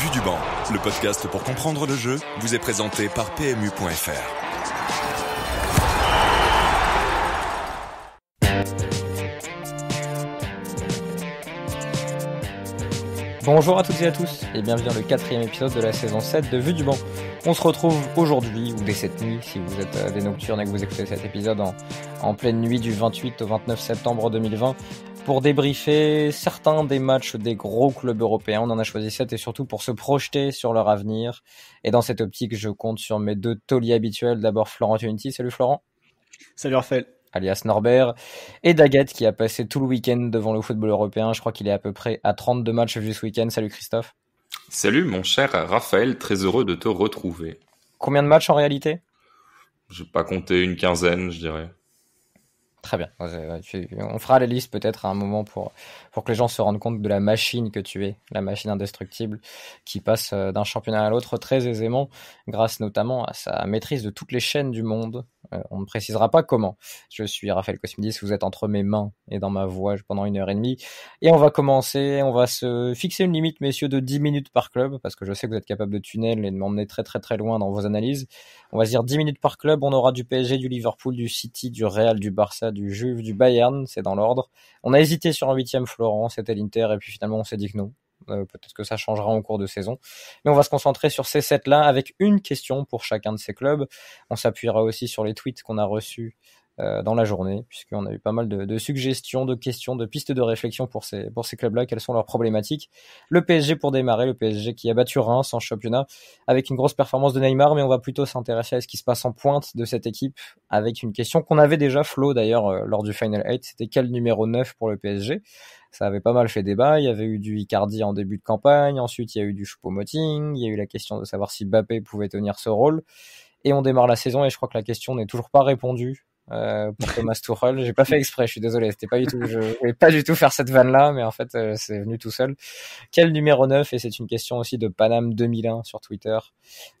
Vue du banc, le podcast pour comprendre le jeu, vous est présenté par PMU.fr. Bonjour à toutes et à tous et bienvenue dans le quatrième épisode de la saison 7 de Vue du banc. On se retrouve aujourd'hui ou dès cette nuit si vous êtes euh, des nocturnes et que vous écoutez cet épisode en, en pleine nuit du 28 au 29 septembre 2020 pour débriefer certains des matchs des gros clubs européens. On en a choisi 7 et surtout pour se projeter sur leur avenir. Et dans cette optique, je compte sur mes deux tauliers habituels. D'abord Florent Unity. Salut Florent. Salut Raphaël alias Norbert, et Daguette qui a passé tout le week-end devant le football européen. Je crois qu'il est à peu près à 32 matchs vus ce week-end. Salut Christophe. Salut mon cher Raphaël, très heureux de te retrouver. Combien de matchs en réalité? Je vais pas compter une quinzaine, je dirais. Très bien. On fera les listes peut-être à un moment pour, pour que les gens se rendent compte de la machine que tu es, la machine indestructible qui passe euh, d'un championnat à l'autre très aisément, grâce notamment à sa maîtrise de toutes les chaînes du monde. Euh, on ne précisera pas comment. Je suis Raphaël Cosmidis, vous êtes entre mes mains et dans ma voix pendant une heure et demie. Et on va commencer, on va se fixer une limite, messieurs, de 10 minutes par club, parce que je sais que vous êtes capable de tunnel et de m'emmener très très très loin dans vos analyses. On va se dire 10 minutes par club, on aura du PSG, du Liverpool, du City, du Real, du Barça, du Juve, du Bayern, c'est dans l'ordre. On a hésité sur un huitième C'était l'Inter, et puis finalement on s'est dit que non. Euh, peut-être que ça changera en cours de saison. Mais on va se concentrer sur ces sept-là avec une question pour chacun de ces clubs. On s'appuiera aussi sur les tweets qu'on a reçus euh, dans la journée, puisqu'on a eu pas mal de, suggestions, de questions, de pistes de réflexion pour ces, pour ces clubs-là, quelles sont leurs problématiques? Le PSG pour démarrer, le PSG qui a battu Reims en championnat avec une grosse performance de Neymar, mais on va plutôt s'intéresser à ce qui se passe en pointe de cette équipe avec une question qu'on avait déjà flow d'ailleurs euh, lors du Final 8, c'était quel numéro 9 pour le PSG ça avait pas mal fait débat. Il y avait eu du Icardi en début de campagne, ensuite il y a eu du Choupo-Moting, il y a eu la question de savoir si Bappé pouvait tenir ce rôle. Et on démarre la saison et je crois que la question n'est toujours pas répondue euh, pour Thomas Tuchel. J'ai pas fait exprès, je suis désolé. C'était pas du tout, je voulais pas du tout faire cette vanne là, mais en fait, euh, c'est venu tout seul. Quel numéro 9 Et c'est une question aussi de Panam 2001 sur Twitter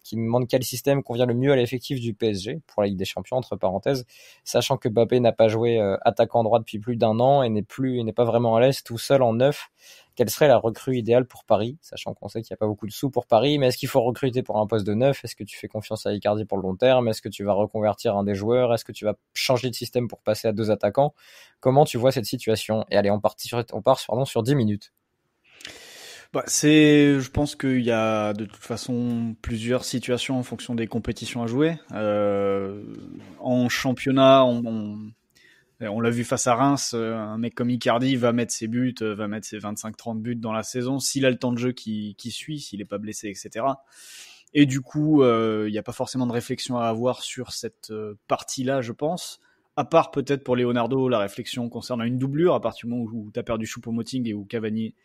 qui me demande quel système convient le mieux à l'effectif du PSG pour la Ligue des Champions entre parenthèses, sachant que Mbappé n'a pas joué euh, attaquant droit depuis plus d'un an et n'est plus, n'est pas vraiment à l'aise tout seul en neuf quelle serait la recrue idéale pour Paris, sachant qu'on sait qu'il n'y a pas beaucoup de sous pour Paris, mais est-ce qu'il faut recruter pour un poste de neuf? Est-ce que tu fais confiance à Icardi pour le long terme? Est-ce que tu vas reconvertir un des joueurs? Est-ce que tu vas changer de système pour passer à deux attaquants? Comment tu vois cette situation? Et allez, on, part sur, sur 10 minutes. Bah, c'est, je pense qu'il y a de toute façon plusieurs situations en fonction des compétitions à jouer. Euh, en championnat, on, on, on l'a vu face à Reims, euh, un mec comme Icardi va mettre ses buts, euh, va mettre ses 25-30 buts dans la saison, s'il a le temps de jeu qui, suit, s'il n'est pas blessé, etc. Et du coup, euh, il n'y a pas forcément de réflexion à avoir sur cette partie-là, je pense. À part peut-être pour Leonardo, la réflexion concerne une doublure, à partir du moment où tu as perdu Choupo-Moting et où Cavani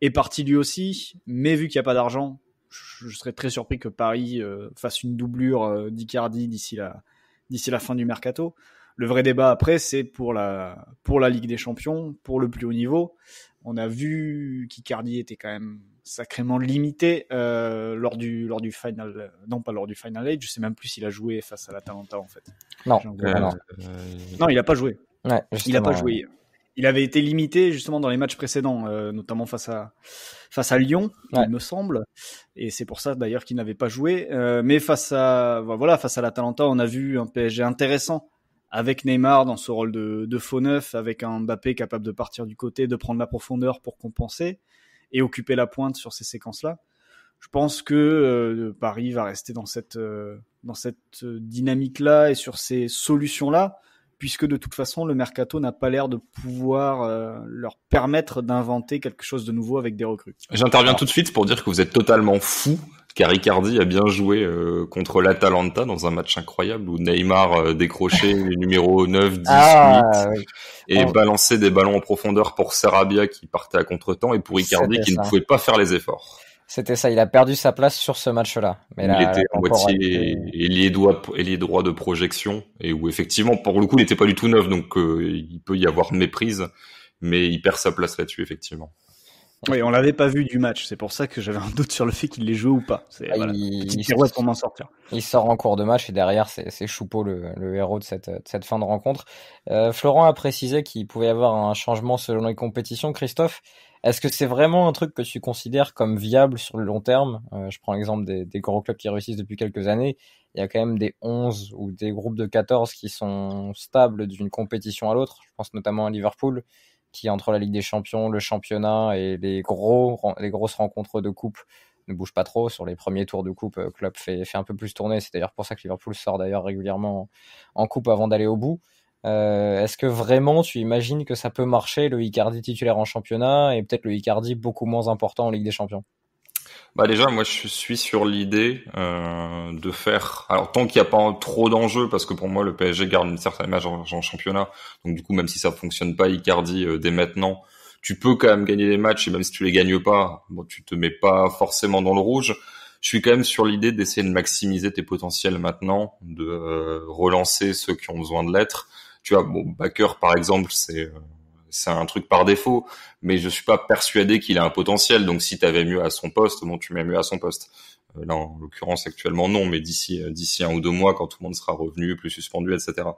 est parti lui aussi. Mais vu qu'il n'y a pas d'argent, je serais très surpris que Paris fasse une doublure d'Icardi d'ici la, d'ici la fin du mercato. Le vrai débat après, c'est pour la, pour la Ligue des Champions, pour le plus haut niveau. On a vu qu'Icardi était quand même sacrément limité euh, lors du lors du final non pas lors du final eight. Je sais même plus s'il a joué face à l'Atalanta en fait. Non. Euh, non. non il a pas joué. Ouais, il a pas joué. il avait été limité justement dans les matchs précédents euh, notamment face à face à Lyon ouais. il me semble. Et c'est pour ça d'ailleurs qu'il n'avait pas joué. Euh, mais face à voilà face à l'Atalanta on a vu un PSG intéressant avec Neymar dans ce rôle de, de faux neuf, avec un Mbappé capable de partir du côté, de prendre la profondeur pour compenser et occuper la pointe sur ces séquences-là. Je pense que euh, Paris va rester dans cette euh, dans cette dynamique-là et sur ces solutions-là, puisque de toute façon le mercato n'a pas l'air de pouvoir euh, leur permettre d'inventer quelque chose de nouveau avec des recrues. J'interviens tout de suite pour dire que vous êtes totalement fou car Icardi a bien joué euh, contre l'Atalanta dans un match incroyable où Neymar euh, décrochait les numéros 9, 10, ah, 8 et oh. balançait des ballons en profondeur pour Sarabia qui partait à contre-temps et pour Icardi qui ça. ne pouvait pas faire les efforts. C'était ça, il a perdu sa place sur ce match-là. Mais il était en moitié ailier droit, droit de projection et où effectivement, pour le coup, il n'était pas du tout neuf, donc euh, il peut y avoir méprise, mais il perd sa place là-dessus, effectivement. Oui, on l'avait pas vu du match. C'est pour ça que j'avais un doute sur le fait qu'il les joué ou pas. C'est ah, voilà, petite pirouette pour m'en sortir. Il sort en cours de match et derrière c'est Choupeau le, le, héros de cette, de cette fin de rencontre. Euh, Florent a précisé qu'il pouvait y avoir un changement selon les compétitions. Christophe, Est-ce que c'est vraiment un truc que tu considères comme viable sur le long terme? Je prends l'exemple des, gros clubs qui réussissent depuis quelques années. Il y a quand même des 11 ou des groupes de 14 qui sont stables d'une compétition à l'autre. Je pense notamment à Liverpool, qui entre la Ligue des Champions, le championnat et les, gros, les grosses rencontres de coupe ne bouge pas trop. Sur les premiers tours de coupe, euh, Klopp fait, fait un peu plus tourner. C'est d'ailleurs pour ça que Liverpool sort d'ailleurs régulièrement en, coupe avant d'aller au bout. Euh, Est-ce que vraiment tu imagines que ça peut marcher le Icardi titulaire en championnat et peut-être le Icardi beaucoup moins important en Ligue des Champions? Bah déjà, moi je suis sur l'idée euh, de faire. Alors tant qu'il n'y a pas trop d'enjeux, parce que pour moi le PSG garde une certaine image en, championnat, donc du coup même si ça fonctionne pas Icardi euh, dès maintenant, tu peux quand même gagner des matchs et même si tu les gagnes pas, bon, tu te mets pas forcément dans le rouge. Je suis quand même sur l'idée d'essayer de maximiser tes potentiels maintenant, de relancer ceux qui ont besoin de l'être. Tu vois, bon, Backer par exemple, c'est euh, c'est un truc par défaut, mais je suis pas persuadé qu'il a un potentiel. Donc si tu avais mieux à son poste, bon, tu mets mieux à son poste. Euh, là, en l'occurrence, actuellement non, mais d'ici d'ici un ou deux mois, quand tout le monde sera revenu, plus suspendu, etc.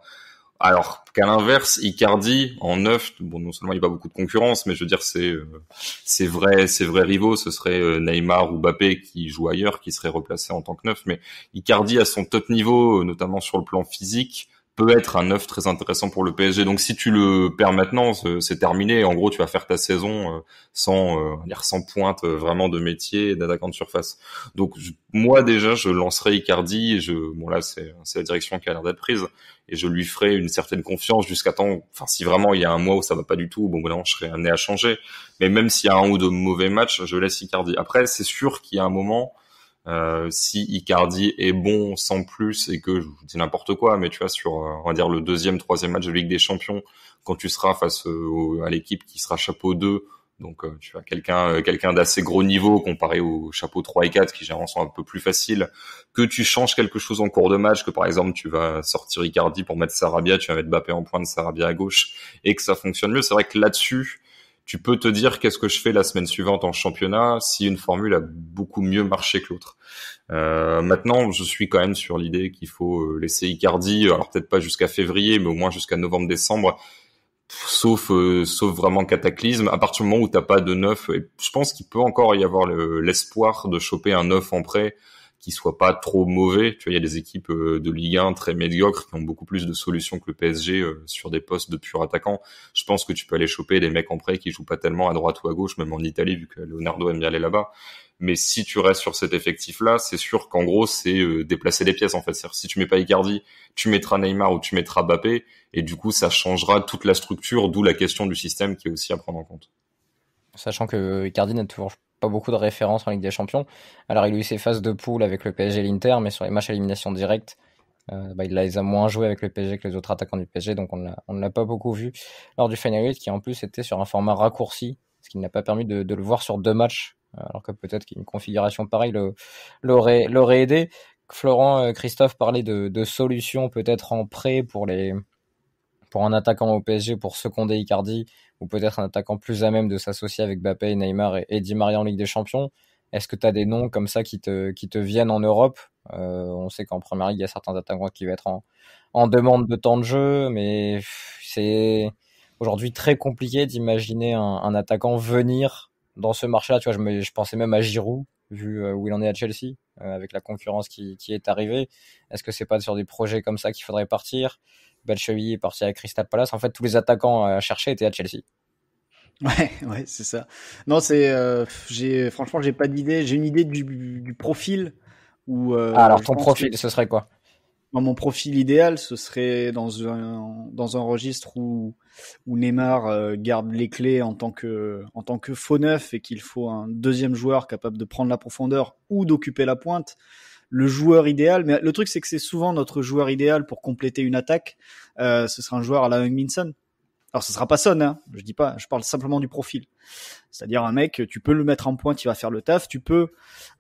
Alors qu'à l'inverse, Icardi en neuf, bon non seulement il n'y a pas beaucoup de concurrence, mais je veux dire c'est euh, c'est vrai, c'est vrai rivaux, ce serait euh, Neymar ou Mbappé qui jouent ailleurs, qui seraient replacés en tant que neuf. Mais Icardi à son top niveau, euh, notamment sur le plan physique, peut être un neuf très intéressant pour le PSG. Donc si tu le perds maintenant, c'est terminé. En gros, tu vas faire ta saison euh, sans euh, dire sans pointe euh, vraiment de métier d'attaquant de surface. Donc moi déjà, je lancerai Icardi. Je bon là, c'est la direction qui a l'air d'être prise et je lui ferai une certaine confiance jusqu'à temps. Enfin, si vraiment il y a un mois où ça va pas du tout, bon là, je serai amené à changer. Mais même s'il y a un ou deux mauvais matchs, je laisse Icardi. Après, c'est sûr qu'il y a un moment euh, si Icardi est bon sans plus et que je vous dis n'importe quoi, mais tu vois sur euh, on va dire le deuxième, troisième match de Ligue des Champions, quand tu seras face à l'équipe qui sera chapeau 2, donc euh, tu as quelqu'un quelqu'un d'assez gros niveau comparé au chapeau 3 et 4 qui généralement sont un peu plus faciles, que tu changes quelque chose en cours de match, que par exemple tu vas sortir Icardi pour mettre Sarabia, tu vas mettre Bappé en pointe, Sarabia à gauche et que ça fonctionne mieux, c'est vrai que là-dessus tu peux te dire qu'est-ce que je fais la semaine suivante en championnat si une formule a beaucoup mieux marché que l'autre. Euh, maintenant, je suis quand même sur l'idée qu'il faut euh, laisser Icardi, alors peut-être pas jusqu'à février, mais au moins jusqu'à novembre-décembre, sauf euh, sauf vraiment cataclysme. À partir du moment où t'as pas de neuf, et je pense qu'il peut encore y avoir l'espoir de choper un neuf en prêt qui soit pas trop mauvais. Tu vois, il y a des équipes euh, de Ligue 1 très médiocres qui ont beaucoup plus de solutions que le PSG euh, sur des postes de pur attaquant. Je pense que tu peux aller choper des mecs en prêt qui jouent pas tellement à droite ou à gauche, même en Italie, vu que Leonardo aime bien aller là-bas. Mais si tu restes sur cet effectif-là, c'est sûr qu'en gros, c'est euh, déplacer des pièces en fait. Si tu mets pas Icardi, tu mettras Neymar ou tu mettras Mbappé, et du coup, ça changera toute la structure, d'où la question du système qui est aussi à prendre en compte. Sachant que Icardi n'a toujours pas beaucoup de références en Ligue des Champions. Alors il a eu ses phases de poule avec le PSG et l'Inter, mais sur les matchs à élimination directe, euh, bah, il les a moins joué avec le PSG que les autres attaquants du PSG, donc on ne l'a pas beaucoup vu lors du Final 8, qui en plus était sur un format raccourci, ce qui n'a pas permis de, le voir sur deux matchs, alors que peut-être qu'une configuration pareille l'aurait aidé. Florent, euh, Christophe parlait de, de solutions peut-être en prêt pour les pour un attaquant au PSG pour seconder Icardi ou peut-être un attaquant plus à même de s'associer avec Mbappé, Neymar et, Di Maria en Ligue des Champions. Est-ce que tu as des noms comme ça qui te, qui te viennent en Europe? Euh, On sait qu'en Première Ligue, il y a certains attaquants qui vont être en, en demande de temps de jeu, mais c'est aujourd'hui très compliqué d'imaginer un, attaquant venir dans ce marché-là. Tu vois, je, je pensais même à Giroud, vu euh, où il en est à Chelsea, euh, avec la concurrence qui, qui est arrivée. Est-ce que c'est pas sur des projets comme ça qu'il faudrait partir? Belchevy est parti à Crystal Palace. En fait, tous les attaquants à chercher étaient à Chelsea. Ouais, ouais, c'est ça. Non, c'est, euh, j'ai, franchement, j'ai pas d'idée. J'ai une idée du, profil. Ou euh, ah, alors, ton profil, ce serait quoi? Mon profil idéal, ce serait dans un, dans un registre où, où Neymar euh, garde les clés en tant que, en tant que faux neuf et qu'il faut un deuxième joueur capable de prendre la profondeur ou d'occuper la pointe le joueur idéal. Mais le truc, c'est que c'est souvent notre joueur idéal pour compléter une attaque. Euh, ce sera un joueur à la Minson. Alors, ce sera pas Son, hein. je dis pas, je parle simplement du profil. C'est-à-dire un mec, tu peux le mettre en pointe, il va faire le taf. Tu peux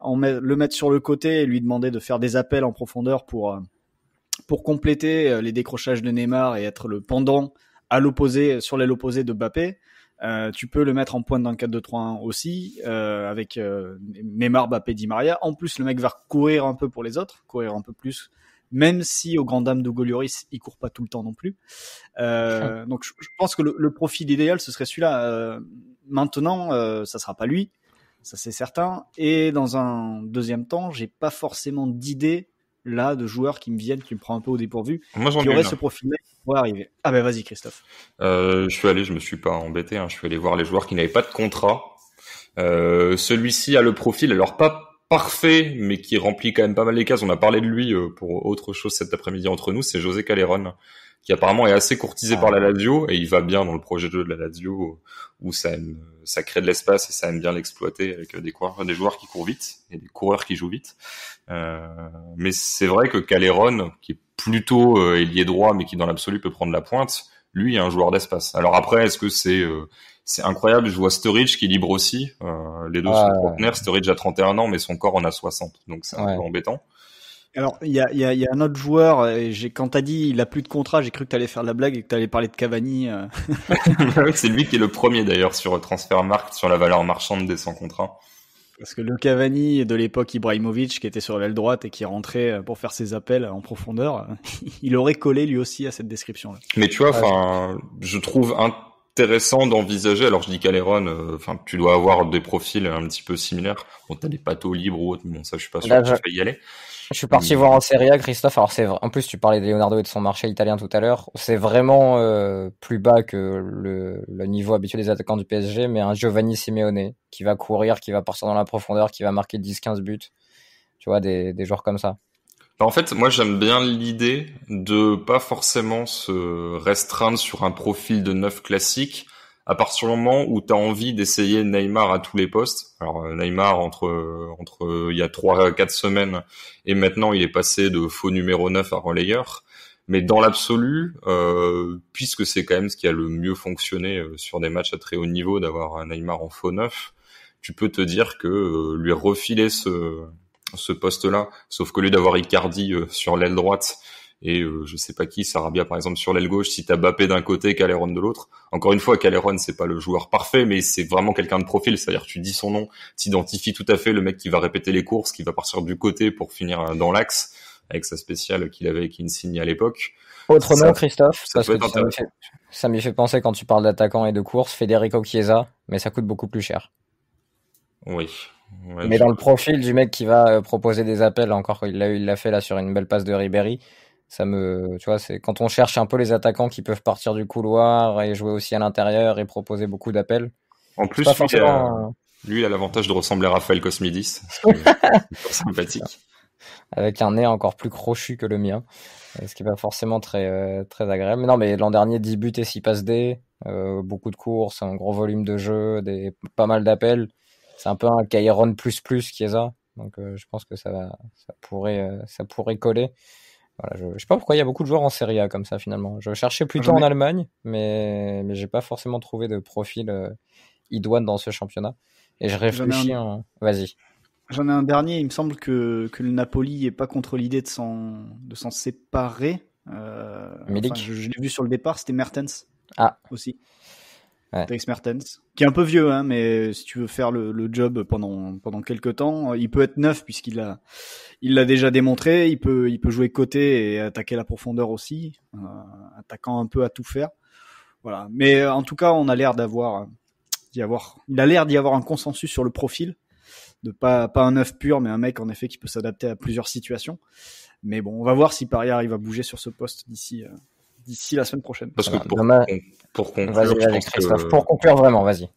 en le mettre sur le côté et lui demander de faire des appels en profondeur pour euh, pour compléter euh, les décrochages de Neymar et être le pendant à l'opposé, sur l'aile opposée de Mbappé. Euh, tu peux le mettre en pointe dans le 4-2-3-1 aussi, euh, avec euh, Neymar, Mbappé, Di Maria. En plus, le mec va courir un peu pour les autres, courir un peu plus, même si au grand dame de Golioris, il court pas tout le temps non plus. Euh, donc, je, pense que le, le, profil idéal, ce serait celui-là. maintenant, euh, ça sera pas lui, ça c'est certain. Et dans un deuxième temps, j'ai pas forcément d'idée là de joueurs qui me viennent, qui me prend un peu au dépourvu, Moi, qui ai aurait une. ce profil-là pourrait arriver. Ah ben vas-y Christophe. Euh, je suis allé, je me suis pas embêté, hein, je suis allé voir les joueurs qui n'avaient pas de contrat. Euh, Celui-ci a le profil, alors pas parfait, mais qui remplit quand même pas mal les cases. On a parlé de lui euh, pour autre chose cet après-midi entre nous, c'est José Calderon, qui apparemment est assez courtisé Ah. par la Lazio et il va bien dans le projet de jeu de la Lazio où ça aime, ça crée de l'espace et ça aime bien l'exploiter avec des coureurs, des joueurs qui courent vite et des coureurs qui jouent vite. Euh, mais c'est vrai que Calderon, qui est plutôt euh, ailier droit, mais qui dans l'absolu peut prendre la pointe, lui est un joueur d'espace. Alors après, est-ce que c'est euh, c'est incroyable? Je vois Sturridge qui est libre aussi. Euh, les deux Ouais, sont ouais. trentenaires. Sturridge a 31 ans, mais son corps en a 60, donc c'est un Ouais. peu embêtant. Alors il y a, il y, a, il y a un autre joueur. et J'ai quand t'as dit il a plus de contrat, j'ai cru que t'allais faire la blague et que t'allais parler de Cavani. euh. c'est lui qui est le premier d'ailleurs sur Transfermarkt sur la valeur marchande des sans contrat. Parce que le Cavani de l'époque Ibrahimovic, qui était sur l'aile droite et qui rentrait euh, pour faire ses appels en profondeur, il aurait collé lui aussi à cette description-là. Mais tu vois, Ouais. enfin, je trouve intéressant d'envisager. Alors je dis Calderon, euh, enfin, tu dois avoir des profils un petit peu similaires. Bon, t'as des patos libres ou autres, mais bon, ça, je suis pas sûr Là, que je- tu vas y aller. Je suis parti Mm. voir en Serie A, Christophe. Alors c'est vrai. En plus, tu parlais de Leonardo et de son marché italien tout à l'heure. C'est vraiment euh, plus bas que le, le niveau habituel des attaquants du PSG, mais un Giovanni Simeone qui va courir, qui va partir dans la profondeur, qui va marquer 10-15 buts. Tu vois, des, des joueurs comme ça. Bah, en fait, moi j'aime bien l'idée de pas forcément se restreindre sur un profil de neuf classique à partir du moment où tu as envie d'essayer Neymar à tous les postes. Alors euh, Neymar entre entre euh, il y a trois quatre semaines et maintenant il est passé de faux numéro 9 à relayeur. Mais dans l'absolu, euh, puisque c'est quand même ce qui a le mieux fonctionné euh, sur des matchs à très haut niveau d'avoir un Neymar en faux 9, tu peux te dire que euh, lui refiler ce ce poste-là, sauf que lieu d'avoir Icardi euh, sur l'aile droite et euh, je sais pas qui, Sarabia par exemple sur l'aile gauche, si t'as Bappé d'un côté, Caleron de l'autre. Encore une fois, Caleron c'est pas le joueur parfait, mais c'est vraiment quelqu'un de profil, c'est-à-dire tu dis son nom, t'identifies tout à fait le mec qui va répéter les courses, qui va partir du côté pour finir euh, dans l'axe avec sa spéciale qu'il avait avec Insigne à l'époque. Autre nom, Christophe, ça parce peut que être ça me, fait, ça m'y fait penser quand tu parles d'attaquant et de course, Federico Chiesa, mais ça coûte beaucoup plus cher. Oui. Ouais, Mais dans le profil du mec qui va euh, proposer des appels, encore il l'a il l'a fait là sur une belle passe de Ribéry. Ça me, tu vois, c'est quand on cherche un peu les attaquants qui peuvent partir du couloir et jouer aussi à l'intérieur et proposer beaucoup d'appels. En plus, euh, lui, il a l'avantage de ressembler à Raphaël Cosmidis. qui est sympathique. avec un nez encore plus crochu que le mien, euh, ce qui est pas forcément très euh, très agréable. Mais non, mais l'an dernier 10 buts et 6 passes D, euh, beaucoup de courses, un gros volume de jeu, des pas mal d'appels. C'est un peu un Kairon plus plus Chiesa, donc euh, je pense que ça va, ça pourrait ça pourrait coller. Voilà, je, je sais pas pourquoi il y a beaucoup de joueurs en Serie A comme ça finalement. Je cherchais plutôt ai- en Allemagne, mais mais j'ai pas forcément trouvé de profil euh, idoine dans ce championnat. Et je réfléchis. en- Vas-y. J'en ai un dernier, il me semble que, que le Napoli est pas contre l'idée de s'en de s'en séparer. Euh, enfin, je je l'ai vu sur le départ, c'était Mertens. Ah. Aussi. Ouais. Dries Mertens, qui est un peu vieux, hein, mais si tu veux faire le, le job pendant pendant quelques temps, il peut être neuf puisqu'il a il l'a déjà démontré. Il peut il peut jouer côté et attaquer la profondeur aussi, euh, attaquant un peu à tout faire. Voilà. Mais euh, en tout cas, on a l'air d'avoir d'y avoir, il a l'air d'y avoir un consensus sur le profil de pas pas un neuf pur, mais un mec en effet qui peut s'adapter à plusieurs situations. Mais bon, on va voir si Paris arrive à bouger sur ce poste d'ici euh, d'ici la semaine prochaine. Parce que pour, pour conclure, Vas-y, je pense Christophe. que- Pour conclure vraiment, vas-y.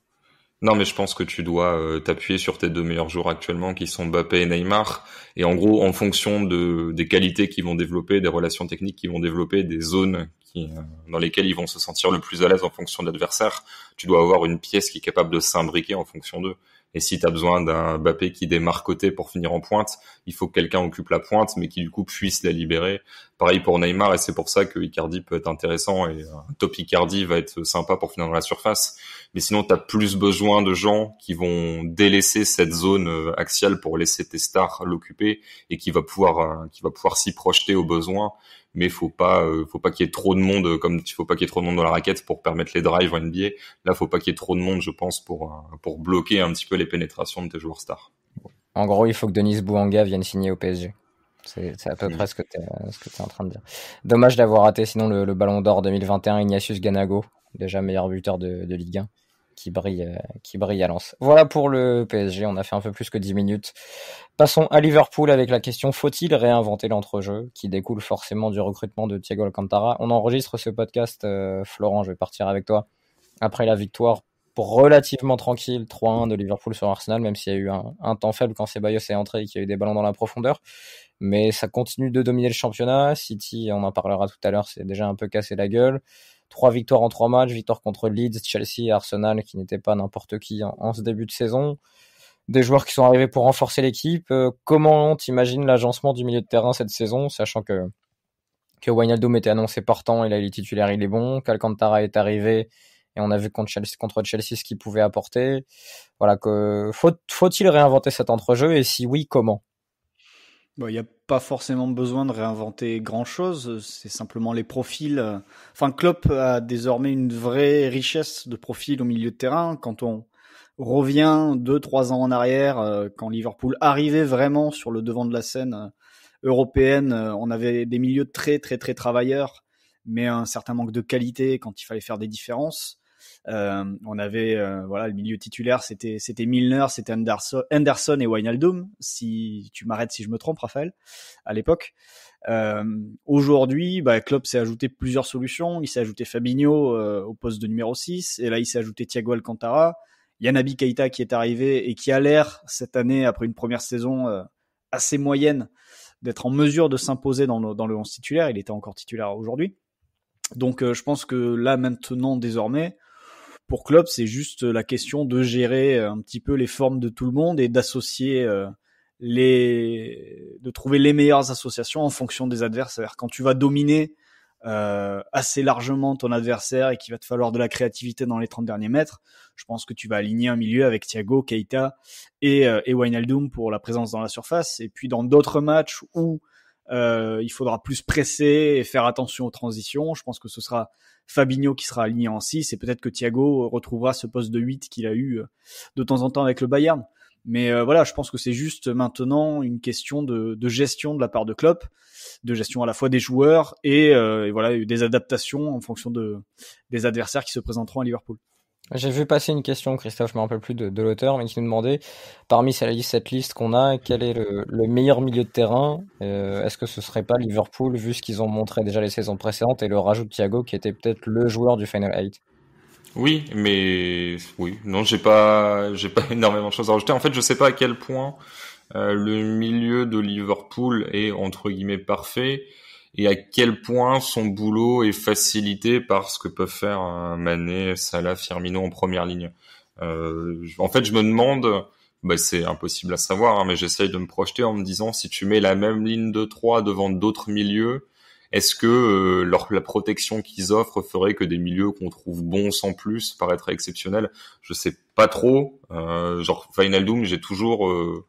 Non, mais je pense que tu dois euh, t'appuyer sur tes deux meilleurs joueurs actuellement, qui sont Mbappé et Neymar. Et en gros, en fonction de des qualités qu'ils vont développer, des relations techniques qu'ils vont développer, des zones qui, euh, dans lesquelles ils vont se sentir le plus à l'aise en fonction de l'adversaire, tu dois avoir une pièce qui est capable de s'imbriquer en fonction d'eux. Et si tu besoin d'un Mbappé qui démarre côté pour finir en pointe, il faut que quelqu'un occupe la pointe, mais qui du coup puisse la libérer. Pareil pour Neymar, et c'est pour ça que Icardi peut être intéressant, et un top Icardi va être sympa pour finir dans la surface. Mais sinon, tu as plus besoin de gens qui vont délaisser cette zone euh, axiale pour laisser tes stars l'occuper, et qui va pouvoir, euh, qui va pouvoir s'y projeter au besoin. Mais faut pas, euh, faut pas qu'il y ait trop de monde, comme il faut pas qu'il y ait trop de monde dans la raquette pour permettre les drives en NBA. Là, faut pas qu'il y ait trop de monde, je pense, pour pour bloquer un petit peu les pénétrations de tes joueurs stars. En gros, il faut que Denis Bouanga vienne signer au PSG. C'est à peu Mm. près ce que tu es, en train de dire. Dommage d'avoir raté sinon le, le ballon d'or 2021 Ignatius Ganago, déjà meilleur buteur de, de Ligue 1. Qui brille, qui brille à Lens. Voilà pour le PSG. On a fait un peu plus que 10 minutes. Passons à Liverpool avec la question faut-il réinventer l'entrejeu qui découle forcément du recrutement de Thiago Alcantara? On enregistre ce podcast, Florent. Je vais partir avec toi après la victoire relativement tranquille 3-1 de Liverpool sur Arsenal, même s'il y a eu un, temps faible quand Ceballos est entré et qu'il y a eu des ballons dans la profondeur. Mais ça continue de dominer le championnat. City, on en parlera tout à l'heure, c'est déjà un peu cassé la gueule. Trois victoires en trois matchs, victoire contre Leeds, Chelsea et Arsenal, qui n'étaient pas n'importe qui en, ce début de saison. Des joueurs qui sont arrivés pour renforcer l'équipe. Euh, comment t'imagines l'agencement du milieu de terrain cette saison, sachant que que Wijnaldum était annoncé partant, et là il est titulaire, il est bon. Calcantara est arrivé, et on a vu contre Chelsea, contre Chelsea ce qu'il pouvait apporter. Voilà, que faut, faut-il réinventer cet entrejeu et si oui, comment? Il n'y a pas forcément besoin de réinventer grand-chose, c'est simplement les profils. Enfin, Klopp a désormais une vraie richesse de profils au milieu de terrain. Quand on revient deux, trois ans en arrière, euh, quand Liverpool arrivait vraiment sur le devant de la scène euh, européenne, euh, on avait des milieux très, très, très travailleurs, mais un certain manque de qualité quand il fallait faire des différences. Euh, on avait euh, voilà le milieu titulaire, c'était c'était Milner, c'était Anderson, Anderson et Wijnaldum. Si tu m'arrêtes si je me trompe, Raphaël, à l'époque. Euh, Aujourd'hui, bah, Klopp s'est ajouté plusieurs solutions. Il s'est ajouté Fabinho au poste de numéro 6 et là il s'est ajouté Thiago Alcantara. Yanabi Keita qui est arrivé et qui a l'air cette année après une première saison assez moyenne d'être en mesure de s'imposer dans le, dans le 11 titulaire. Il était encore titulaire aujourd'hui. Donc je pense que là maintenant désormais, pour Klopp, c'est juste la question de gérer un petit peu les formes de tout le monde et d'associer euh, les, de trouver les meilleures associations en fonction des adversaires. Quand tu vas dominer euh, assez largement ton adversaire et qu'il va te falloir de la créativité dans les 30 derniers mètres, je pense que tu vas aligner un milieu avec Thiago, Keita et, euh, et Wijnaldum pour la présence dans la surface. Et puis dans d'autres matchs où euh, il faudra plus presser et faire attention aux transitions. Je pense que ce sera Fabinho qui sera aligné en 6 et peut-être que Thiago retrouvera ce poste de 8 qu'il a eu euh, de temps en temps avec le Bayern. Mais euh, voilà, je pense que c'est juste maintenant une question de, gestion de la part de Klopp, de gestion à la fois des joueurs et, et voilà des adaptations en fonction de, des adversaires qui se présenteront à Liverpool. J'ai vu passer une question, Christophe, je me rappelle plus de, l'auteur, mais qui nous demandait, parmi cette liste qu'on a, quel est le, meilleur milieu de terrain? Euh, Est-ce que ce serait pas Liverpool, vu ce qu'ils ont montré déjà les saisons précédentes, et le rajout de Thiago, qui était peut-être le joueur du Final 8 Oui, mais oui, non, j'ai pas, j'ai pas énormément de choses à rajouter. En fait, je sais pas à quel point euh, le milieu de Liverpool est entre guillemets parfait et à quel point son boulot est facilité par ce que peuvent faire Mané, Salah, Firmino en première ligne. Euh, en fait, je me demande, bah, c'est impossible à savoir, hein, mais j'essaye de me projeter en me disant si tu mets la même ligne de 3 devant d'autres milieux, est-ce que euh, leur, la protection qu'ils offrent ferait que des milieux qu'on trouve bons sans plus paraîtraient exceptionnels? Je sais pas trop. Euh, genre Final Doom, j'ai toujours euh,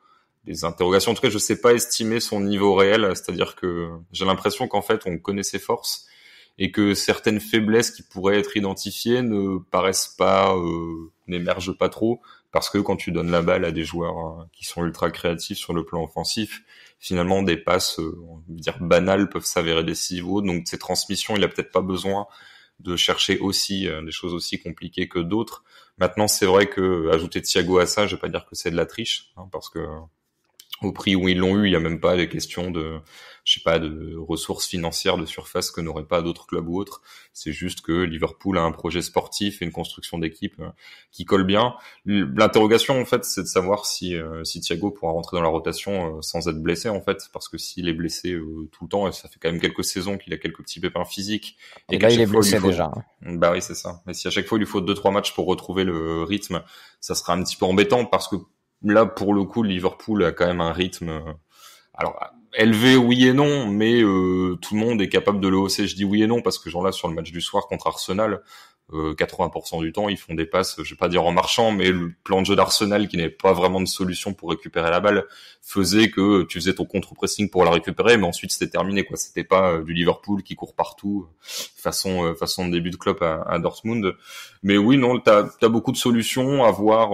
des interrogations. En tout cas, je sais pas estimer son niveau réel, c'est-à-dire que j'ai l'impression qu'en fait, on connaît ses forces et que certaines faiblesses qui pourraient être identifiées ne paraissent pas, euh, n'émergent pas trop, parce que quand tu donnes la balle à des joueurs hein, qui sont ultra créatifs sur le plan offensif, finalement des passes, euh, on va dire banales, peuvent s'avérer décisives. Donc ces transmissions, il a peut-être pas besoin de chercher aussi euh, des choses aussi compliquées que d'autres. Maintenant, c'est vrai que ajouter Thiago à ça, je vais pas dire que c'est de la triche, hein, parce que au prix où ils l'ont eu, il n'y a même pas des questions de, je sais pas, de ressources financières de surface que n'auraient pas d'autres clubs ou autres. C'est juste que Liverpool a un projet sportif et une construction d'équipe euh, qui colle bien. L'interrogation, en fait, c'est de savoir si, euh, si Thiago pourra rentrer dans la rotation euh, sans être blessé, en fait, parce que s'il est blessé tout le temps, et ça fait quand même quelques saisons qu'il a quelques petits pépins physiques. Et, là, il est blessé déjà. Bah oui, c'est ça. Mais si à chaque fois il lui faut deux, trois matchs pour retrouver le rythme, ça sera un petit peu embêtant parce que là, pour le coup, Liverpool a quand même un rythme. Euh, alors élevé, oui et non, mais euh, tout le monde est capable de le hausser. Je dis oui et non parce que genre là sur le match du soir contre Arsenal, 80% euh, du temps, ils font des passes, je vais pas dire en marchant, mais le plan de jeu d'Arsenal qui n'avait pas vraiment de solution pour récupérer la balle faisait que tu faisais ton contre-pressing pour la récupérer, mais ensuite c'était terminé quoi. C'était pas euh, du Liverpool qui court partout façon euh, façon de début de club à, Dortmund. Mais oui, non, t'as as beaucoup de solutions à voir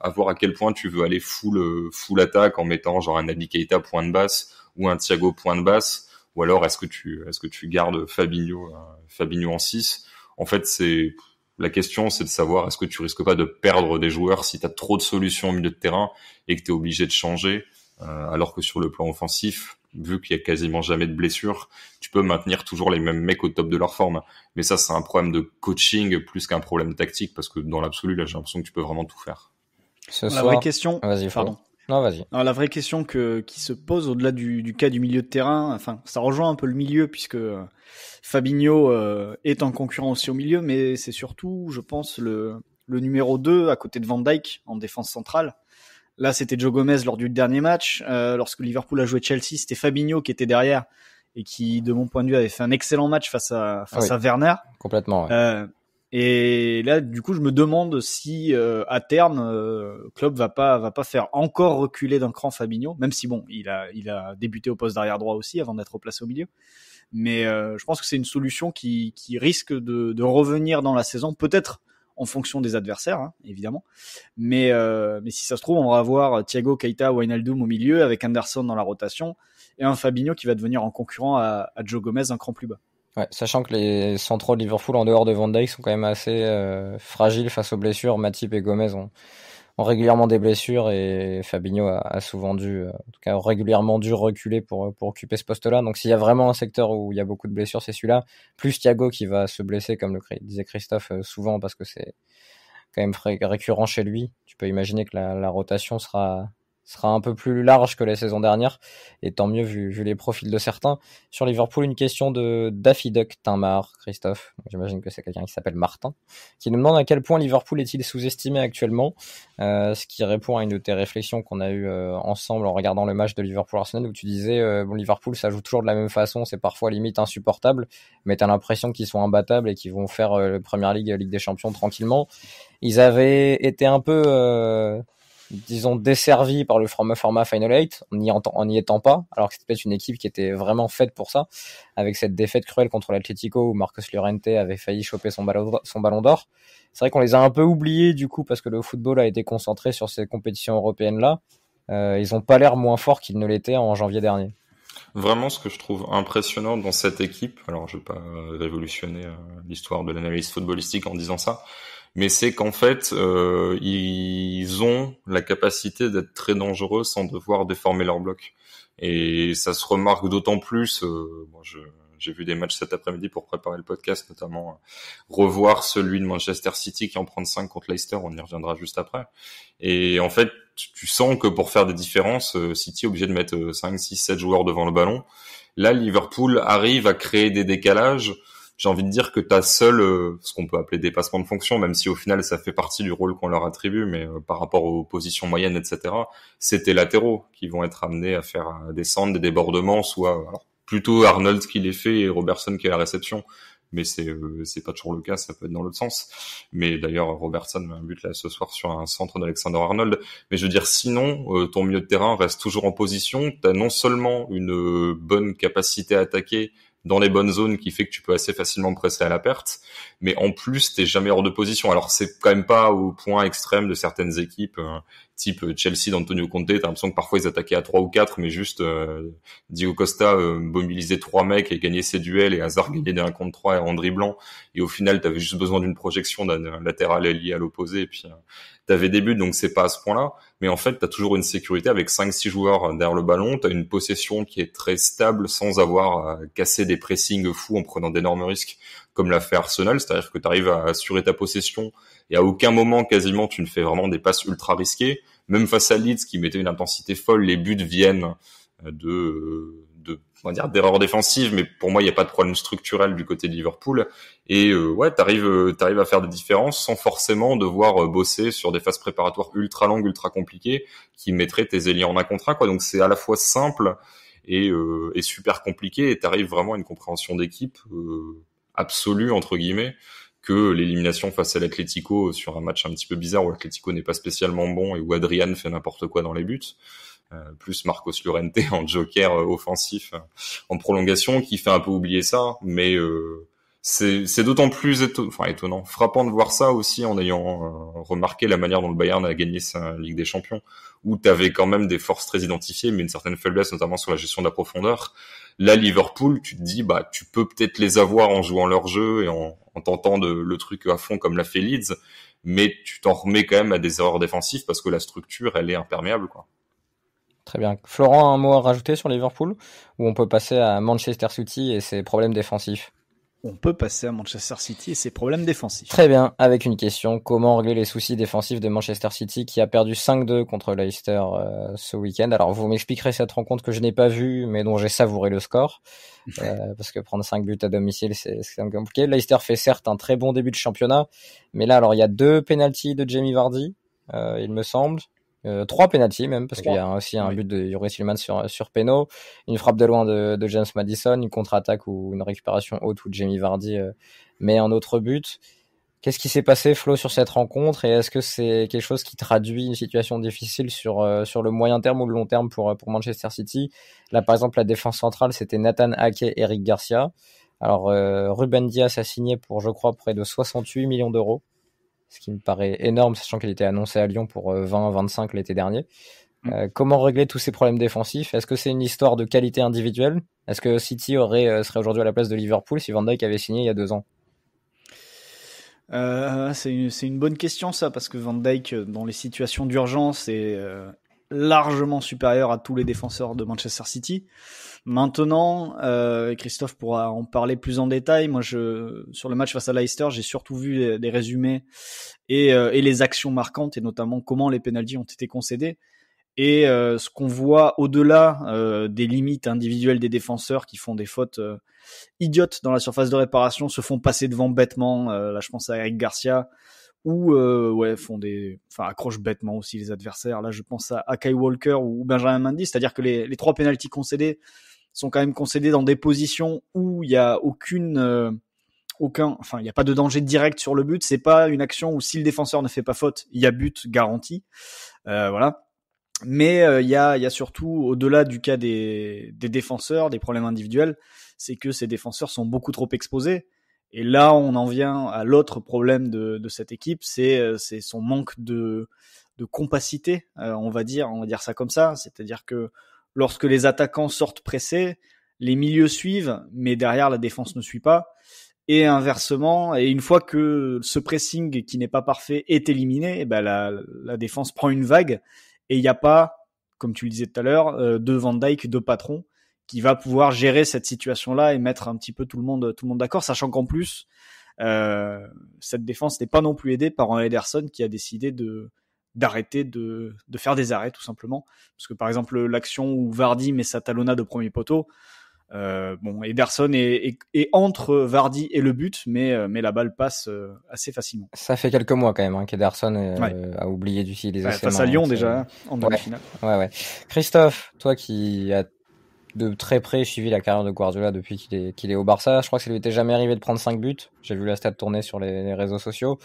à voir à quel point tu veux aller full full attaque en mettant genre un Naby Keita point de basse ou un Thiago point de basse, ou alors est-ce que tu est-ce que tu gardes Fabinho Fabinho en 6 en fait, c'est La question, c'est de savoir est-ce que tu risques pas de perdre des joueurs si tu as trop de solutions au milieu de terrain et que tu es obligé de changer, euh, alors que sur le plan offensif, vu qu'il y a quasiment jamais de blessures, tu peux maintenir toujours les mêmes mecs au top de leur forme. Mais ça, c'est un problème de coaching plus qu'un problème tactique, parce que dans l'absolu, là, j'ai l'impression que tu peux vraiment tout faire. la vraie question, vas-y, pardon. Non, vas-y. la vraie question que, qui se pose au-delà du, du, cas du milieu de terrain, enfin, ça rejoint un peu le milieu puisque euh, Fabinho euh, est en concurrent aussi au milieu, mais c'est surtout, je pense, le, le numéro 2 à côté de Van Dyke en défense centrale. Là, c'était Joe Gomez lors du dernier match. Euh, lorsque Liverpool a joué Chelsea, c'était Fabinho qui était derrière et qui, de mon point de vue, avait fait un excellent match face à face à Werner. Complètement. Ouais. Euh, et là, du coup, je me demande si euh, à terme, euh, Klopp va pas va pas faire encore reculer d'un cran Fabinho, même si bon, il a il a débuté au poste d'arrière droit aussi avant d'être placé au milieu. Mais euh, je pense que c'est une solution qui qui risque de, de revenir dans la saison, peut-être en fonction des adversaires, hein, évidemment. Mais, euh, mais si ça se trouve, on va avoir Thiago Keita Wijnaldum au milieu avec Anderson dans la rotation et un Fabinho qui va devenir en concurrent à, à Joe Gomez un cran plus bas. Ouais, sachant que les centraux de Liverpool en dehors de Van Dijk sont quand même assez euh, fragiles face aux blessures. Matip et Gomez ont, régulièrement des blessures et Fabinho a, souvent dû, euh, en tout cas régulièrement dû reculer pour, pour occuper ce poste-là. Donc s'il y a vraiment un secteur où il y a beaucoup de blessures, c'est celui-là. Plus Thiago qui va se blesser, comme le disait Christophe, euh, souvent parce que c'est quand même récurrent chez lui. Tu peux imaginer que la rotation sera sera un peu plus large que la saison dernière, et tant mieux vu, vu les profils de certains. Sur Liverpool, une question de Daffy Duck Timar, Christophe, j'imagine que c'est quelqu'un qui s'appelle Martin, qui nous demande à quel point Liverpool est-il sous-estimé actuellement, euh, ce qui répond à une de tes réflexions qu'on a eues euh, ensemble en regardant le match de Liverpool-Arsenal, où tu disais, euh, bon, Liverpool, ça joue toujours de la même façon, c'est parfois limite insupportable, mais tu as l'impression qu'ils sont imbattables et qu'ils vont faire le Premier League, Ligue des Champions tranquillement. Ils avaient été un peu disons, desservi par le format, Final 8 en n'y en étant pas, alors que c'était peut-être une équipe qui était vraiment faite pour ça, avec cette défaite cruelle contre l'Atlético où Marcos Llorente avait failli choper son ballon, d'or. C'est vrai qu'on les a un peu oubliés du coup parce que le football a été concentré sur ces compétitions européennes-là. Euh, ils ont pas l'air moins forts qu'ils ne l'étaient en janvier dernier. Vraiment, ce que je trouve impressionnant dans cette équipe, alors je vais pas révolutionner euh, l'histoire de l'analyse footballistique en disant ça, mais c'est qu'en fait, euh, ils ont la capacité d'être très dangereux sans devoir déformer leur bloc. Et ça se remarque d'autant plus. Euh, j'ai vu des matchs cet après-midi pour préparer le podcast, notamment euh, revoir celui de Manchester City qui en prend 5 contre Leicester, on y reviendra juste après. Et en fait, tu sens que pour faire des différences, euh, City est obligé de mettre 5, 6, 7 joueurs devant le ballon. Là, Liverpool arrive à créer des décalages j'ai envie de dire que ta seule, euh, ce qu'on peut appeler dépassement de fonction, même si au final ça fait partie du rôle qu'on leur attribue, mais euh, par rapport aux positions moyennes, etc., c'est tes latéraux qui vont être amenés à faire euh, des centres, des débordements, soit alors, plutôt Arnold qui les fait et Robertson qui est la réception, mais c'est c'est pas toujours le cas, ça peut être dans l'autre sens. Mais d'ailleurs, Robertson met un but là ce soir sur un centre d'Alexander Arnold. Mais je veux dire, sinon, ton milieu de terrain reste toujours en position. T'as non seulement une bonne capacité à attaquer, dans les bonnes zones qui fait que tu peux assez facilement presser à la perte. Mais en plus, t'es jamais hors de position. Alors c'est quand même pas au point extrême de certaines équipes, euh, type Chelsea d'Antonio Conte. T'as l'impression que parfois ils attaquaient à trois ou quatre, mais juste euh, Diego Costa euh, mobilisait trois mecs et gagnait ses duels et Hazard gagnait des 1 contre 3 en dribblant. Et au final, t'avais juste besoin d'une projection d'un latéral lié à l'opposé. Et puis t'avais des buts, donc c'est pas à ce point-là. Mais en fait, t'as toujours une sécurité avec 5-6 joueurs derrière le ballon. T'as une possession qui est très stable sans avoir à casser des pressings fous en prenant d'énormes risques comme l'a fait Arsenal. C'est-à-dire que tu arrives à assurer ta possession et à aucun moment quasiment tu ne fais vraiment des passes ultra risquées. Même face à Leeds qui mettait une intensité folle, les buts viennent de on va dire d'erreurs défensives, mais pour moi il n'y a pas de problème structurel du côté de Liverpool. Et euh, ouais, t'arrives euh, t'arrives à faire des différences sans forcément devoir euh, bosser sur des phases préparatoires ultra longues, ultra compliquées, qui mettraient tes ailiers en un contrat quoi. Donc c'est à la fois simple et, euh, et super compliqué, et t'arrives vraiment à une compréhension d'équipe absolue entre guillemets que l'élimination face à l'Atlético sur un match un petit peu bizarre où l'Atlético n'est pas spécialement bon et où Adrian fait n'importe quoi dans les buts. Euh, plus Marcos Llorente en joker euh, offensif euh, en prolongation qui fait un peu oublier ça, mais c'est d'autant plus étonnant, frappant de voir ça aussi en ayant remarqué la manière dont le Bayern a gagné sa Ligue des Champions, où tu avais quand même des forces très identifiées, mais une certaine faiblesse, notamment sur la gestion de la profondeur. Là, Liverpool, tu te dis, bah, tu peux peut-être les avoir en jouant leur jeu et en, en tentant de, le truc à fond comme l'a fait Leeds, mais tu t'en remets quand même à des erreurs défensives parce que la structure, elle est imperméable, quoi. Très bien. Florent, un mot à rajouter sur Liverpool, ou on peut passer à Manchester City et ses problèmes défensifs? On peut passer à Manchester City et ses problèmes défensifs. Très bien, avec une question. Comment régler les soucis défensifs de Manchester City qui a perdu 5-2 contre Leicester euh, ce week-end? Alors vous m'expliquerez cette rencontre que je n'ai pas vue mais dont j'ai savouré le score. Euh, parce que prendre 5 buts à domicile c'est compliqué. Leicester fait certes un très bon début de championnat. Mais là alors il y a deux pénalties de Jamie Vardy, euh, il me semble. Euh, trois pénalties même parce qu'il y a aussi un but de Yuri Silman sur sur Peno, une frappe de loin de, de James Madison, une contre-attaque ou une récupération haute où Jamie Vardy euh, met un autre but. Qu'est-ce qui s'est passé Flo sur cette rencontre? Et est-ce que c'est quelque chose qui traduit une situation difficile sur euh, sur le moyen terme ou le long terme pour pour Manchester City? Là par exemple la défense centrale c'était Nathan Ake et Eric Garcia. Alors Ruben Diaz a signé pour je crois près de 68 millions d'euros ce qui me paraît énorme, sachant qu'il était annoncé à Lyon pour 20-25 euh, l'été dernier. Mm. Euh, comment régler tous ces problèmes défensifs? Est-ce que c'est une histoire de qualité individuelle? Est-ce que City aurait, euh, serait aujourd'hui à la place de Liverpool si Van Dijk avait signé il y a deux ans? C'est une, une, bonne question ça, parce que Van Dijk, dans les situations d'urgence, est largement supérieur à tous les défenseurs de Manchester City. Maintenant, euh, Christophe pourra en parler plus en détail. Moi, je, sur le match face à Leicester, j'ai surtout vu des résumés et, euh, et, les actions marquantes, et notamment comment les pénalties ont été concédés. Et euh, ce qu'on voit au-delà euh, des limites individuelles des défenseurs qui font des fautes euh, idiotes dans la surface de réparation, se font passer devant bêtement. là, je pense à Eric Garcia ou ouais font des enfin accrochent bêtement aussi les adversaires là je pense à, Kai Walker ou Benjamin Mendy c'est-à-dire que les, les trois pénalties concédés sont quand même concédés dans des positions où il y a aucune euh, aucun enfin il n'y a pas de danger direct sur le but. C'est pas une action où si le défenseur ne fait pas faute il y a but garanti. Euh, voilà. Mais euh, il y a y a surtout au-delà du cas des des défenseurs des problèmes individuels c'est que ces défenseurs sont beaucoup trop exposés. Et là on en vient à l'autre problème de de cette équipe c'est c'est son manque de de compacité on va dire on va dire ça comme ça. C'est-à-dire que lorsque les attaquants sortent pressés, les milieux suivent, mais derrière la défense ne suit pas. Et inversement, et une fois que ce pressing qui n'est pas parfait est éliminé, eh ben la, la, défense prend une vague et il n'y a pas, comme tu le disais tout à l'heure, euh, de Van Dyke, de patron qui va pouvoir gérer cette situation-là et mettre un petit peu tout le monde, tout le monde d'accord, sachant qu'en plus, euh, cette défense n'est pas non plus aidée par un Ederson qui a décidé de, d'arrêter de, de, faire des arrêts tout simplement. Parce que par exemple l'action où Vardy met sa talonna de premier poteau, euh, bon Ederson est, est, entre Vardy et le but, mais, euh, mais la balle passe euh, assez facilement. Ça fait quelques mois quand même hein, qu'Ederson euh, a oublié d'utiliser ouais, face à Lyon déjà en demi-finale. Ouais, ouais. Christophe, toi qui as de très près suivi la carrière de Guardiola depuis qu'il est, qu'il est au Barça. Je crois que ça lui était jamais arrivé de prendre 5 buts. J'ai vu la stat tourner sur les, les réseaux sociaux.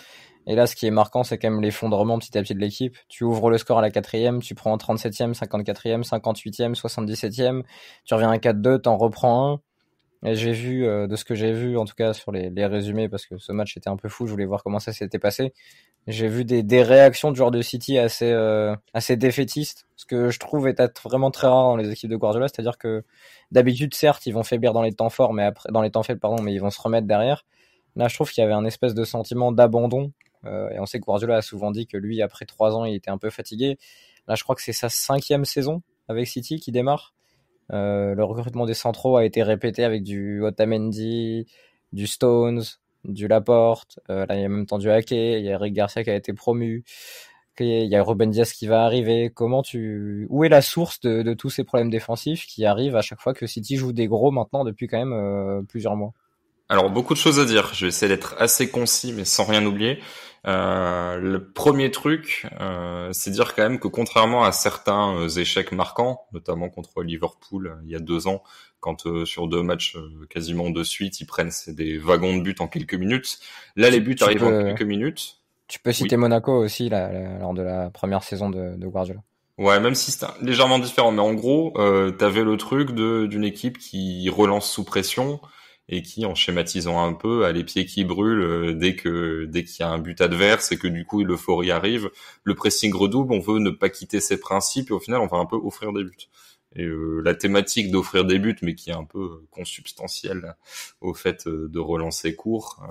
Et là, ce qui est marquant, c'est quand même l'effondrement petit à petit de l'équipe. Tu ouvres le score à la quatrième, tu prends 37e, 54e, 58e, 77e, tu reviens à 4-2, t'en reprends un. Et j'ai vu, euh, de ce que j'ai vu, en tout cas sur les, résumés, parce que ce match était un peu fou, je voulais voir comment ça s'était passé. J'ai vu des, des, réactions du joueur de City assez, euh, assez défaitistes, ce que je trouve est vraiment très rare dans les équipes de Guardiola, c'est-à-dire que d'habitude, certes, ils vont faiblir dans les temps forts, mais après, dans les temps faibles, pardon, mais ils vont se remettre derrière. Là, je trouve qu'il y avait un espèce de sentiment d'abandon et on sait que Guardiola a souvent dit que lui, après trois ans, il était un peu fatigué. Là, je crois que c'est sa cinquième saison avec City qui démarre. Euh, le recrutement des centraux a été répété avec du Otamendi, du Stones, du Laporte. Euh, là, il y a même temps du Hockey. Il y a Eric Garcia qui a été promu. Il y a Ruben Diaz qui va arriver. Comment tu, où est la source de, tous ces problèmes défensifs qui arrivent à chaque fois que City joue des gros maintenant depuis quand même euh, plusieurs mois? Alors beaucoup de choses à dire. Je vais essayer d'être assez concis mais sans rien oublier. Euh, le premier truc, euh, c'est dire quand même que contrairement à certains euh, échecs marquants, notamment contre Liverpool euh, il y a deux ans, quand euh, sur deux matchs quasiment de suite ils prennent des wagons de but en quelques minutes, là les buts arrivent en quelques minutes. Tu peux citer Monaco aussi là, lors de la première saison de, de Guardiola. Ouais, même si c'est légèrement différent, mais en gros, euh, t'avais le truc d'une équipe qui relance sous pression et qui, en schématisant un peu, a les pieds qui brûlent euh, dès que dès qu'il y a un but adverse et que du coup l'euphorie arrive, le pressing redouble, on veut ne pas quitter ses principes et au final on va un peu offrir des buts. Et euh, la thématique d'offrir des buts, mais qui est un peu consubstantielle au fait euh, de relancer court,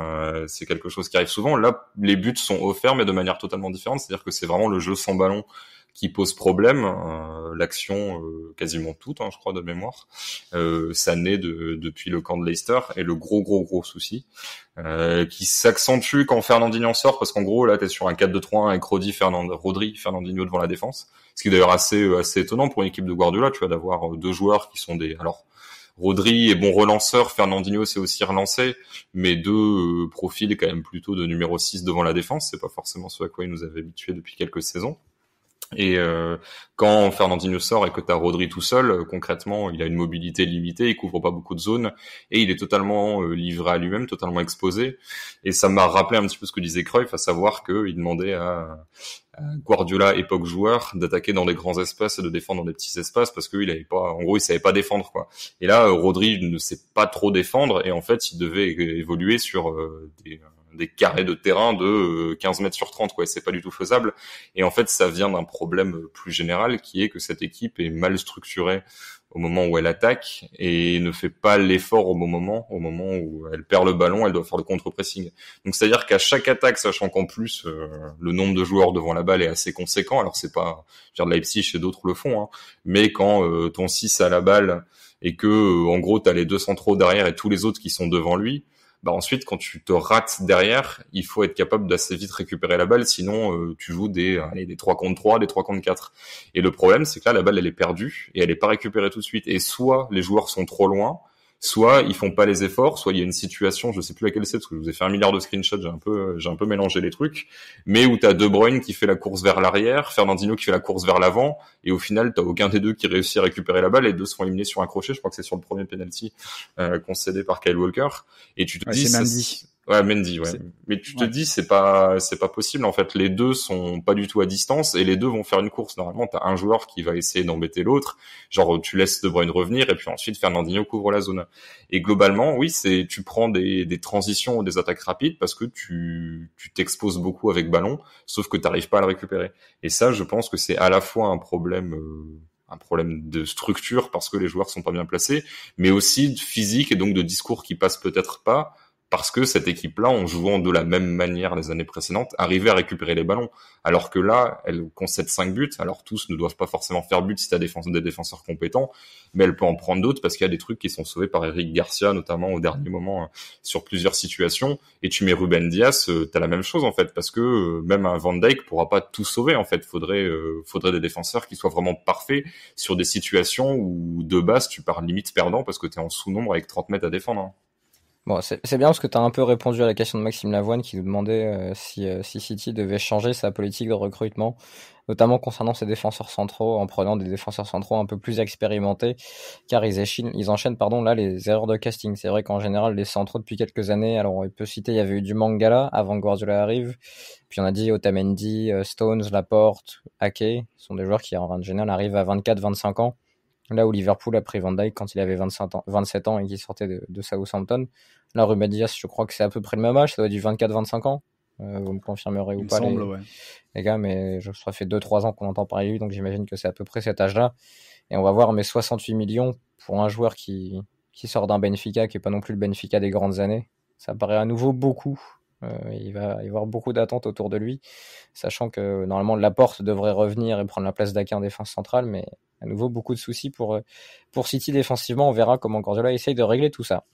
c'est quelque chose qui arrive souvent. Là, les buts sont offerts, mais de manière totalement différente. C'est-à-dire que c'est vraiment le jeu sans ballon qui pose problème. Euh, l'action, euh, quasiment toute, hein, je crois, de mémoire, euh, ça naît de, depuis le camp de Leicester. Et le gros, gros, gros souci, qui s'accentue quand Fernandinho sort, parce qu'en gros, là, tu es sur un 4-2-3-1 avec Rodri, Fernand, Fernandinho devant la défense. Ce qui est d'ailleurs assez, assez étonnant pour une équipe de Guardiola, tu vois, d'avoir deux joueurs qui sont des... Alors, Rodri est bon relanceur, Fernandinho c'est aussi relancé, mais deux profils quand même plutôt de numéro 6 devant la défense, c'est pas forcément ce à quoi il nous avait habitués depuis quelques saisons. Et euh, quand Fernandinho sort et que tu as Rodri tout seul, euh, concrètement, il a une mobilité limitée, il couvre pas beaucoup de zones et il est totalement euh, livré à lui-même, totalement exposé. Et ça m'a rappelé un petit peu ce que disait Cruyff, à savoir qu'il demandait à, Guardiola, époque joueur, d'attaquer dans des grands espaces et de défendre dans des petits espaces parce qu'il avait pas, en gros, il savait pas défendre quoi. Et là, Rodri ne sait pas trop défendre et en fait, il devait évoluer sur des des carrés de terrain de 15 euh, mètres sur 30 quoi c'est pas du tout faisable. Et en fait ça vient d'un problème plus général qui est que cette équipe est mal structurée au moment où elle attaque et ne fait pas l'effort au bon moment au moment où elle perd le ballon elle doit faire le contre-pressing. Donc c'est à dire qu'à chaque attaque sachant qu'en plus euh, le nombre de joueurs devant la balle est assez conséquent alors c'est pas je veux dire Leipzig et d'autres le font hein, mais quand euh, ton 6 a la balle et que en gros tu as les deux centraux derrière et tous les autres qui sont devant lui bah ensuite quand tu te rates derrière, il faut être capable d'assez vite récupérer la balle, sinon euh, tu joues des allez, des 3 contre 3, des 3 contre 4. Et le problème c'est que là la balle elle est perdue et elle est pas récupérée tout de suite et soit les joueurs sont trop loin, soit ils font pas les efforts, soit il y a une situation, je sais plus laquelle c'est parce que je vous ai fait un milliard de screenshots, j'ai un peu j'ai un peu mélangé les trucs, mais où tu as De Bruyne qui fait la course vers l'arrière, Fernandinho qui fait la course vers l'avant et au final tu aucun des deux qui réussit à récupérer la balle, les deux se font éliminer sur un crochet, je crois que c'est sur le premier penalty euh, concédé par Kyle Walker et tu te dis Ouais, Mendy, ouais. Mais tu te dis, c'est pas, c'est pas possible. En fait, les deux sont pas du tout à distance et les deux vont faire une course. Normalement, t'as un joueur qui va essayer d'embêter l'autre. Genre, tu laisses De Bruyne revenir et puis ensuite Fernandinho couvre la zone. Et globalement, oui, c'est, tu prends des, des transitions ou des attaques rapides parce que tu, tu t'exposes beaucoup avec ballon, sauf que t'arrives pas à le récupérer. Et ça, je pense que c'est à la fois un problème, euh, un problème de structure parce que les joueurs sont pas bien placés, mais aussi de physique et donc de discours qui passent peut-être pas parce que cette équipe-là, en jouant de la même manière les années précédentes, arrivait à récupérer les ballons. Alors que là, elle concède 5 buts. Alors tous ne doivent pas forcément faire but si tu as des défenseurs compétents, mais elle peut en prendre d'autres parce qu'il y a des trucs qui sont sauvés par Eric Garcia, notamment au dernier moment hein, sur plusieurs situations. Et tu mets Ruben Diaz, euh, tu as la même chose en fait, parce que euh, même un Van Dijk pourra pas tout sauver en fait. Faudrait, euh, faudrait des défenseurs qui soient vraiment parfaits sur des situations où de base tu pars limite perdant parce que tu es en sous-nombre avec 30 mètres à défendre. Bon, c'est bien parce que tu as un peu répondu à la question de Maxime Lavoine qui nous demandait euh, si, euh, si City devait changer sa politique de recrutement, notamment concernant ses défenseurs centraux, en prenant des défenseurs centraux un peu plus expérimentés, car ils, échinent, ils enchaînent pardon, là les erreurs de casting. C'est vrai qu'en général, les centraux depuis quelques années, alors on peut citer, il y avait eu du Mangala avant que Guardiola arrive, puis on a dit Otamendi, euh, Stones, Laporte, Ake, sont des joueurs qui en général arrivent à 24-25 ans Là où Liverpool a pris Van Dijk quand il avait 25 ans, 27 ans et qu'il sortait de, de, Southampton. Là, Ruben Diaz, je crois que c'est à peu près le même âge, ça doit être du 24-25 ans. Euh, vous me confirmerez ou pas les, les, gars, mais je, ça fait 2-3 ans qu'on entend parler de lui, donc j'imagine que c'est à peu près cet âge-là. Et on va voir, mais 68 millions pour un joueur qui, qui sort d'un Benfica, qui est pas non plus le Benfica des grandes années, ça paraît à nouveau beaucoup. Euh, il va y avoir beaucoup d'attentes autour de lui, sachant que normalement Laporte devrait revenir et prendre la place d'Ake en défense centrale, mais à nouveau beaucoup de soucis pour, euh, pour City défensivement. On verra comment Guardiola essaye de régler tout ça.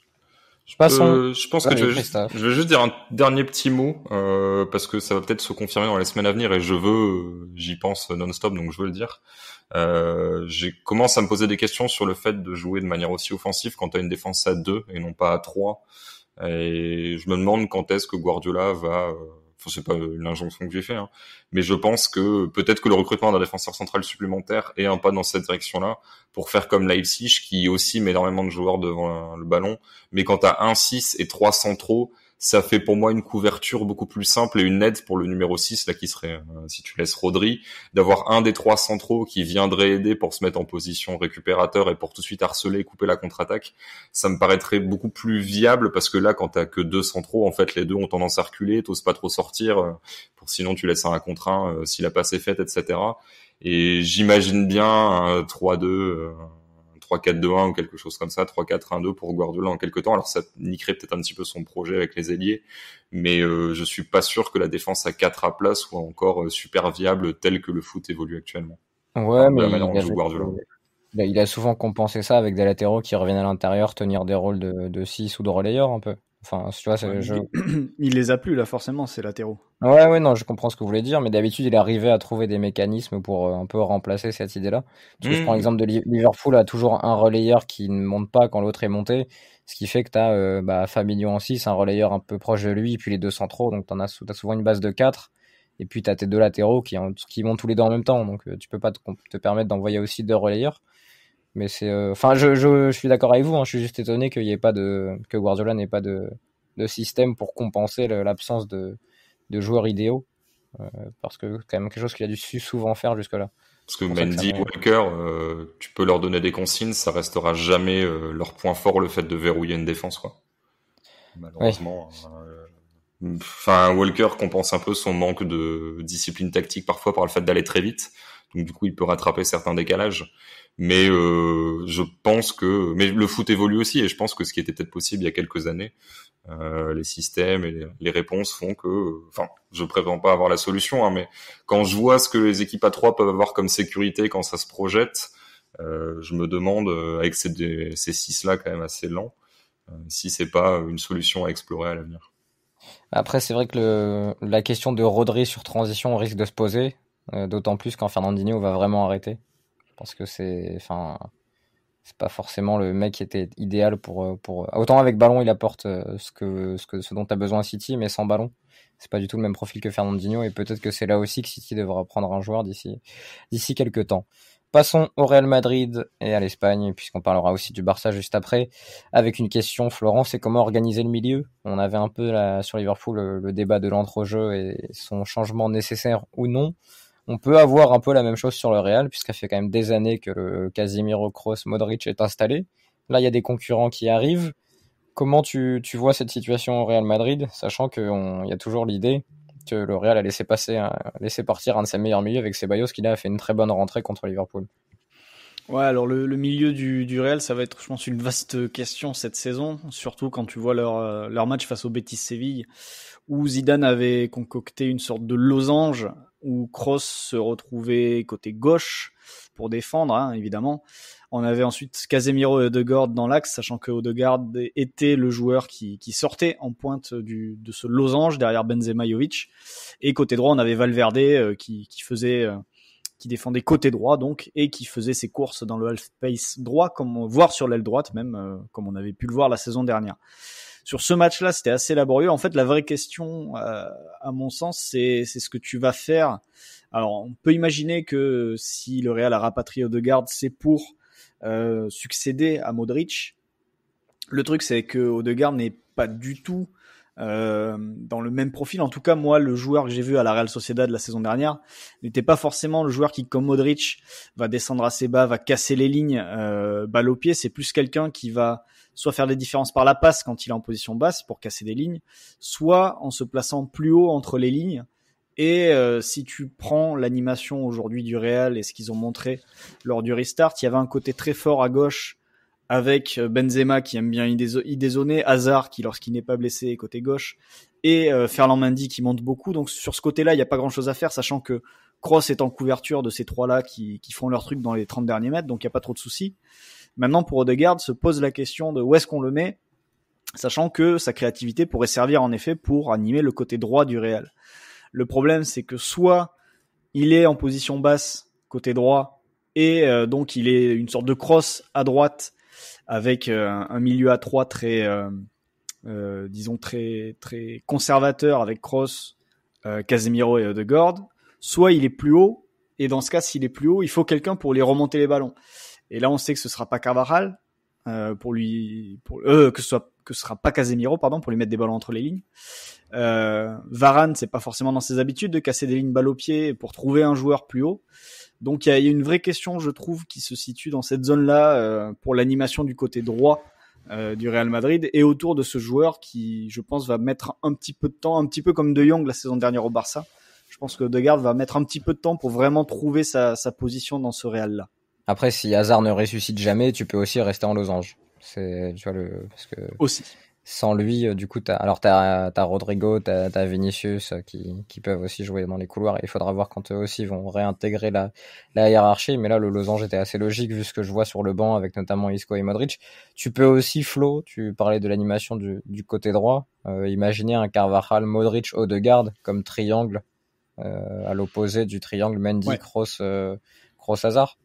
Je, euh, je pense que je vais, juste, je vais, juste, dire un dernier petit mot euh, parce que ça va peut-être se confirmer dans les semaines à venir et je veux, j'y pense non-stop donc je veux le dire. Euh, j'ai commencé à me poser des questions sur le fait de jouer de manière aussi offensive quand tu as une défense à 2 et non pas à 3. Et je me demande quand est-ce que Guardiola va euh, enfin c'est pas une injonction que j'ai fait, hein. mais je pense que peut-être que le recrutement d'un défenseur central supplémentaire est un pas dans cette direction-là pour faire comme Leipzig qui aussi met énormément de joueurs devant le ballon, mais quand t'as un 6 et trois centraux, ça fait pour moi une couverture beaucoup plus simple et une aide pour le numéro 6 là qui serait euh, si tu laisses Rodri d'avoir un des trois centraux qui viendrait aider pour se mettre en position récupérateur et pour tout de suite harceler et couper la contre-attaque. Ça me paraîtrait beaucoup plus viable parce que là quand t'as que deux centraux en fait les deux ont tendance à reculer t'oses pas trop sortir euh, pour sinon tu laisses un contre 1 euh, si la passe est faite etc et j'imagine bien un 3-2 3-4-2-1 ou quelque chose comme ça, 3-4-1-2 pour Guardiola en quelques temps. Alors ça niquerait peut-être un petit peu son projet avec les ailiers, mais euh, je suis pas sûr que la défense à 4 à plat soit encore euh, super viable tel que le foot évolue actuellement. Ouais, mais il, a, souvent compensé ça avec des latéraux qui reviennent à l'intérieur, tenir des rôles de, de 6 ou de relayeur un peu. Enfin, tu vois, je... il les a plus là forcément ces latéraux. Ouais, ouais, non, je comprends ce que vous voulez dire, mais d'habitude il est arrivé à trouver des mécanismes pour euh, un peu remplacer cette idée-là. Parce que je prends mmh. l'exemple de Liverpool a toujours un relayeur qui ne monte pas quand l'autre est monté, ce qui fait que tu as euh, bah, Fabinho en 6, un relayeur un peu proche de lui, puis les deux centraux, donc tu as, as, souvent une base de 4, et puis tu as tes deux latéraux qui, qui montent tous les deux en même temps, donc euh, tu peux pas te, te permettre d'envoyer aussi deux relayeurs. Mais c'est, euh, enfin, je, je, je, suis d'accord avec vous. Hein, je suis juste étonné qu'il y ait pas de, que Guardiola n'ait pas de, de système pour compenser l'absence de, de joueurs idéaux, euh, parce que c'est quand même quelque chose qu'il a dû souvent faire jusque-là. Parce que Mendy, Walker, euh, tu peux leur donner des consignes, ça restera jamais euh, leur point fort le fait de verrouiller une défense, quoi. Malheureusement. Enfin, Walker compense un peu son manque de discipline tactique parfois par le fait d'aller très vite. Donc du coup, il peut rattraper certains décalages. Mais euh, je pense que, mais le foot évolue aussi, et je pense que ce qui était peut-être possible il y a quelques années, euh, les systèmes et les, réponses font que, enfin, je prétends pas avoir la solution, hein, mais quand je vois ce que les équipes à 3 peuvent avoir comme sécurité quand ça se projette, euh, je me demande avec ces, ces six là quand même assez lents, si c'est pas une solution à explorer à l'avenir. Après, c'est vrai que la question de Rodri sur transition risque de se poser. D'autant plus quand Fernandinho va vraiment arrêter. Parce que c'est, enfin, c'est pas forcément le mec qui était idéal pour, euh, pour. Autant avec ballon, il apporte euh, ce que, ce que, ce dont a besoin City, mais sans ballon, c'est pas du tout le même profil que Fernandinho. Et peut-être que c'est là aussi que City devra prendre un joueur d'ici, d'ici quelques temps. Passons au Real Madrid et à l'Espagne, puisqu'on parlera aussi du Barça juste après, avec une question, Florent, c'est comment organiser le milieu? On avait un peu là, sur Liverpool le, le débat de l'entre-jeu et son changement nécessaire ou non. On peut avoir un peu la même chose sur le Real, puisqu'il fait quand même des années que le Casimiro Kroos Modric est installé. Là, il y a des concurrents qui arrivent. Comment tu, vois cette situation au Real Madrid, sachant qu'il y a toujours l'idée que le Real a laissé, passer, laissé partir un de ses meilleurs milieux avec Ceballos, qui là a fait une très bonne rentrée contre Liverpool. Ouais, alors le, milieu du, du, Real, ça va être, je pense, une vaste question cette saison, surtout quand tu vois leur, euh, leur match face au Betis Séville, où Zidane avait concocté une sorte de losange où Kroos se retrouvait côté gauche pour défendre, hein, évidemment. On avait ensuite Casemiro et Odegaard dans l'axe, sachant que Odegaard était le joueur qui, qui sortait en pointe du, de ce losange derrière Benzema Jovic. Et côté droit, on avait Valverde euh, qui, qui faisait, euh, qui défendait côté droit donc et qui faisait ses courses dans le half space droit, comme voire sur l'aile droite même, euh, comme on avait pu le voir la saison dernière sur ce match-là, c'était assez laborieux. En fait, la vraie question, euh, à mon sens, c'est ce que tu vas faire. Alors, on peut imaginer que si le Real a rapatrié Odegaard, c'est pour euh, succéder à Modric. Le truc, c'est que Odegaard n'est pas du tout euh, dans le même profil. En tout cas, moi, le joueur que j'ai vu à la Real Sociedad la saison dernière n'était pas forcément le joueur qui, comme Modric, va descendre assez bas, va casser les lignes, euh, balle au pied. C'est plus quelqu'un qui va soit faire des différences par la passe quand il est en position basse pour casser des lignes, soit en se plaçant plus haut entre les lignes. Et euh, si tu prends l'animation aujourd'hui du Real et ce qu'ils ont montré lors du restart, il y avait un côté très fort à gauche avec euh, Benzema qui aime bien idée zoner, Hazard qui lorsqu'il n'est pas blessé est côté gauche, et euh, Ferland Mendy qui monte beaucoup. Donc sur ce côté-là, il n'y a pas grand-chose à faire, sachant que Cross est en couverture de ces trois-là qui, qui, font leur truc dans les 30 derniers mètres, donc il n'y a pas trop de soucis. Maintenant, pour Odegaard, se pose la question de où est-ce qu'on le met, sachant que sa créativité pourrait servir en effet pour animer le côté droit du Real. Le problème, c'est que soit il est en position basse, côté droit, et euh, donc il est une sorte de cross à droite avec euh, un milieu à trois très, euh, disons très très conservateur avec Cross, Casemiro et Odegaard. Soit il est plus haut et dans ce cas, s'il est plus haut, il faut quelqu'un pour les remonter les ballons. Et là, on sait que ce sera pas Carvajal pour lui, pour, que ce soit que ce sera pas Casemiro, pardon, pour lui mettre des ballons entre les lignes. Euh, Varane, c'est pas forcément dans ses habitudes de casser des lignes balle au pied pour trouver un joueur plus haut. Donc il y, a une vraie question, je trouve, qui se situe dans cette zone-là euh, pour l'animation du côté droit euh, du Real Madrid et autour de ce joueur qui, je pense, va mettre un petit peu de temps, un petit peu comme De Jong la saison dernière au Barça. Je pense que De va mettre un petit peu de temps pour vraiment trouver sa, sa position dans ce Real-là. Après, si Hazard ne ressuscite jamais, tu peux aussi rester en losange. C'est, tu vois, le, parce que. Aussi sans lui, euh, du coup, t'as, alors t'as, as Rodrigo, t'as, as Vinicius euh, qui, qui peuvent aussi jouer dans les couloirs. il faudra voir quand eux aussi vont réintégrer la, la hiérarchie. Mais là, le losange était assez logique vu ce que je vois sur le banc avec notamment Isco et Modric. Tu peux aussi, Flo, tu parlais de l'animation du, du côté droit. Euh, imaginer un Carvajal, Modric, Odegaard comme triangle euh, à l'opposé du triangle Mendy, Cross, euh, Cross, Hazard.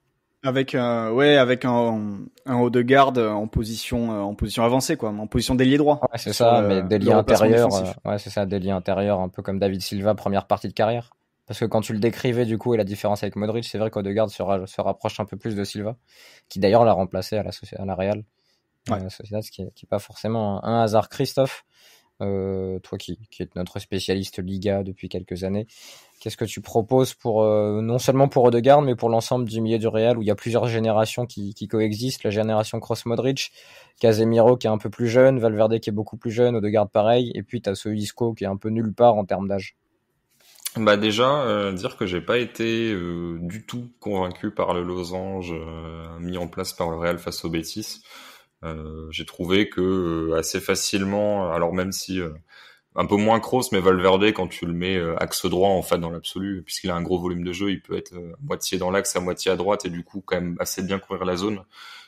Avec un, ouais, avec un, un haut de garde en position, euh, en position avancée, quoi, en position d'ailier droit. Ouais, c'est ça, mais d'ailier intérieur, euh, ouais, c'est ça, d'ailier intérieur, un peu comme David Silva, première partie de carrière. Parce que quand tu le décrivais, du coup, et la différence avec Modric, c'est vrai qu'Odegaard se, se rapproche un peu plus de Silva, qui d'ailleurs l'a remplacé à la, à la Real. Ouais. Euh, ce qui est, qui est pas forcément un, un hasard. Christophe, euh, toi qui, qui es notre spécialiste Liga depuis quelques années, qu'est-ce que tu proposes pour euh, non seulement pour Odegaard, mais pour l'ensemble du milieu du Real où il y a plusieurs générations qui, qui coexistent, la génération Cross Modric, Casemiro qui est un peu plus jeune, Valverde qui est beaucoup plus jeune, Odegaard pareil, et puis tu as ce qui est un peu nulle part en termes d'âge. Bah déjà euh, dire que j'ai pas été euh, du tout convaincu par le losange mis en place par le Real face au Betis. Euh, j'ai trouvé que euh, assez facilement, alors même si euh, un peu moins cross, mais Valverde, quand tu le mets axe droit, en fait, dans l'absolu, puisqu'il a un gros volume de jeu, il peut être moitié dans l'axe, à moitié à droite, et du coup, quand même assez bien couvrir la zone.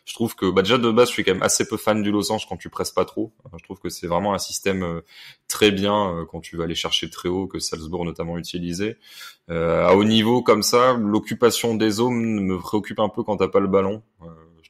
Je trouve que, bah, déjà de base, je suis quand même assez peu fan du losange quand tu presses pas trop. Je trouve que c'est vraiment un système très bien quand tu vas aller chercher très haut, que Salzbourg notamment utilisé. Euh, à haut niveau comme ça, l'occupation des zones me préoccupe un peu quand t'as pas le ballon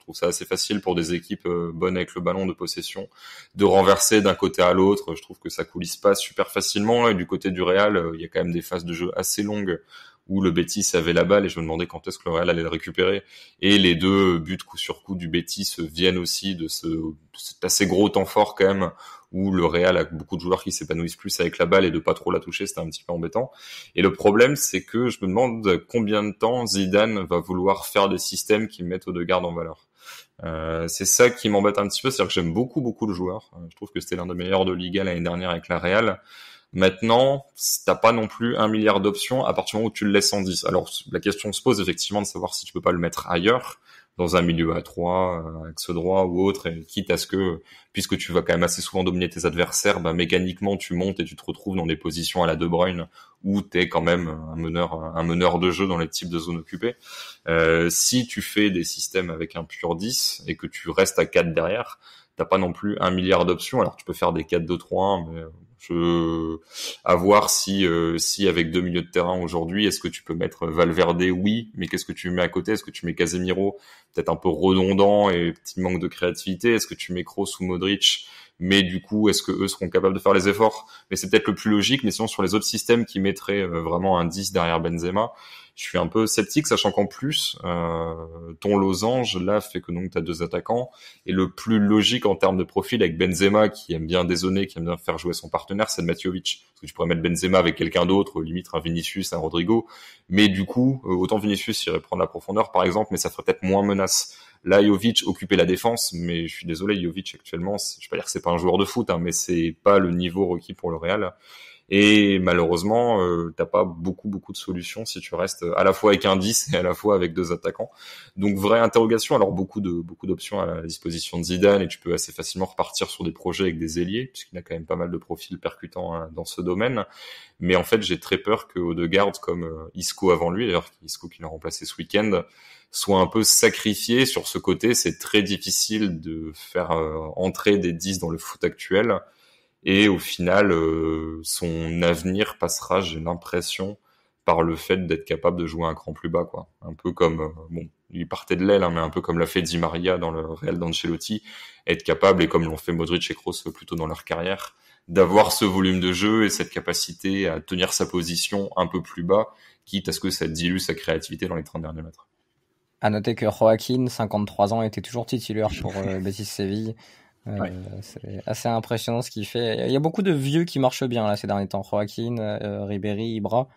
trouve ça assez facile pour des équipes euh, bonnes avec le ballon de possession de renverser d'un côté à l'autre. Je trouve que ça coulisse pas super facilement. Et du côté du Real, euh, il y a quand même des phases de jeu assez longues où le Betis avait la balle et je me demandais quand est-ce que le Real allait le récupérer. Et les deux buts coup sur coup du Betis viennent aussi de, ce, de cet assez gros temps fort quand même où le Real a beaucoup de joueurs qui s'épanouissent plus avec la balle et de pas trop la toucher, c'était un petit peu embêtant. Et le problème, c'est que je me demande combien de temps Zidane va vouloir faire des systèmes qui mettent Odegaard en valeur. Euh, c'est ça qui m'embête un petit peu, c'est-à-dire que j'aime beaucoup beaucoup le joueur. Euh, je trouve que c'était l'un des meilleurs de Liga l'année dernière avec la Real. Maintenant, t'as pas non plus un milliard d'options à partir du moment où tu le laisses en 10. Alors la question se pose effectivement de savoir si tu peux pas le mettre ailleurs dans un milieu à 3, euh, axe droit ou autre, et quitte à ce que, puisque tu vas quand même assez souvent dominer tes adversaires, bah, mécaniquement tu montes et tu te retrouves dans des positions à la De Bruyne où tu es quand même un meneur, un meneur de jeu dans les types de zones occupées. Euh, si tu fais des systèmes avec un pur 10 et que tu restes à 4 derrière, t'as pas non plus un milliard d'options. Alors tu peux faire des 4-2-3-1, mais je à voir si euh, si avec deux milieux de terrain aujourd'hui, est-ce que tu peux mettre Valverde Oui, mais qu'est-ce que tu mets à côté? Est-ce que tu mets Casemiro Peut-être un peu redondant et petit manque de créativité? Est-ce que tu mets Kroos ou Modric? Mais du coup, est-ce que eux seront capables de faire les efforts? Mais c'est peut-être le plus logique. Mais sinon, sur les autres systèmes qui mettraient euh, vraiment un 10 derrière Benzema, je suis un peu sceptique, sachant qu'en plus, euh, ton losange, là, fait que donc tu as deux attaquants. Et le plus logique en termes de profil avec Benzema, qui aime bien dézonner, qui aime bien faire jouer son partenaire, c'est Matiovic. Parce que tu pourrais mettre Benzema avec quelqu'un d'autre, limite un Vinicius, un Rodrigo. Mais du coup, euh, autant Vinicius irait prendre la profondeur, par exemple, mais ça ferait peut-être moins menace. Là, Jovic occupait la défense, mais je suis désolé, Jovic actuellement, je vais pas dire que c'est pas un joueur de foot, hein, mais c'est pas le niveau requis pour le Real. Et malheureusement, euh, t'as pas beaucoup beaucoup de solutions si tu restes à la fois avec un 10 et à la fois avec deux attaquants. Donc vraie interrogation. Alors beaucoup de beaucoup d'options à la disposition de Zidane et tu peux assez facilement repartir sur des projets avec des ailiers puisqu'il a quand même pas mal de profils percutants hein, dans ce domaine. Mais en fait, j'ai très peur que Odegaard, comme euh, Isco avant lui, d'ailleurs Isco qui l'a remplacé ce week-end, soit un peu sacrifié sur ce côté. C'est très difficile de faire euh, entrer des 10 dans le foot actuel et au final, euh, son avenir passera, j'ai l'impression, par le fait d'être capable de jouer un cran plus bas, quoi. Un peu comme, euh, bon, il partait de l'aile, hein, mais un peu comme l'a fait Di Maria dans le Real d'Ancelotti, être capable, et comme l'ont fait Modric et Kroos plutôt dans leur carrière, d'avoir ce volume de jeu et cette capacité à tenir sa position un peu plus bas, quitte à ce que ça dilue sa créativité dans les 30 derniers mètres. À noter que Joaquin, 53 ans, était toujours titulaire pour euh, Betis Séville. Euh, c'est assez impressionnant ce qu'il fait. Il y a beaucoup de vieux qui marchent bien là ces derniers temps. Joaquin, euh, Ribéry, Ibra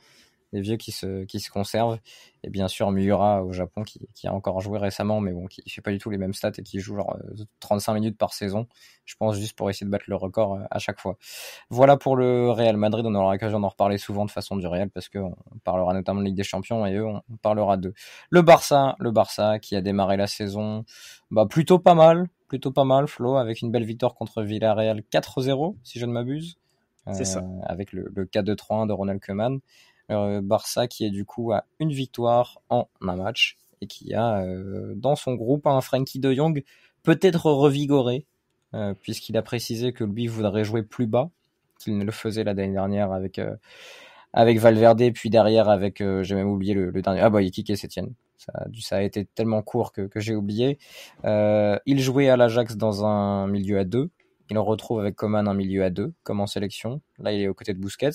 des vieux qui se, qui se conservent. Et bien sûr, Miura au Japon qui, qui, a encore joué récemment, mais bon, qui fait pas du tout les mêmes stats et qui joue genre 35 euh, minutes par saison. Je pense juste pour essayer de battre le record euh, à chaque fois. Voilà pour le Real Madrid. On aura l'occasion d'en reparler souvent de façon du Real parce qu'on parlera notamment de Ligue des Champions et eux, on parlera d'eux. Le Barça, le Barça qui a démarré la saison, bah, plutôt pas mal. Plutôt pas mal, Flo, avec une belle victoire contre Villarreal 4-0, si je ne m'abuse. C'est ça. Euh, avec le, le 4-2-3-1 de Ronald Koeman. Euh, Barça qui est du coup à une victoire en un match et qui a euh, dans son groupe un Frankie de Jong peut-être revigoré euh, puisqu'il a précisé que lui voudrait jouer plus bas qu'il ne le faisait l'année dernière avec avec Valverde puis derrière avec j'ai même oublié le, dernier ah bah il kické Sétienne ça, a été tellement court que, j'ai oublié il jouait à l'Ajax dans un milieu à deux il le retrouve avec Coman un milieu à deux comme en sélection là il est aux côtés de Busquets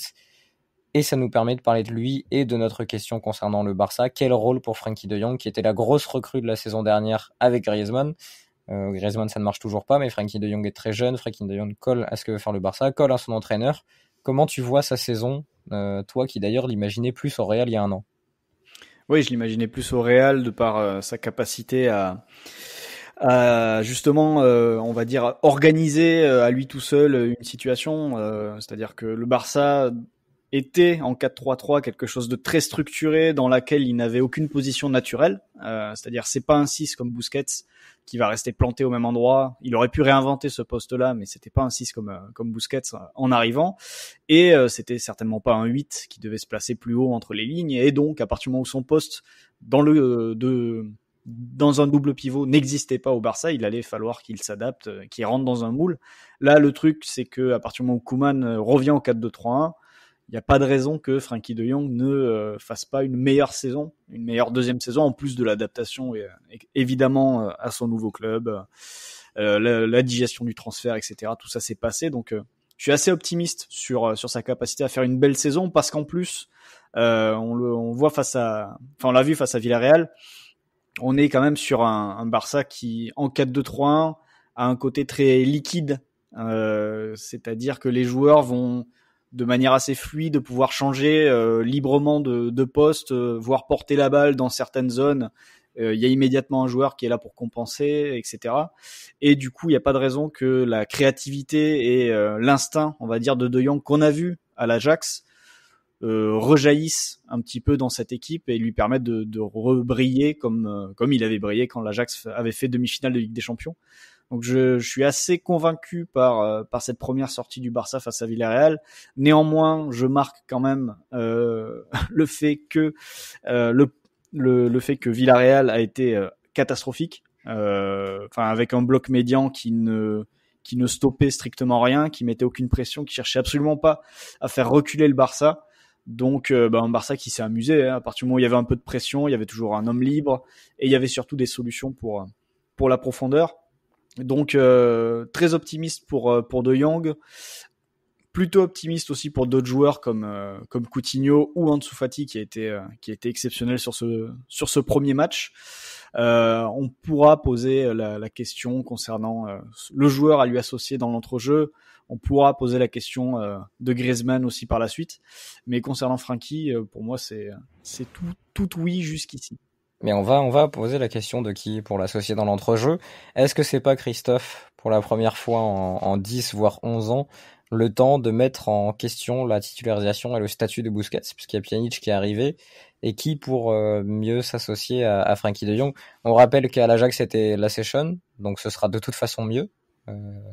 et ça nous permet de parler de lui et de notre question concernant le Barça. Quel rôle pour Frankie de Jong, qui était la grosse recrue de la saison dernière avec Griezmann? Euh, Griezmann, ça ne marche toujours pas, mais Frankie de Jong est très jeune. Frankie de Jong colle à ce que veut faire le Barça, colle à son entraîneur. Comment tu vois sa saison, euh, toi qui d'ailleurs l'imaginais plus au Real il y a un an? Oui, je l'imaginais plus au Real de par euh, sa capacité à, justement, on va dire, organiser à lui tout seul une situation. C'est-à-dire que le Barça était en 4-3-3 quelque chose de très structuré dans laquelle il n'avait aucune position naturelle. Euh, c'est-à-dire c'est pas un 6 comme Busquets qui va rester planté au même endroit. Il aurait pu réinventer ce poste-là, mais c'était pas un 6 comme euh, comme Busquets euh, en arrivant. Et c'était certainement pas un 8 qui devait se placer plus haut entre les lignes. Et donc à partir du moment où son poste dans le de dans un double pivot n'existait pas au Barça, il allait falloir qu'il s'adapte, qu'il rentre dans un moule. Là, le truc, c'est que à partir du moment où Kuman revient au 4-2-3-1, il n'y a pas de raison que Frankie de Jong ne euh, fasse pas une meilleure saison, une meilleure deuxième saison, en plus de l'adaptation et, évidemment euh, à son nouveau club, euh, la, digestion du transfert, etc. Tout ça s'est passé, donc je suis assez optimiste sur sur sa capacité à faire une belle saison parce qu'en plus on le on voit face à, enfin on l'a vu face à Villarreal, on est quand même sur un, un Barça qui en 4-2-3-1 a un côté très liquide, c'est-à-dire que les joueurs vont de manière assez fluide, de pouvoir changer euh, librement de, de poste, euh, voire porter la balle dans certaines zones. Euh, il y a immédiatement un joueur qui est là pour compenser, etc. Et du coup, il n'y a pas de raison que la créativité et l'instinct, on va dire, de De Jong qu'on a vu à l'Ajax rejaillissent un petit peu dans cette équipe et lui permettent de, de rebriller comme comme il avait brillé quand l'Ajax avait fait demi-finale de Ligue des Champions. Donc je, je, suis assez convaincu par euh, par cette première sortie du Barça face à Villarreal. Néanmoins, je marque quand même euh, le fait que euh, le, le, le fait que Villarreal a été euh, catastrophique. Enfin, avec un bloc médian qui ne qui ne stoppait strictement rien, qui mettait aucune pression, qui cherchait absolument pas à faire reculer le Barça. Donc, bah, un Barça qui s'est amusé. Hein. À partir du moment où il y avait un peu de pression, il y avait toujours un homme libre et il y avait surtout des solutions pour pour la profondeur. Donc euh, très optimiste pour euh, pour De Jong, plutôt optimiste aussi pour d'autres joueurs comme euh, comme Coutinho ou Ansu Fati qui a été qui a été exceptionnel sur ce sur ce premier match. on pourra poser la, la question concernant le joueur à lui associer dans l'entrejeu. On pourra poser la question de Griezmann aussi par la suite. Mais concernant Frankie, pour moi, c'est c'est tout, tout oui jusqu'ici. Mais on va, on va poser la question de qui pour l'associer dans l'entrejeu. Est-ce que c'est pas Christophe, pour la première fois en, en 10 voire 11 ans, le temps de mettre en question la titularisation et le statut de Busquets, puisqu'il y a Pjanic qui est arrivé, et qui pour euh, mieux s'associer à, à, Frankie de Jong? On rappelle qu'à l'Ajax c'était la session, donc ce sera de toute façon mieux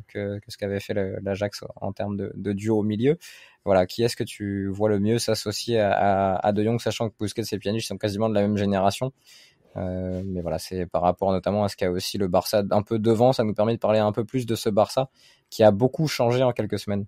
que, que, ce qu'avait fait l'Ajax en termes de, duo au milieu. Voilà, qui est-ce que tu vois le mieux s'associer à, à, De Jong, sachant que Busquets et Pjanic sont quasiment de la même génération. Euh, mais voilà, c'est par rapport notamment à ce qu'a aussi le Barça un peu devant, ça nous permet de parler un peu plus de ce Barça qui a beaucoup changé en quelques semaines.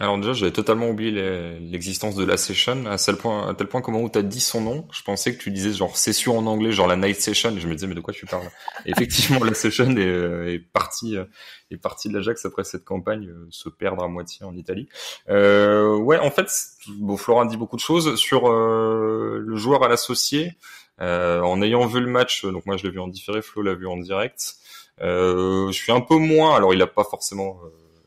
Alors déjà, j'avais totalement oublié l'existence de la session, à tel point, à tel point comment tu as dit son nom, je pensais que tu disais genre session en anglais, genre la night session, je me disais mais de quoi tu parles? Effectivement, la session est, euh, est partie euh, est partie de l'Ajax après cette campagne euh, se perdre à moitié en Italie. Euh, ouais, en fait, bon, Florent dit beaucoup de choses sur le joueur à l'associé. en ayant vu le match, donc moi je l'ai vu en différé, Flo l'a vu en direct. je suis un peu moins, alors il a pas forcément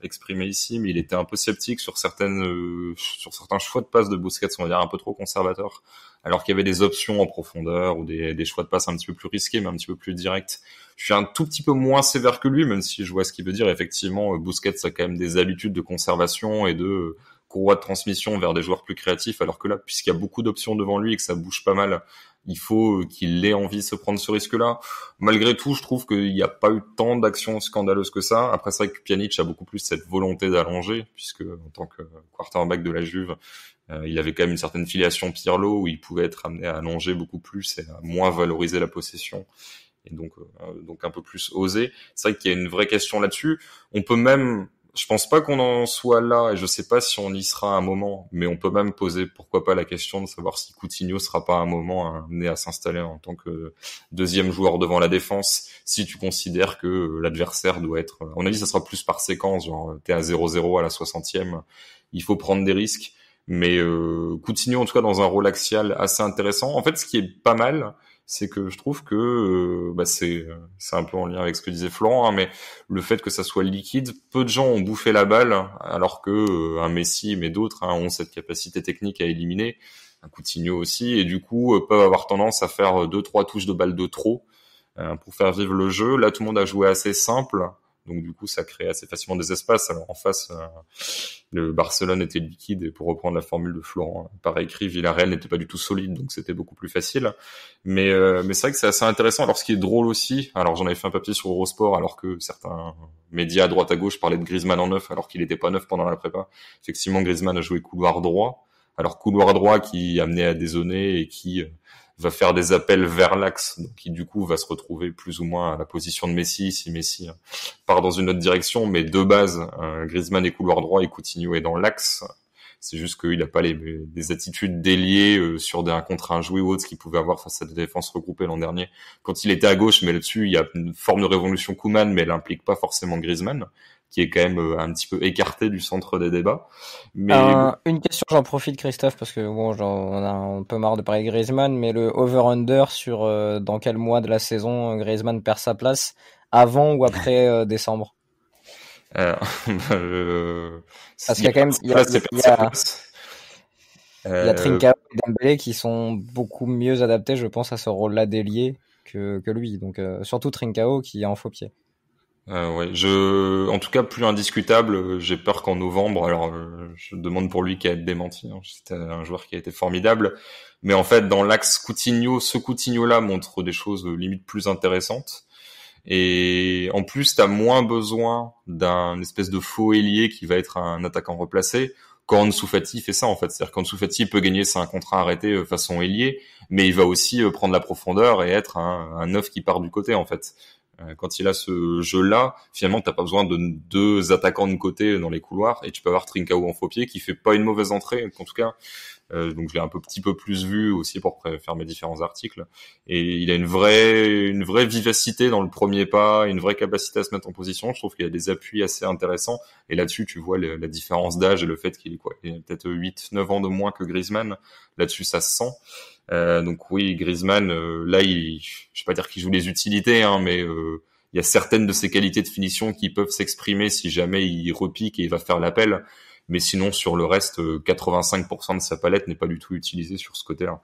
exprimé ici, mais il était un peu sceptique sur certaines, euh, sur certains choix de passe de Busquets, on va dire un peu trop conservateur, alors qu'il y avait des options en profondeur ou des, des, choix de passe un petit peu plus risqués, mais un petit peu plus directs. Je suis un tout petit peu moins sévère que lui, même si je vois ce qu'il veut dire. Effectivement, euh, Busquets a quand même des habitudes de conservation et de euh, courroie de transmission vers des joueurs plus créatifs, alors que là, puisqu'il y a beaucoup d'options devant lui et que ça bouge pas mal, il faut qu'il ait envie de se prendre ce risque-là. Malgré tout, je trouve qu'il n'y a pas eu tant d'actions scandaleuses que ça. Après, c'est vrai que Pjanic a beaucoup plus cette volonté d'allonger, puisque en tant que quarterback de la Juve, euh, il avait quand même une certaine filiation Pirlo où il pouvait être amené à allonger beaucoup plus et à moins valoriser la possession et donc euh, donc un peu plus osé. C'est vrai qu'il y a une vraie question là-dessus. On peut même je pense pas qu'on en soit là et je sais pas si on y sera à un moment, mais on peut même poser pourquoi pas la question de savoir si Coutinho sera pas à un moment amené à s'installer en tant que deuxième joueur devant la défense si tu considères que l'adversaire doit être, à mon avis, ça sera plus par séquence, genre t'es à 0-0 à la 60e, il faut prendre des risques. Mais euh, Coutinho, en tout cas, dans un rôle axial assez intéressant. En fait, ce qui est pas mal, c'est que je trouve que euh, bah c'est c'est un peu en lien avec ce que disait Florent, hein, mais le fait que ça soit liquide, peu de gens ont bouffé la balle, alors que euh, un Messi mais d'autres hein, ont cette capacité technique à éliminer, un Coutinho aussi, et du coup euh, peuvent avoir tendance à faire deux trois touches de balle de trop pour faire vivre le jeu. Là, tout le monde a joué assez simple. Donc du coup, ça crée assez facilement des espaces. Alors en face, euh, le Barcelone était liquide et pour reprendre la formule de Florent, par écrit, Villarreal n'était pas du tout solide, donc c'était beaucoup plus facile. Mais euh, mais c'est vrai que c'est assez intéressant. Alors ce qui est drôle aussi, alors j'en avais fait un papier sur Eurosport, alors que certains médias à droite à gauche parlaient de Griezmann en neuf, alors qu'il n'était pas neuf pendant la prépa. Effectivement, Griezmann a joué couloir droit. Alors couloir droit qui amenait à dézonner et qui euh, va faire des appels vers l'axe, donc qui du coup va se retrouver plus ou moins à la position de Messi si Messi hein, part dans une autre direction, mais de base, euh, Griezmann est couloir droit et Coutinho est dans l'axe. C'est juste qu'il n'a pas les, des attitudes déliées euh, sur des, un contre un joué ou autre, qu'il pouvait avoir face à des défenses regroupées l'an dernier. Quand il était à gauche, mais là-dessus, il y a une forme de révolution Kuman, mais elle implique pas forcément Griezmann qui est quand même euh, un petit peu écarté du centre des débats. Mais euh, une question, j'en profite Christophe parce que bon, on a un peu marre de parler de Griezmann, mais le over/under sur euh, dans quel mois de la saison Griezmann perd sa place, avant ou après décembre? Parce qu'il y a quand même il y a, il y a, il y a Trincao et Dembélé qui sont beaucoup mieux adaptés, je pense, à ce rôle-là d'ailier que, que lui. Donc surtout Trincao qui est en faux pied. Euh, ouais, je, en tout cas, plus indiscutable. J'ai peur qu'en novembre, alors euh, je demande pour lui qu'il être démenti. Hein. C'était un joueur qui a été formidable, mais en fait, dans l'axe Coutinho, ce Coutinho-là montre des choses euh, limite plus intéressantes. Et en plus, t'as moins besoin d'un espèce de faux ailier qui va être un attaquant replacé. Quand Soufati fait ça, en fait. C'est-à-dire quand Soufati peut gagner, c'est un contrat arrêté euh, façon ailier, mais il va aussi prendre la profondeur et être un, un neuf qui part du côté, en fait. Euh, quand il a ce jeu-là, finalement, t'as pas besoin de deux attaquants de côté dans les couloirs et tu peux avoir Trincao en faux pied qui fait pas une mauvaise entrée, en tout cas. Euh, donc je l'ai un peu petit peu plus vu aussi pour faire mes différents articles. Et il a une vraie une vraie vivacité dans le premier pas, une vraie capacité à se mettre en position. Je trouve qu'il a des appuis assez intéressants. Et là-dessus, tu vois la différence d'âge et le fait qu'il est quoi, peut-être 8-9 ans de moins que Griezmann. Là-dessus, ça se sent. Euh, donc oui, Griezmann, euh, là, il, je vais pas dire qu'il joue les utilités, hein, mais euh, il y a certaines de ses qualités de finition qui peuvent s'exprimer si jamais il repique et il va faire l'appel. Mais sinon, sur le reste, 85% de sa palette n'est pas du tout utilisée sur ce côté-là.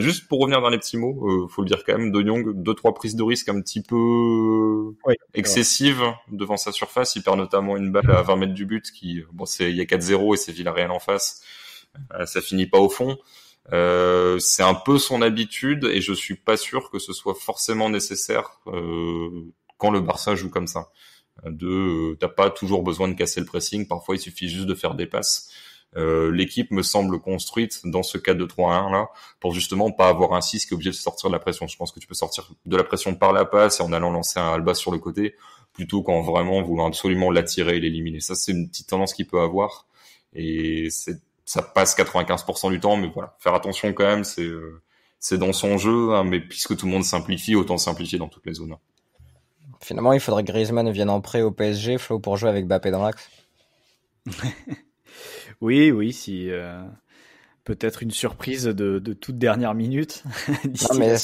juste pour revenir dans les petits mots, faut le dire quand même, De Jong, deux trois prises de risque un petit peu excessives devant sa surface. Il perd notamment une balle à 20 mètres du but, qui bon, c'est il y a 4-0 et c'est Villarreal en face. ça finit pas au fond. Euh, c'est un peu son habitude et je suis pas sûr que ce soit forcément nécessaire euh, quand le Barça joue comme ça. De, euh, t'as pas toujours besoin de casser le pressing. Parfois, il suffit juste de faire des passes. Euh, l'équipe me semble construite dans ce cas de 3-1 là pour justement pas avoir un 6 qui est obligé de sortir de la pression. Je pense que tu peux sortir de la pression par la passe et en allant lancer un Alba sur le côté plutôt qu'en vraiment voulant absolument l'attirer et l'éliminer. Ça c'est une petite tendance qu'il peut avoir et c'est ça passe 95% du temps, mais voilà, faire attention quand même, c'est euh, c'est dans son jeu, hein, mais puisque tout le monde simplifie, autant simplifier dans toutes les zones. Finalement, il faudrait que Griezmann vienne en prêt au PSG, Flo, pour jouer avec Bappé dans l'axe. oui, oui, si. Euh... peut-être une surprise de, de, toute dernière minute. non, mais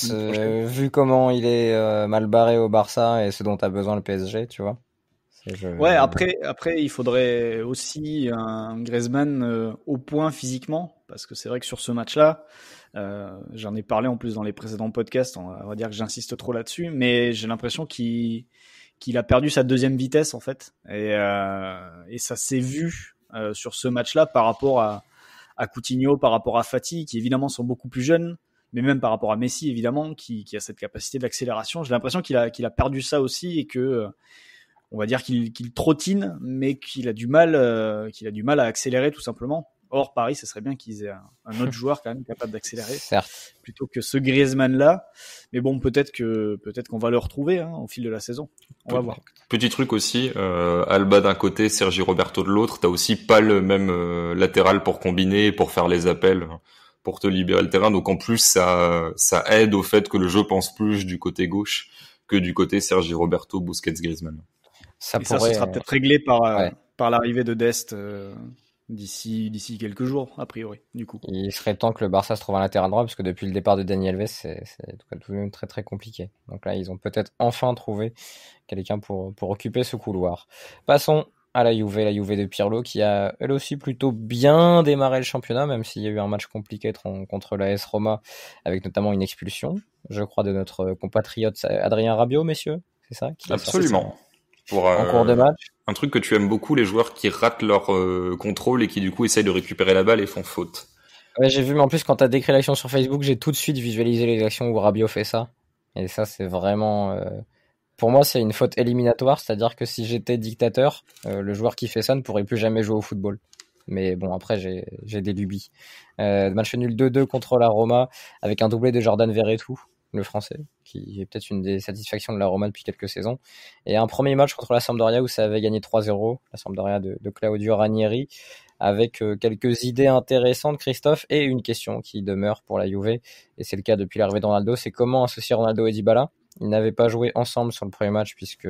vu comment il est mal barré au Barça et ce dont a besoin le PSG, tu vois. Ouais, après, après, il faudrait aussi un Griezmann au point physiquement, parce que c'est vrai que sur ce match-là, euh, J'en ai parlé en plus dans les précédents podcasts, on va, dire que j'insiste trop là-dessus, mais j'ai l'impression qu'il a perdu sa deuxième vitesse en fait, et, euh, ça s'est vu euh, sur ce match-là par rapport à, Coutinho, par rapport à Fati, qui évidemment sont beaucoup plus jeunes, mais même par rapport à Messi évidemment, qui, a cette capacité d'accélération. J'ai l'impression qu'il a, perdu ça aussi et que on va dire qu'il trottine, mais euh, qu'il a du mal à accélérer tout simplement. Or, Paris, ce serait bien qu'ils aient un, autre joueur quand même capable d'accélérer, plutôt que ce Griezmann-là. Mais bon, peut-être que peut-être qu'on va le retrouver hein, au fil de la saison. On va voir. Petit truc aussi, euh, Alba d'un côté, Sergi Roberto de l'autre. T'as aussi pas le même euh, latéral pour combiner, pour faire les appels, pour te libérer le terrain. Donc en plus, ça ça aide au fait que le jeu pense plus du côté gauche que du côté Sergi Roberto, Busquets, Griezmann. Ça, pourrait... ça sera peut-être réglé par euh, par l'arrivée de Dest d'ici d'ici quelques jours a priori du coup. Il serait temps que le Barça se trouve un latéral droit parce que depuis le départ de Daniel Alves c'est tout de même très très compliqué. Donc là ils ont peut-être enfin trouvé quelqu'un pour pour occuper ce couloir. Passons à la Juve, la Juve de Pirlo qui a elle aussi plutôt bien démarré le championnat même s'il y a eu un match compliqué contre la S Roma avec notamment une expulsion, je crois de notre compatriote Adrien Rabiot messieurs, c'est ça Absolument. Pour, en cours de match un truc que tu aimes beaucoup, les joueurs qui ratent leur euh, contrôle et qui du coup essayent de récupérer la balle et font faute. Ouais, j'ai vu, mais en plus quand t'as décrit l'action sur Facebook, j'ai tout de suite visualisé les actions où Rabiot fait ça. Et ça, c'est vraiment, euh, pour moi, c'est une faute éliminatoire, c'est-à-dire que si j'étais dictateur, euh, le joueur qui fait ça ne pourrait plus jamais jouer au football. Mais bon, après, j'ai des lubies. match nul 2-2 contre la Roma avec un doublé de Jordan Verretou le français, qui est peut-être une des satisfactions de la Roma depuis quelques saisons. Et un premier match contre la Sampdoria où ça avait gagné 3-0, la Sampdoria de, Claudio Ranieri, avec euh, quelques idées intéressantes, Christophe, et une question qui demeure pour la Juve, et c'est le cas depuis l'arrivée de Ronaldo, c'est comment associer Ronaldo et Dybala? Ils n'avaient pas joué ensemble sur le premier match puisque,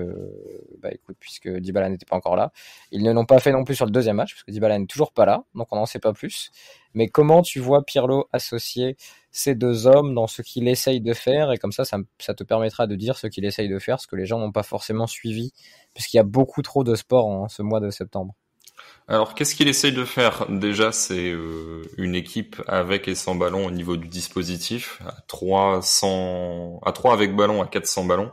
bah écoute, puisque Dybala n'était pas encore là. Ils ne l'ont pas fait non plus sur le deuxième match parce que Dybala n'est toujours pas là, donc on n'en sait pas plus. Mais comment tu vois Pirlo associer ces deux hommes dans ce qu'il essaye de faire? Et comme ça, ça, ça te permettra de dire ce qu'il essaye de faire, ce que les gens n'ont pas forcément suivi puisqu'il y a beaucoup trop de sport en ce mois de septembre. Alors, qu'est-ce qu'il essaye de faire Déjà, c'est euh, une équipe avec et sans ballon au niveau du dispositif, à 300, à 3 avec ballon, à 400 ballons.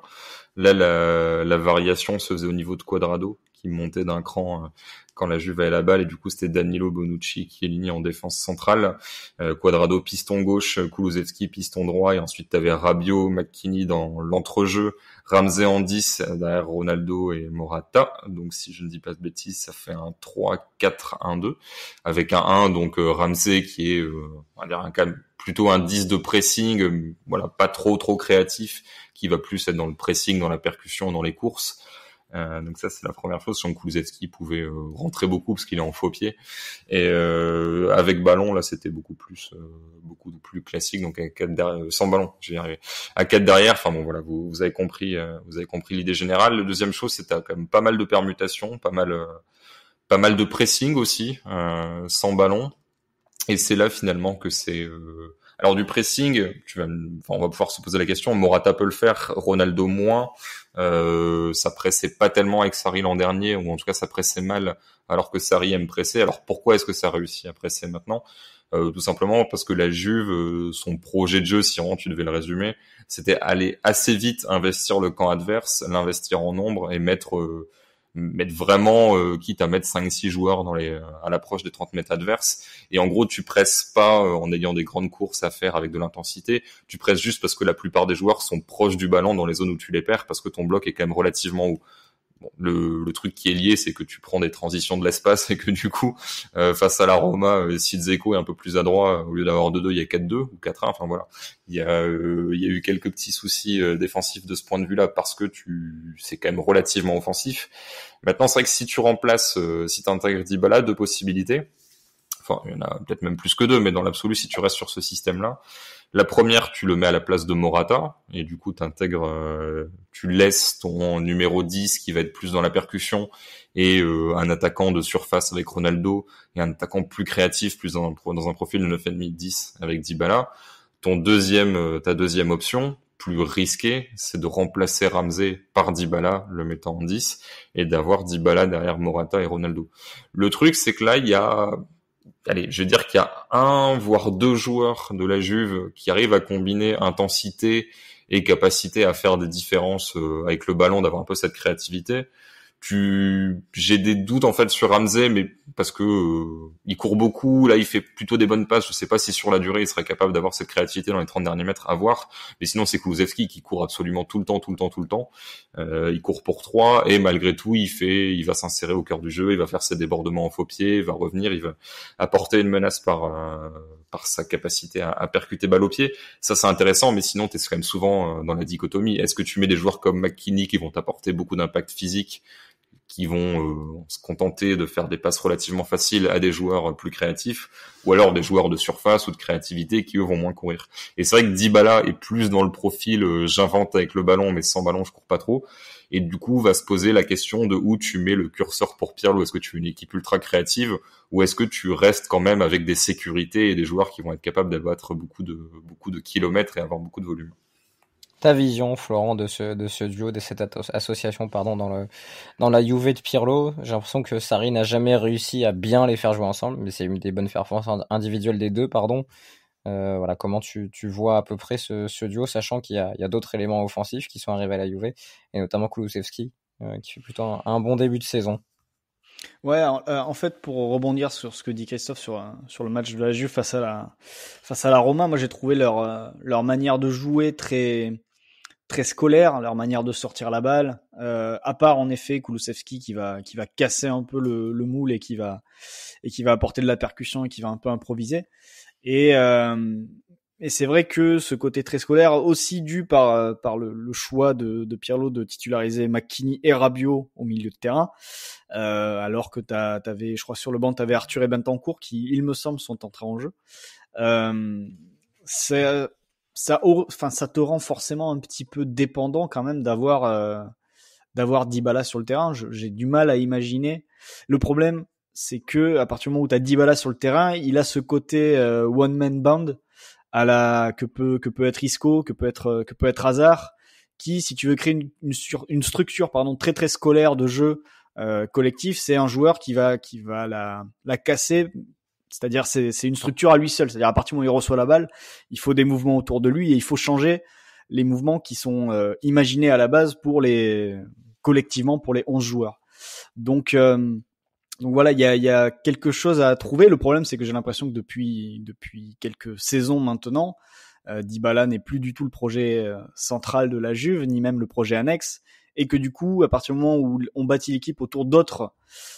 Là, la, la variation se faisait au niveau de Quadrado, qui montait d'un cran euh, quand la Juve avait la balle et du coup c'était Danilo Bonucci qui est ligné en défense centrale, euh, Quadrado piston gauche, Kulusevski piston droit et ensuite tu avais Rabiot, McKinney dans l'entrejeu, Ramsey en 10 derrière Ronaldo et Morata. Donc si je ne dis pas de bêtises, ça fait un 3-4-1-2 avec un 1 donc euh, Ramsey qui est euh, on va dire un plutôt un 10 de pressing, voilà, pas trop trop créatif qui va plus être dans le pressing, dans la percussion, dans les courses. Euh, donc ça c'est la première chose. Jean Kulusevski pouvait euh, rentrer beaucoup parce qu'il est en faux pied. Et euh, avec ballon là c'était beaucoup plus beaucoup plus classique. Donc à quatre derrière, sans ballon, j'ai arrivé. À quatre derrière. Enfin bon voilà, vous, vous avez compris vous avez compris l'idée générale. La deuxième chose c'était quand même pas mal de permutations, pas mal pas mal de pressing aussi sans ballon. Et c'est là finalement que c'est alors du pressing, tu vas, on va pouvoir se poser la question. Morata peut le faire, Ronaldo moins. Euh, ça pressait pas tellement avec Sarri l'an dernier, ou en tout cas ça pressait mal, alors que Sarri aime presser. Alors pourquoi est-ce que ça réussit à presser maintenant? Euh, Tout simplement parce que la Juve, euh, son projet de jeu, si vraiment tu devais le résumer, c'était aller assez vite investir le camp adverse, l'investir en nombre et mettre euh, mettre vraiment, euh, quitte à mettre 5-6 joueurs dans les, à l'approche des 30 mètres adverses. Et en gros, tu presses pas euh, en ayant des grandes courses à faire avec de l'intensité. Tu presses juste parce que la plupart des joueurs sont proches du ballon dans les zones où tu les perds, parce que ton bloc est quand même relativement haut le, le, truc qui est lié, c'est que tu prends des transitions de l'espace et que du coup, euh, face à la Roma, euh, si Zeko est un peu plus adroit, au lieu d'avoir 2-2, il y a 4-2 ou 4-1. Enfin voilà, il y a, euh, il y a eu quelques petits soucis défensifs de ce point de vue-là parce que tu, c'est quand même relativement offensif. Maintenant, c'est vrai que si tu remplaces, si tu intègres Dybala, deux possibilités. Enfin, il y en a peut-être même plus que deux, mais dans l'absolu, si tu restes sur ce système-là, La première, tu le mets à la place de Morata, et du coup, t'intègres, euh, tu laisses ton numéro 10 qui va être plus dans la percussion, et euh, un attaquant de surface avec Ronaldo, et un attaquant plus créatif, plus dans, dans un profil de 9,5-10 avec Dybala. Ton deuxième, euh, ta deuxième option, plus risqué, c'est de remplacer Ramsey par Dybala, le mettant en 10, et d'avoir Dybala derrière Morata et Ronaldo. Le truc, c'est que là, il y a, allez, je vais dire qu'il y a un, voire deux joueurs de la Juve qui arrivent à combiner intensité et capacité à faire des différences euh, avec le ballon, d'avoir un peu cette créativité tu j'ai des doutes en fait sur Ramsey mais parce que euh, il court beaucoup là il fait plutôt des bonnes passes. Je sais pas si sur la durée il serait capable d'avoir cette créativité dans les 30 derniers mètres à voir. Mais sinon c'est Kulusevski qui court absolument tout le temps tout le temps tout le temps. Euh, il court pour trois et malgré tout il fait il va s'insérer au cœur du jeu il va faire ses débordements en faux pied il va revenir il va apporter une menace par euh, par sa capacité à, à, percuter balle au pied. Ça c'est intéressant mais sinon tu es quand même souvent dans la dichotomie. Est-ce que tu mets des joueurs comme McKinney qui vont t'apporter beaucoup d'impact physique qui vont euh, se contenter de faire des passes relativement faciles à des joueurs plus créatifs, ou alors des joueurs de surface ou de créativité qui eux vont moins courir. Et c'est vrai que Dybala est plus dans le profil euh, j'invente avec le ballon, mais sans ballon je cours pas trop. Et du coup va se poser la question de où tu mets le curseur pour Pierre, ou est-ce que tu veux une équipe ultra créative, ou est-ce que tu restes quand même avec des sécurités et des joueurs qui vont être capables d'abattre beaucoup de beaucoup de kilomètres et avoir beaucoup de volume? Ta vision, Florent, de ce, de ce duo, de cette association, pardon, dans le, dans la Juve de Pirlo. J'ai l'impression que Sarri n'a jamais réussi à bien les faire jouer ensemble, mais c'est une des bonnes performances individuelles des deux, pardon. Euh, voilà, comment tu, tu, vois à peu près ce, ce duo, sachant qu'il y a, a d'autres éléments offensifs qui sont arrivés à la Juve, et notamment Kulusevski, euh, qui fait plutôt un, bon début de saison. Ouais, euh, en fait, pour rebondir sur ce que dit Christophe sur, sur le match de la Juve face à la, face à la Roma, moi j'ai trouvé leur, leur manière de jouer très, très scolaire, leur manière de sortir la balle. Euh, à part en effet Kulusevski qui va qui va casser un peu le, le, moule et qui va et qui va apporter de la percussion et qui va un peu improviser. Et euh, et c'est vrai que ce côté très scolaire aussi dû par par le, le choix de, de Pirlo de titulariser McKinney et Rabiot au milieu de terrain, euh, alors que t'avais, je crois sur le banc t'avais Arthur et Bentancourt qui, il me semble, sont entrés en jeu. Euh, c'est ça, enfin, ça te rend forcément un petit peu dépendant quand même d'avoir euh, d'avoir Dybala sur le terrain. J'ai du mal à imaginer. Le problème, c'est que à partir du moment où tu as Dybala sur le terrain, il a ce côté euh, one man band à la que peut que peut être Isco, que peut être que peut être Hazard, qui si tu veux créer une, une, une structure pardon très très scolaire de jeu euh, collectif, c'est un joueur qui va qui va la la casser c'est-à-dire c'est une structure à lui seul. C'est-à-dire à partir du moment où il reçoit la balle, il faut des mouvements autour de lui et il faut changer les mouvements qui sont euh, imaginés à la base pour les collectivement pour les 11 joueurs. Donc euh, donc voilà, il y a, y a quelque chose à trouver. Le problème, c'est que j'ai l'impression que depuis depuis quelques saisons maintenant, euh, Dybala n'est plus du tout le projet euh, central de la Juve, ni même le projet annexe et que du coup, à partir du moment où on bâtit l'équipe autour d'autres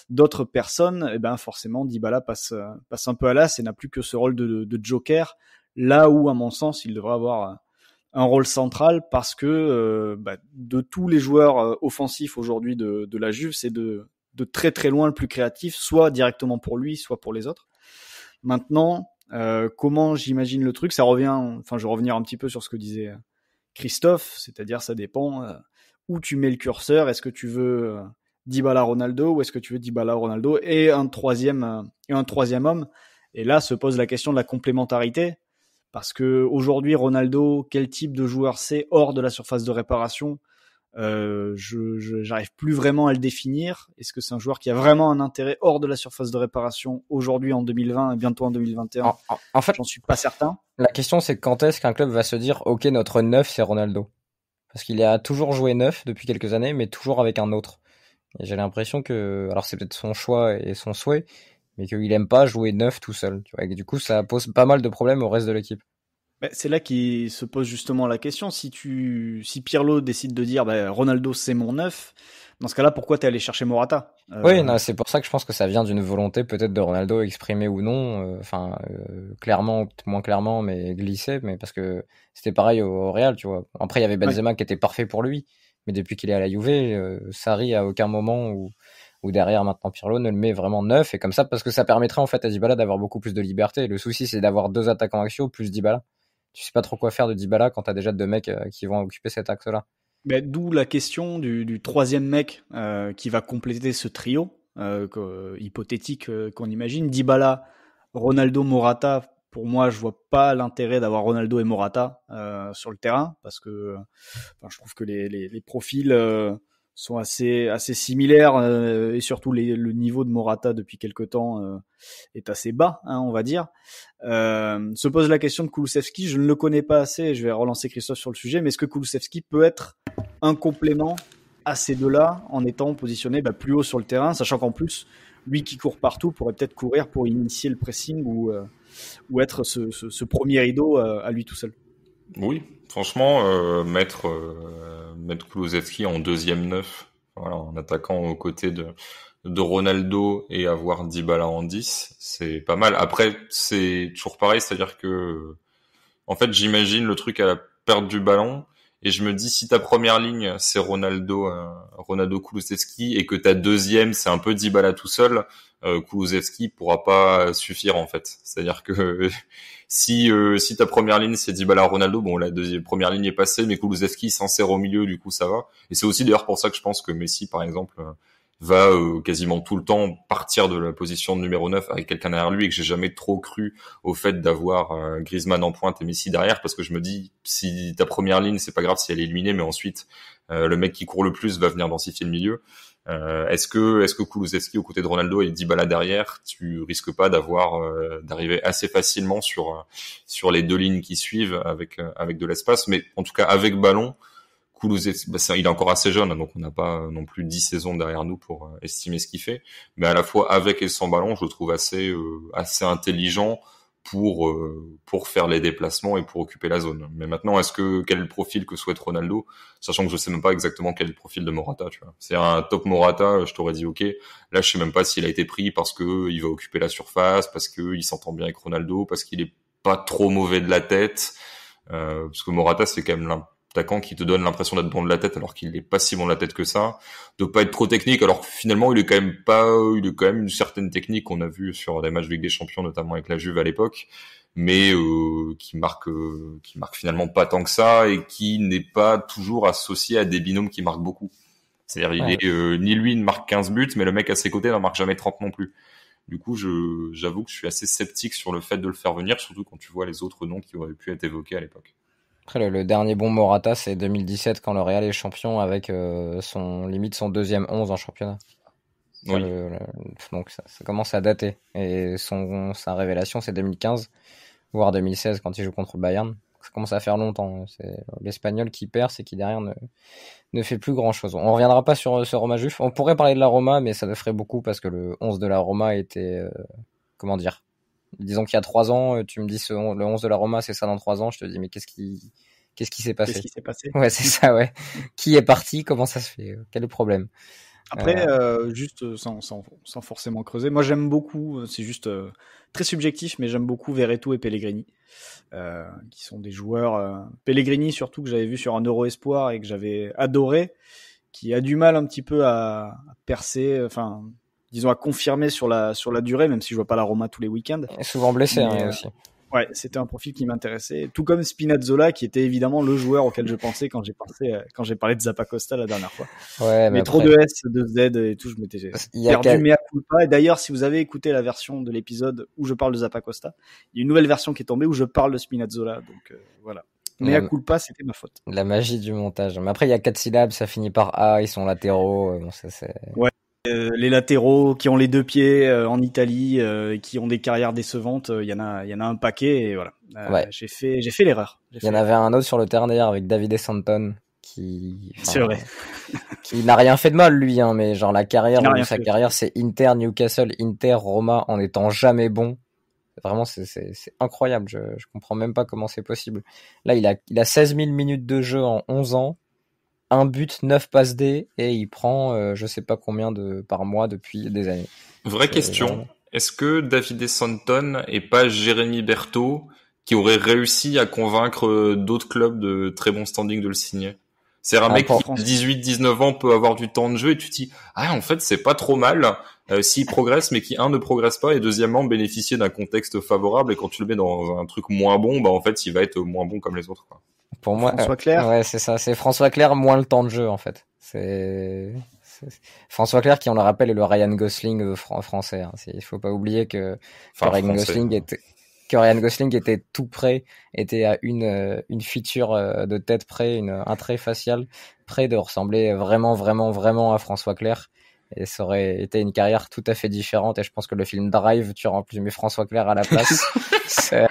d'autres personnes, et eh ben forcément Dybala passe passe un peu à l'as et n'a plus que ce rôle de, de, joker. Là où, à mon sens, il devrait avoir un rôle central parce que euh, bah, de tous les joueurs euh, offensifs aujourd'hui de, de la Juve, c'est de de très très loin le plus créatif, soit directement pour lui, soit pour les autres. Maintenant, euh, comment j'imagine le truc Ça revient, enfin, je vais revenir un petit peu sur ce que disait Christophe, c'est-à-dire ça dépend où tu mets le curseur. Est-ce que tu veux euh, Dybala Ronaldo ou est-ce que tu veux Dybala Ronaldo et un troisième euh, et un troisième homme? Et là se pose la question de la complémentarité parce que aujourd'hui Ronaldo, quel type de joueur c'est hors de la surface de réparation? Euh, je j'arrive plus vraiment à le définir. Est-ce que c'est un joueur qui a vraiment un intérêt hors de la surface de réparation aujourd'hui en 2020 et bientôt en 2021 en, en fait, j'en suis pas certain. La question c'est quand est-ce qu'un club va se dire OK, notre neuf c'est Ronaldo? Parce qu'il a toujours joué neuf depuis quelques années, mais toujours avec un autre. Et j'ai l'impression que, alors c'est peut-être son choix et son souhait, mais qu'il aime pas jouer neuf tout seul. Tu vois. Du coup, ça pose pas mal de problèmes au reste de l'équipe. C'est là qu'il se pose justement la question. Si tu, si Pirlo décide de dire, bah, Ronaldo c'est mon neuf, dans ce cas-là, pourquoi t'es allé chercher Morata? Euh, Oui, c'est pour ça que je pense que ça vient d'une volonté peut-être de Ronaldo exprimée ou non, euh, enfin euh, clairement ou moins clairement, mais glissé, mais parce que c'était pareil au, Real, tu vois. Après, il y avait Benzema qui était parfait pour lui, mais depuis qu'il est à la Juve, Sarri à aucun moment où ou derrière maintenant Pirlo ne le met vraiment neuf et comme ça parce que ça permettrait en fait à Dybala d'avoir beaucoup plus de liberté. Le souci c'est d'avoir deux attaquants axiaux plus Dybala tu sais pas trop quoi faire de Dybala quand tu as déjà deux mecs qui vont occuper cet axe-là. D'où la question du, troisième mec qui va compléter ce trio hypothétique qu'on imagine. Dybala, Ronaldo, Morata pour moi, je vois pas l'intérêt d'avoir Ronaldo et Morata euh, sur le terrain parce que je trouve que les, profils euh, sont assez assez similaires euh, et surtout les, le niveau de Morata depuis quelque temps euh, est assez bas, hein, on va dire. se pose la question de Kulusevski. Je ne le connais pas assez. Je vais relancer Christophe sur le sujet. Mais est-ce que Kulusevski peut être un complément à ces deux-là en étant positionné bah, plus haut sur le terrain, sachant qu'en plus lui qui court partout pourrait peut-être courir pour initier le pressing ou ou être ce, premier rideau euh, à lui tout seul? Oui, franchement, euh, mettre, euh, en deuxième neuf, voilà, en attaquant aux côtés de, de Ronaldo et avoir Dybala en 10, c'est pas mal. Après, c'est toujours pareil, c'est-à-dire que, en fait, j'imagine le truc à la perte du ballon, et je me dis si ta première ligne c'est Ronaldo, euh, Ronaldo Kulusevski et que ta deuxième c'est un peu Dybala tout seul, euh, Kulusevski pourra pas suffire en fait. C'est-à-dire que si euh, si ta première ligne c'est Dybala Ronaldo, bon la deuxième première ligne est passée, mais Kulusevski s'en sert au milieu, du coup ça va. Et c'est aussi d'ailleurs pour ça que je pense que Messi par exemple euh, va euh, quasiment tout le temps partir de la position de numéro 9 avec quelqu'un derrière lui et que j'ai jamais trop cru au fait d'avoir euh, Griezmann en pointe et Messi derrière parce que je me dis si ta première ligne c'est pas grave si elle est éliminée mais ensuite euh, le mec qui court le plus va venir densifier le milieu est-ce que est-ce que Kulusevski aux côtés de Ronaldo et Dybala derrière tu risques pas d'avoir d'arriver assez facilement sur sur les deux lignes qui suivent avec avec de l'espace? Mais en tout cas avec ballon Kulusevski, bah, il est encore assez jeune, donc on n'a pas non plus dix saisons derrière nous pour euh, estimer ce qu'il fait. Mais à la fois avec et sans ballon, je le trouve assez euh, assez intelligent pour euh, pour faire les déplacements et pour occuper la zone. Mais maintenant, est-ce que quel profil que souhaite Ronaldo, sachant que je sais même pas exactement quel profil de Morata. Tu vois, c'est un top Morata, je t'aurais dit ok. Là, je sais même pas s'il a été pris parce que il va occuper la surface, parce que il s'entend bien avec Ronaldo, parce qu'il est pas trop mauvais de la tête. Euh, parce que Morata, c'est quand même attaquant qui te donne l'impression d'être bon de la tête alors qu'il n'est pas si bon de la tête que ça, de pas être trop technique alors finalement il est quand même pas, il est quand même une certaine technique qu'on a vu sur des matchs de Ligue des Champions notamment avec la Juve à l'époque, mais euh, qui marque, euh, qui marque finalement pas tant que ça et qui n'est pas toujours associé à des binômes qui marquent beaucoup. C'est-à-dire il est euh, ni lui ne marque 15 buts, mais le mec à ses côtés n'en marque jamais 30 non plus. Du coup, je, j'avoue que je suis assez sceptique sur le fait de le faire venir, surtout quand tu vois les autres noms qui auraient pu être évoqués à l'époque. Après, le, dernier bon Morata, c'est 2017 quand le Real est champion avec euh, son limite son deuxième 11 en championnat. donc ça, commence à dater. Et son, sa révélation, c'est 2015, voire 2016 quand il joue contre Bayern. Ça commence à faire longtemps. C'est l'Espagnol qui perd, c'est qui derrière ne, ne fait plus grand chose. On reviendra pas sur ce Roma Juif. On pourrait parler de la Roma, mais ça ne ferait beaucoup parce que le 11 de la Roma était, euh, comment dire, disons qu'il y a trois ans, euh, tu me dis le 11 de la Roma, c'est ça dans trois ans, je te dis mais qu'est-ce qui qu'est-ce qui s'est passé? Qu'est-ce qui s'est passé? Ouais, c'est ça, ouais. qui est parti? Comment ça se fait? Quel est le problème? Après, euh, euh juste sans, sans, sans, forcément creuser, moi j'aime beaucoup, euh, c'est juste euh, très subjectif, mais j'aime beaucoup Verretou et Pellegrini, euh, qui sont des joueurs. Pellegrini surtout que j'avais vu sur un Euro Espoir et que j'avais adoré, qui a du mal un petit peu à, à percer, enfin disons à confirmer sur la sur la durée, même si je vois pas la Roma tous les week-ends. souvent blessé hein, euh, aussi. Ouais, c'était un profil qui m'intéressait, tout comme Spinazzola, qui était évidemment le joueur auquel je pensais quand j'ai pensé euh, quand j'ai parlé de Zappacosta la dernière fois. Ouais, mais, trop de S, de Z et tout, je m'étais perdu mais à culpa. Et d'ailleurs, si vous avez écouté la version de l'épisode où je parle de Zappacosta, il y a une nouvelle version qui est tombée où je parle de Spinazzola, donc euh, voilà. Mais à culpa, c'était ma faute. La magie du montage. Mais après, il y a quatre syllabes, ça finit par A, ils sont latéraux. Bon, ça, c'est... Ouais, euh, les latéraux qui ont les deux pieds euh, en Italie, euh, qui ont des carrières décevantes, il y en a, il y en a un paquet et voilà. J'ai fait, j'ai fait l'erreur. Il y en avait un autre sur le terrain d'ailleurs avec David Santon qui, c'est vrai, qui n'a rien fait de mal lui, hein, mais genre la carrière, sa carrière, c'est Inter, Newcastle, Inter, Roma, en étant jamais bon. Vraiment, c'est incroyable. Je, je comprends même pas comment c'est possible. Là, il a, il a 16 000 minutes de jeu en 11 ans un but, neuf passes D, et il prend euh, je sais pas combien de par mois depuis des années. Vraie question. Est-ce que David Santon et pas Jérémy Berthaud qui aurait réussi à convaincre d'autres clubs de très bon standing de le signer? C'est un mec qui 18-19 ans peut avoir du temps de jeu et tu te dis ah en fait c'est pas trop mal euh, s'il progresse mais qui un ne progresse pas et deuxièmement bénéficier d'un contexte favorable et quand tu le mets dans un truc moins bon bah en fait il va être moins bon comme les autres quoi. Pour moi François Claire. ouais c'est ça c'est François Claire moins le temps de jeu en fait c'est François Claire, qui on le rappelle, est le Ryan Gosling euh, français. Hein. Il faut pas oublier que, Ryan Gosling était, que Ryan Gosling était tout près, était à une, euh, une feature euh, de tête près, une, un trait facial près de ressembler vraiment, vraiment, vraiment à François Claire. Et ça aurait été une carrière tout à fait différente. Et je pense que le film Drive, tu remplis mais François Claire à la place, ça,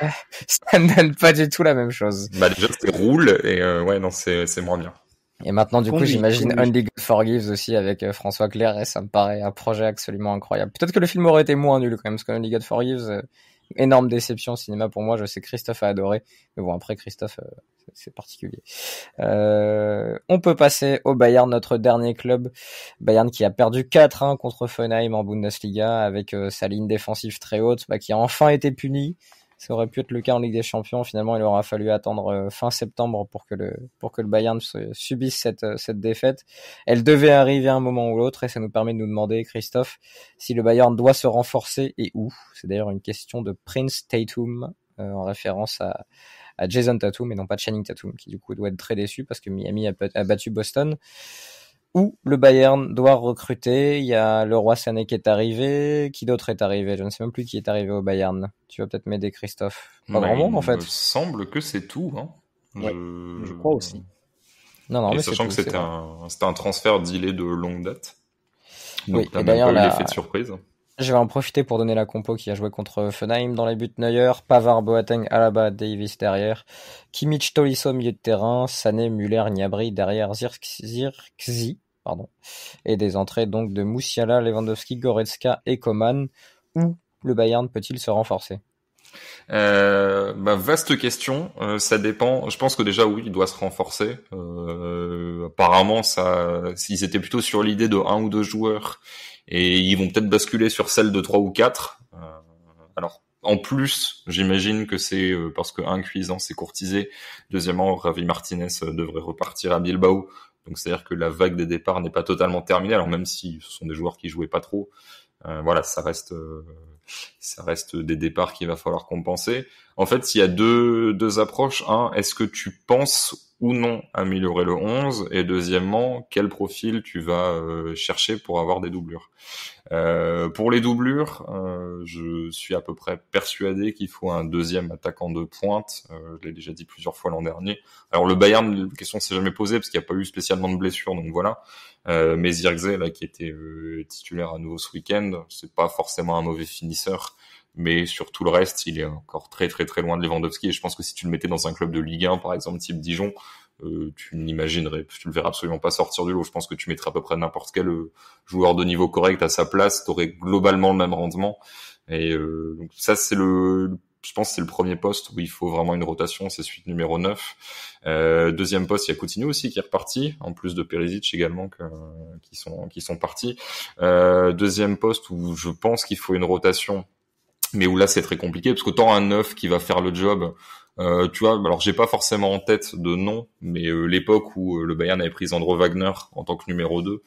ne donne pas du tout la même chose. Bah déjà c'était roule et ouais non c'est moins bien. Et maintenant, du coup, j'imagine Only God Forgives aussi avec euh, François Claire et ça me paraît un projet absolument incroyable. Peut-être que le film aurait été moins nul quand même, parce que Only God Forgives, euh, énorme déception au cinéma pour moi. Je sais Christophe a adoré, mais bon après Christophe, euh, c'est particulier. on peut passer au Bayern, notre dernier club. Bayern qui a perdu 4-1 contre Fenheim en Bundesliga avec sa ligne défensive très haute, bah, qui a enfin été punie. Ça aurait pu être le cas en Ligue des Champions. Finalement, il aura fallu attendre euh, fin septembre pour que le, pour que le Bayern subisse cette, euh, cette défaite. Elle devait arriver à un moment ou l'autre et ça nous permet de nous demander, Christophe, si le Bayern doit se renforcer et où. C'est d'ailleurs une question de Prince Tatum euh, en référence à, à Jason Tatum et non pas Channing Tatum qui du coup doit être très déçu parce que Miami a, a battu Boston où le Bayern doit recruter. Il y a le roi Sané qui est arrivé. Qui d'autre est arrivé? Je ne sais même plus qui est arrivé au Bayern. Tu vas peut-être m'aider, Christophe. Pas grand monde, en fait. Il me semble que c'est tout. Hein. je... crois aussi. Non, non, mais sachant que c'était un, un, transfert dealé de longue date. Donc, oui, et d'ailleurs, l'effet de surprise. Je vais en profiter pour donner la compo qui a joué contre Fenheim dans les buts Neuer, Pavard, Boateng, Alaba, Davis derrière, Kimmich, Tolisso milieu de terrain, Sané, Muller, Niabri derrière, Zirkzi, pardon, et des entrées donc de Moussiala, Lewandowski, Goretzka et Coman. Où le Bayern peut-il se renforcer? Euh, bah, vaste question. Euh, ça dépend. Je pense que déjà oui, il doit se renforcer. Euh, apparemment, ça, s'ils étaient plutôt sur l'idée de un ou deux joueurs, et ils vont peut-être basculer sur celle de trois ou quatre. Euh, alors, en plus, j'imagine que c'est euh, parce que un cuisant s'est courtisé. Deuxièmement, Ravi Martinez devrait repartir à Bilbao. Donc c'est-à-dire que la vague des départs n'est pas totalement terminée. Alors même si ce sont des joueurs qui jouaient pas trop, euh, voilà, ça reste, euh, ça reste des départs qu'il va falloir compenser. En fait, il y a deux, deux approches. Un, est-ce que tu penses ou non améliorer le 11 et deuxièmement quel profil tu vas euh, chercher pour avoir des doublures? Euh, pour les doublures, euh, je suis à peu près persuadé qu'il faut un deuxième attaquant de pointe. Euh, je l'ai déjà dit plusieurs fois l'an dernier. Alors le Bayern, la question s'est jamais posée parce qu'il n'y a pas eu spécialement de blessures, donc voilà. mais Zirkzee là qui était titulaire à nouveau ce week-end, c'est pas forcément un mauvais finisseur mais sur tout le reste, il est encore très très très loin de Lewandowski. Et je pense que si tu le mettais dans un club de Ligue 1, par exemple type Dijon, euh, tu n'imaginerais, tu le verras absolument pas sortir du lot. Je pense que tu mettrais à peu près n'importe quel euh, joueur de niveau correct à sa place, tu aurais globalement le même rendement. Et euh, ça, c'est le, je pense c'est le premier poste où il faut vraiment une rotation, c'est suite numéro 9. Euh, deuxième poste, il y a Coutinho aussi qui est reparti, en plus de Perisic également qui sont qui sont partis. Euh, deuxième poste où je pense qu'il faut une rotation mais où là c'est très compliqué parce qu'autant un neuf qui va faire le job, euh, tu vois, alors j'ai pas forcément en tête de nom, mais euh, l'époque où euh, le Bayern avait pris Andro Wagner en tant que numéro 2,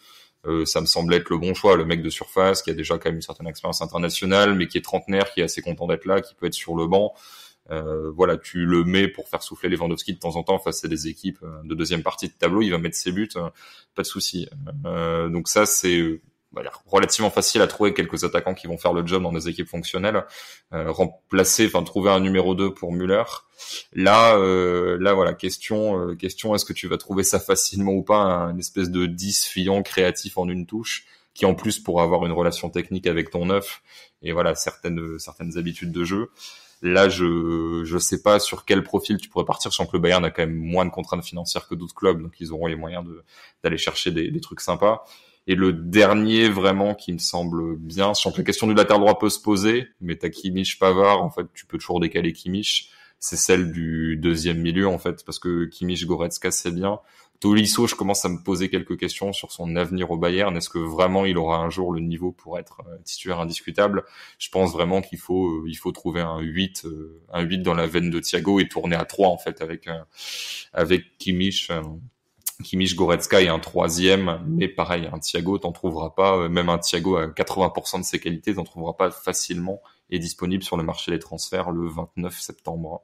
euh, ça me semblait être le bon choix, le mec de surface qui a déjà quand même une certaine expérience internationale, mais qui est trentenaire, qui est assez content d'être là, qui peut être sur le banc. voilà, tu le mets pour faire souffler Lewandowski de temps en temps face à des équipes de deuxième partie de tableau, il va mettre ses buts, pas de souci. donc ça c'est relativement facile à trouver quelques attaquants qui vont faire le job dans des équipes fonctionnelles, euh, remplacer, enfin trouver un numéro 2 pour Müller. Là, euh, là voilà, question, euh, question, est-ce que tu vas trouver ça facilement ou pas, un espèce de 10 fillant créatif en une touche, qui en plus pourra avoir une relation technique avec ton neuf et voilà certaines certaines habitudes de jeu. Là, je je sais pas sur quel profil tu pourrais partir, sachant que le Bayern a quand même moins de contraintes financières que d'autres clubs, donc ils auront les moyens de d'aller chercher des, des trucs sympas. Et le dernier vraiment qui me semble bien, sachant que la question du latéral droit peut se poser, mais t'as Kimmich, Pavard, en fait, tu peux toujours décaler Kimmich. C'est celle du deuxième milieu, en fait, parce que Kimmich, Goretzka, c'est bien. Tolisso, je commence à me poser quelques questions sur son avenir au Bayern. Est-ce que vraiment il aura un jour le niveau pour être euh, titulaire indiscutable? Je pense vraiment qu'il faut euh, il faut trouver un 8 euh, un 8 dans la veine de Thiago et tourner à 3 en fait avec avec Kimmich, Goretzka et un troisième, mais pareil, un Thiago, t'en trouveras pas, même un Thiago à 80% de ses qualités, t'en trouveras pas facilement et disponible sur le marché des transferts le 29 septembre.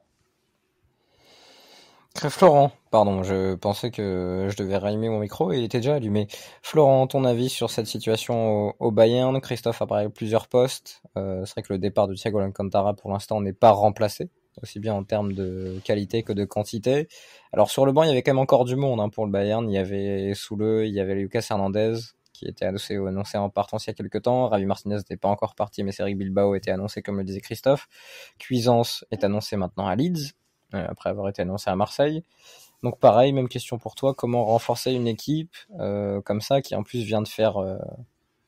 Florent, pardon, je pensais que je devais rallumer mon micro et il était déjà allumé. Florent, ton avis sur cette situation au, Bayern? Christophe a parlé de plusieurs postes. Euh, c'est vrai que le départ de Thiago Alcantara pour l'instant n'est pas remplacé, aussi bien en termes de qualité que de quantité. Alors sur le banc, il y avait quand même encore du monde hein, pour le Bayern. Il y avait Soule, il y avait Lucas Hernandez qui était annoncé, annoncé en partance il y a quelques temps. Ravi Martinez n'était pas encore parti, mais Cédric Bilbao était annoncé comme le disait Christophe. Cuisance est annoncé maintenant à Leeds. Euh, après avoir été annoncé à Marseille. Donc pareil, même question pour toi, comment renforcer une équipe euh, comme ça qui en plus vient de faire euh,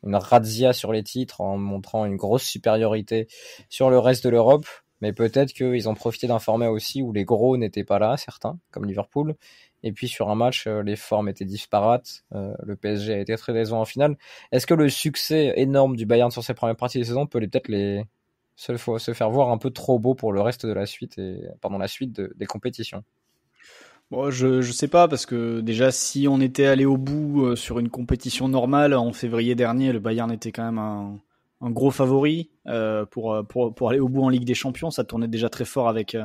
une razzia sur les titres en montrant une grosse supériorité sur le reste de l'Europe, mais peut-être qu'ils ont profité d'un format aussi où les gros n'étaient pas là, certains, comme Liverpool, et puis sur un match, les formes étaient disparates, le PSG a été très décevant en finale. Est-ce que le succès énorme du Bayern sur ses premières parties de saison peut peut-être les, se, se faire voir un peu trop beau pour le reste de la suite et pendant la suite des compétitions? Bon, je je sais pas parce que déjà si on était allé au bout euh, sur une compétition normale en février dernier, le Bayern était quand même un, un gros favori euh, pour, euh, pour pour aller au bout en Ligue des Champions. Ça tournait déjà très fort avec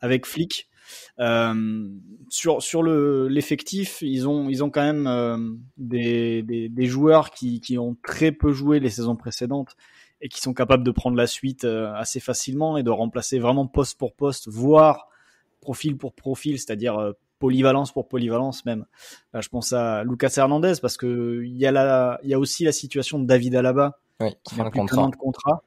avec Flick. Euh, sur sur le l'effectif, ils ont ils ont quand même des, des, des joueurs qui qui ont très peu joué les saisons précédentes et qui sont capables de prendre la suite euh, assez facilement et de remplacer vraiment poste pour poste, voire profil pour profil, c'est-à-dire euh, polyvalence pour polyvalence même. je pense à Lucas Hernandez parce que il y a la, il y a aussi la situation de David Alaba oui, qui a plus de contrat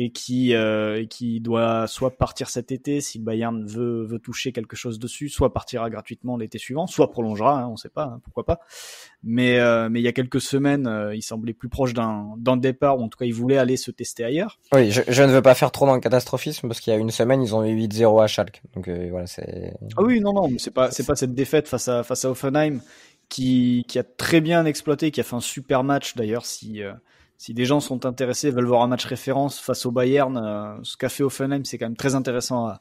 et qui euh, qui doit soit partir cet été si le Bayern veut veut toucher quelque chose dessus, soit partira gratuitement l'été suivant, soit prolongera, hein, on sait pas, hein, pourquoi pas. Mais euh, mais il y a quelques semaines, euh, il semblait plus proche d'un départ ou en tout cas il voulait aller se tester ailleurs. Oui, je, je ne veux pas faire trop dans le catastrophisme parce qu'il y a une semaine ils ont eu 8-0 à Schalke, donc voilà c'est. Ah oui non non, c'est pas pas cette défaite face à face à Offenheim qui qui a très bien exploité, qui a fait un super match d'ailleurs si si des gens sont intéressés, veulent voir un match référence face au Bayern, euh, ce qu'a fait Offenheim, c'est quand même très intéressant à,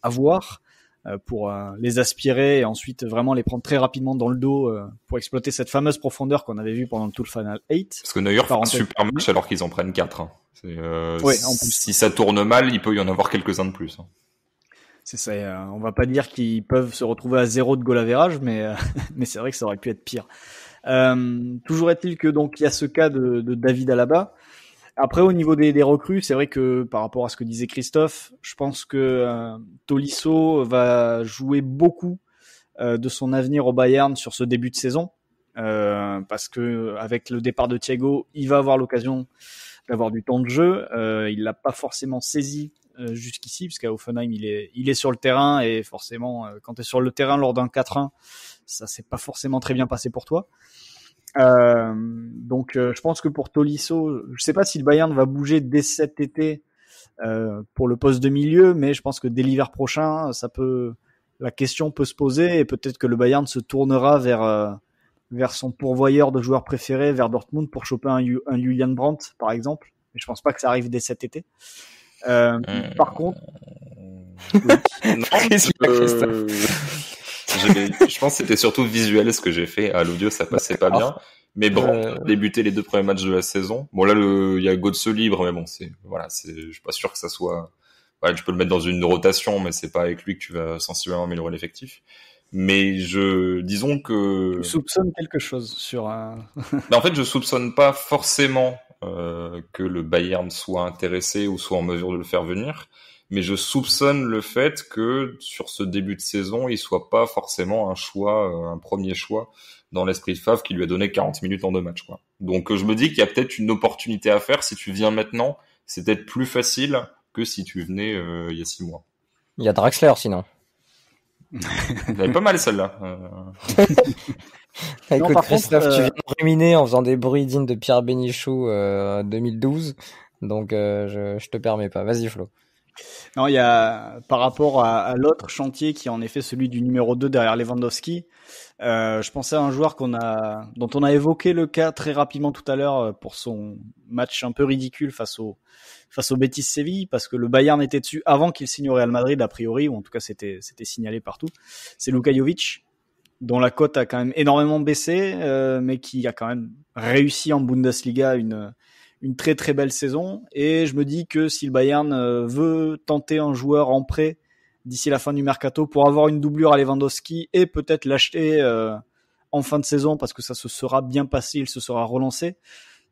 à voir euh, pour euh, les aspirer et ensuite vraiment les prendre très rapidement dans le dos pour exploiter cette fameuse profondeur qu'on avait vue pendant tout le Final 8. Parce que Neuer fait un super match alors qu'ils en prennent 4. Hein. Si ça tourne mal, il peut y en avoir quelques-uns de plus. Hein. C'est ça. on va pas dire qu'ils peuvent se retrouver à zéro de goal average, mais mais c'est vrai que ça aurait pu être pire. Euh, toujours est-il que donc il y a ce cas de, de David Alaba. Après, au niveau des, des recrues, c'est vrai que par rapport à ce que disait Christophe, je pense que euh, Tolisso va jouer beaucoup euh, de son avenir au Bayern sur ce début de saison, euh, parce que avec le départ de Thiago, il va avoir l'occasion d'avoir du temps de jeu. Euh, il l'a pas forcément saisi jusqu'ici, puisqu'à Offenheim, il est, il est sur le terrain et forcément, quand tu es sur le terrain lors d'un 4-1, ça s'est pas forcément très bien passé pour toi. Euh, donc euh, je pense que pour Tolisso, je sais pas si le Bayern va bouger dès cet été euh, pour le poste de milieu, mais je pense que dès l'hiver prochain, ça peut, la question peut se poser et peut-être que le Bayern se tournera vers euh, vers son pourvoyeur de joueurs préférés, vers Dortmund pour choper un, un Julian Brandt par exemple. Mais je pense pas que ça arrive dès cet été. Euh, par contre, non, je pense que c'était surtout visuel ce que j'ai fait. À l'audio, ça passait pas bien. Mais bon, euh... débuter les deux premiers matchs de la saison. Bon là, il y a Godse libre, mais bon, c'est voilà, c'est, je suis pas sûr que ça soit. Voilà, tu peux le mettre dans une rotation, mais c'est pas avec lui que tu vas sensiblement améliorer l'effectif. Mais je, disons que. Tu soupçonnes quelque chose sur un. en fait, je soupçonne pas forcément euh, que le Bayern soit intéressé ou soit en mesure de le faire venir mais je soupçonne le fait que sur ce début de saison, il soit pas forcément un choix, euh, un premier choix dans l'esprit de Favre qui lui a donné 40 minutes en deux matchs. Quoi. Donc je me dis qu'il y a peut-être une opportunité à faire. Si tu viens maintenant, c'est peut-être plus facile que si tu venais euh, il y a six mois. Il y a Draxler sinon. Elle pas mal celle-là. Euh... Écoute, Christophe, tu viens de ruminer en faisant des bruits dignes de Pierre Bénichou euh, 2012. Donc je, je te permets pas. Vas-y Flo. Non, il y a par rapport à, l'autre chantier qui est en effet celui du numéro 2 derrière Lewandowski. Euh, je pensais à un joueur dont on a évoqué le cas très rapidement tout à l'heure euh, pour son match un peu ridicule face au face au Betis Séville, parce que le Bayern était dessus avant qu'il signe au Real Madrid a priori, ou en tout cas c'était c'était signalé partout. C'est Luka Jovic. dont la cote a quand même énormément baissé, euh, mais qui a quand même réussi en Bundesliga une, une très très belle saison. Et je me dis que si le Bayern euh, veut tenter un joueur en prêt d'ici la fin du mercato pour avoir une doublure à Lewandowski et peut-être l'acheter euh, en fin de saison parce que ça se sera bien passé, il se sera relancé,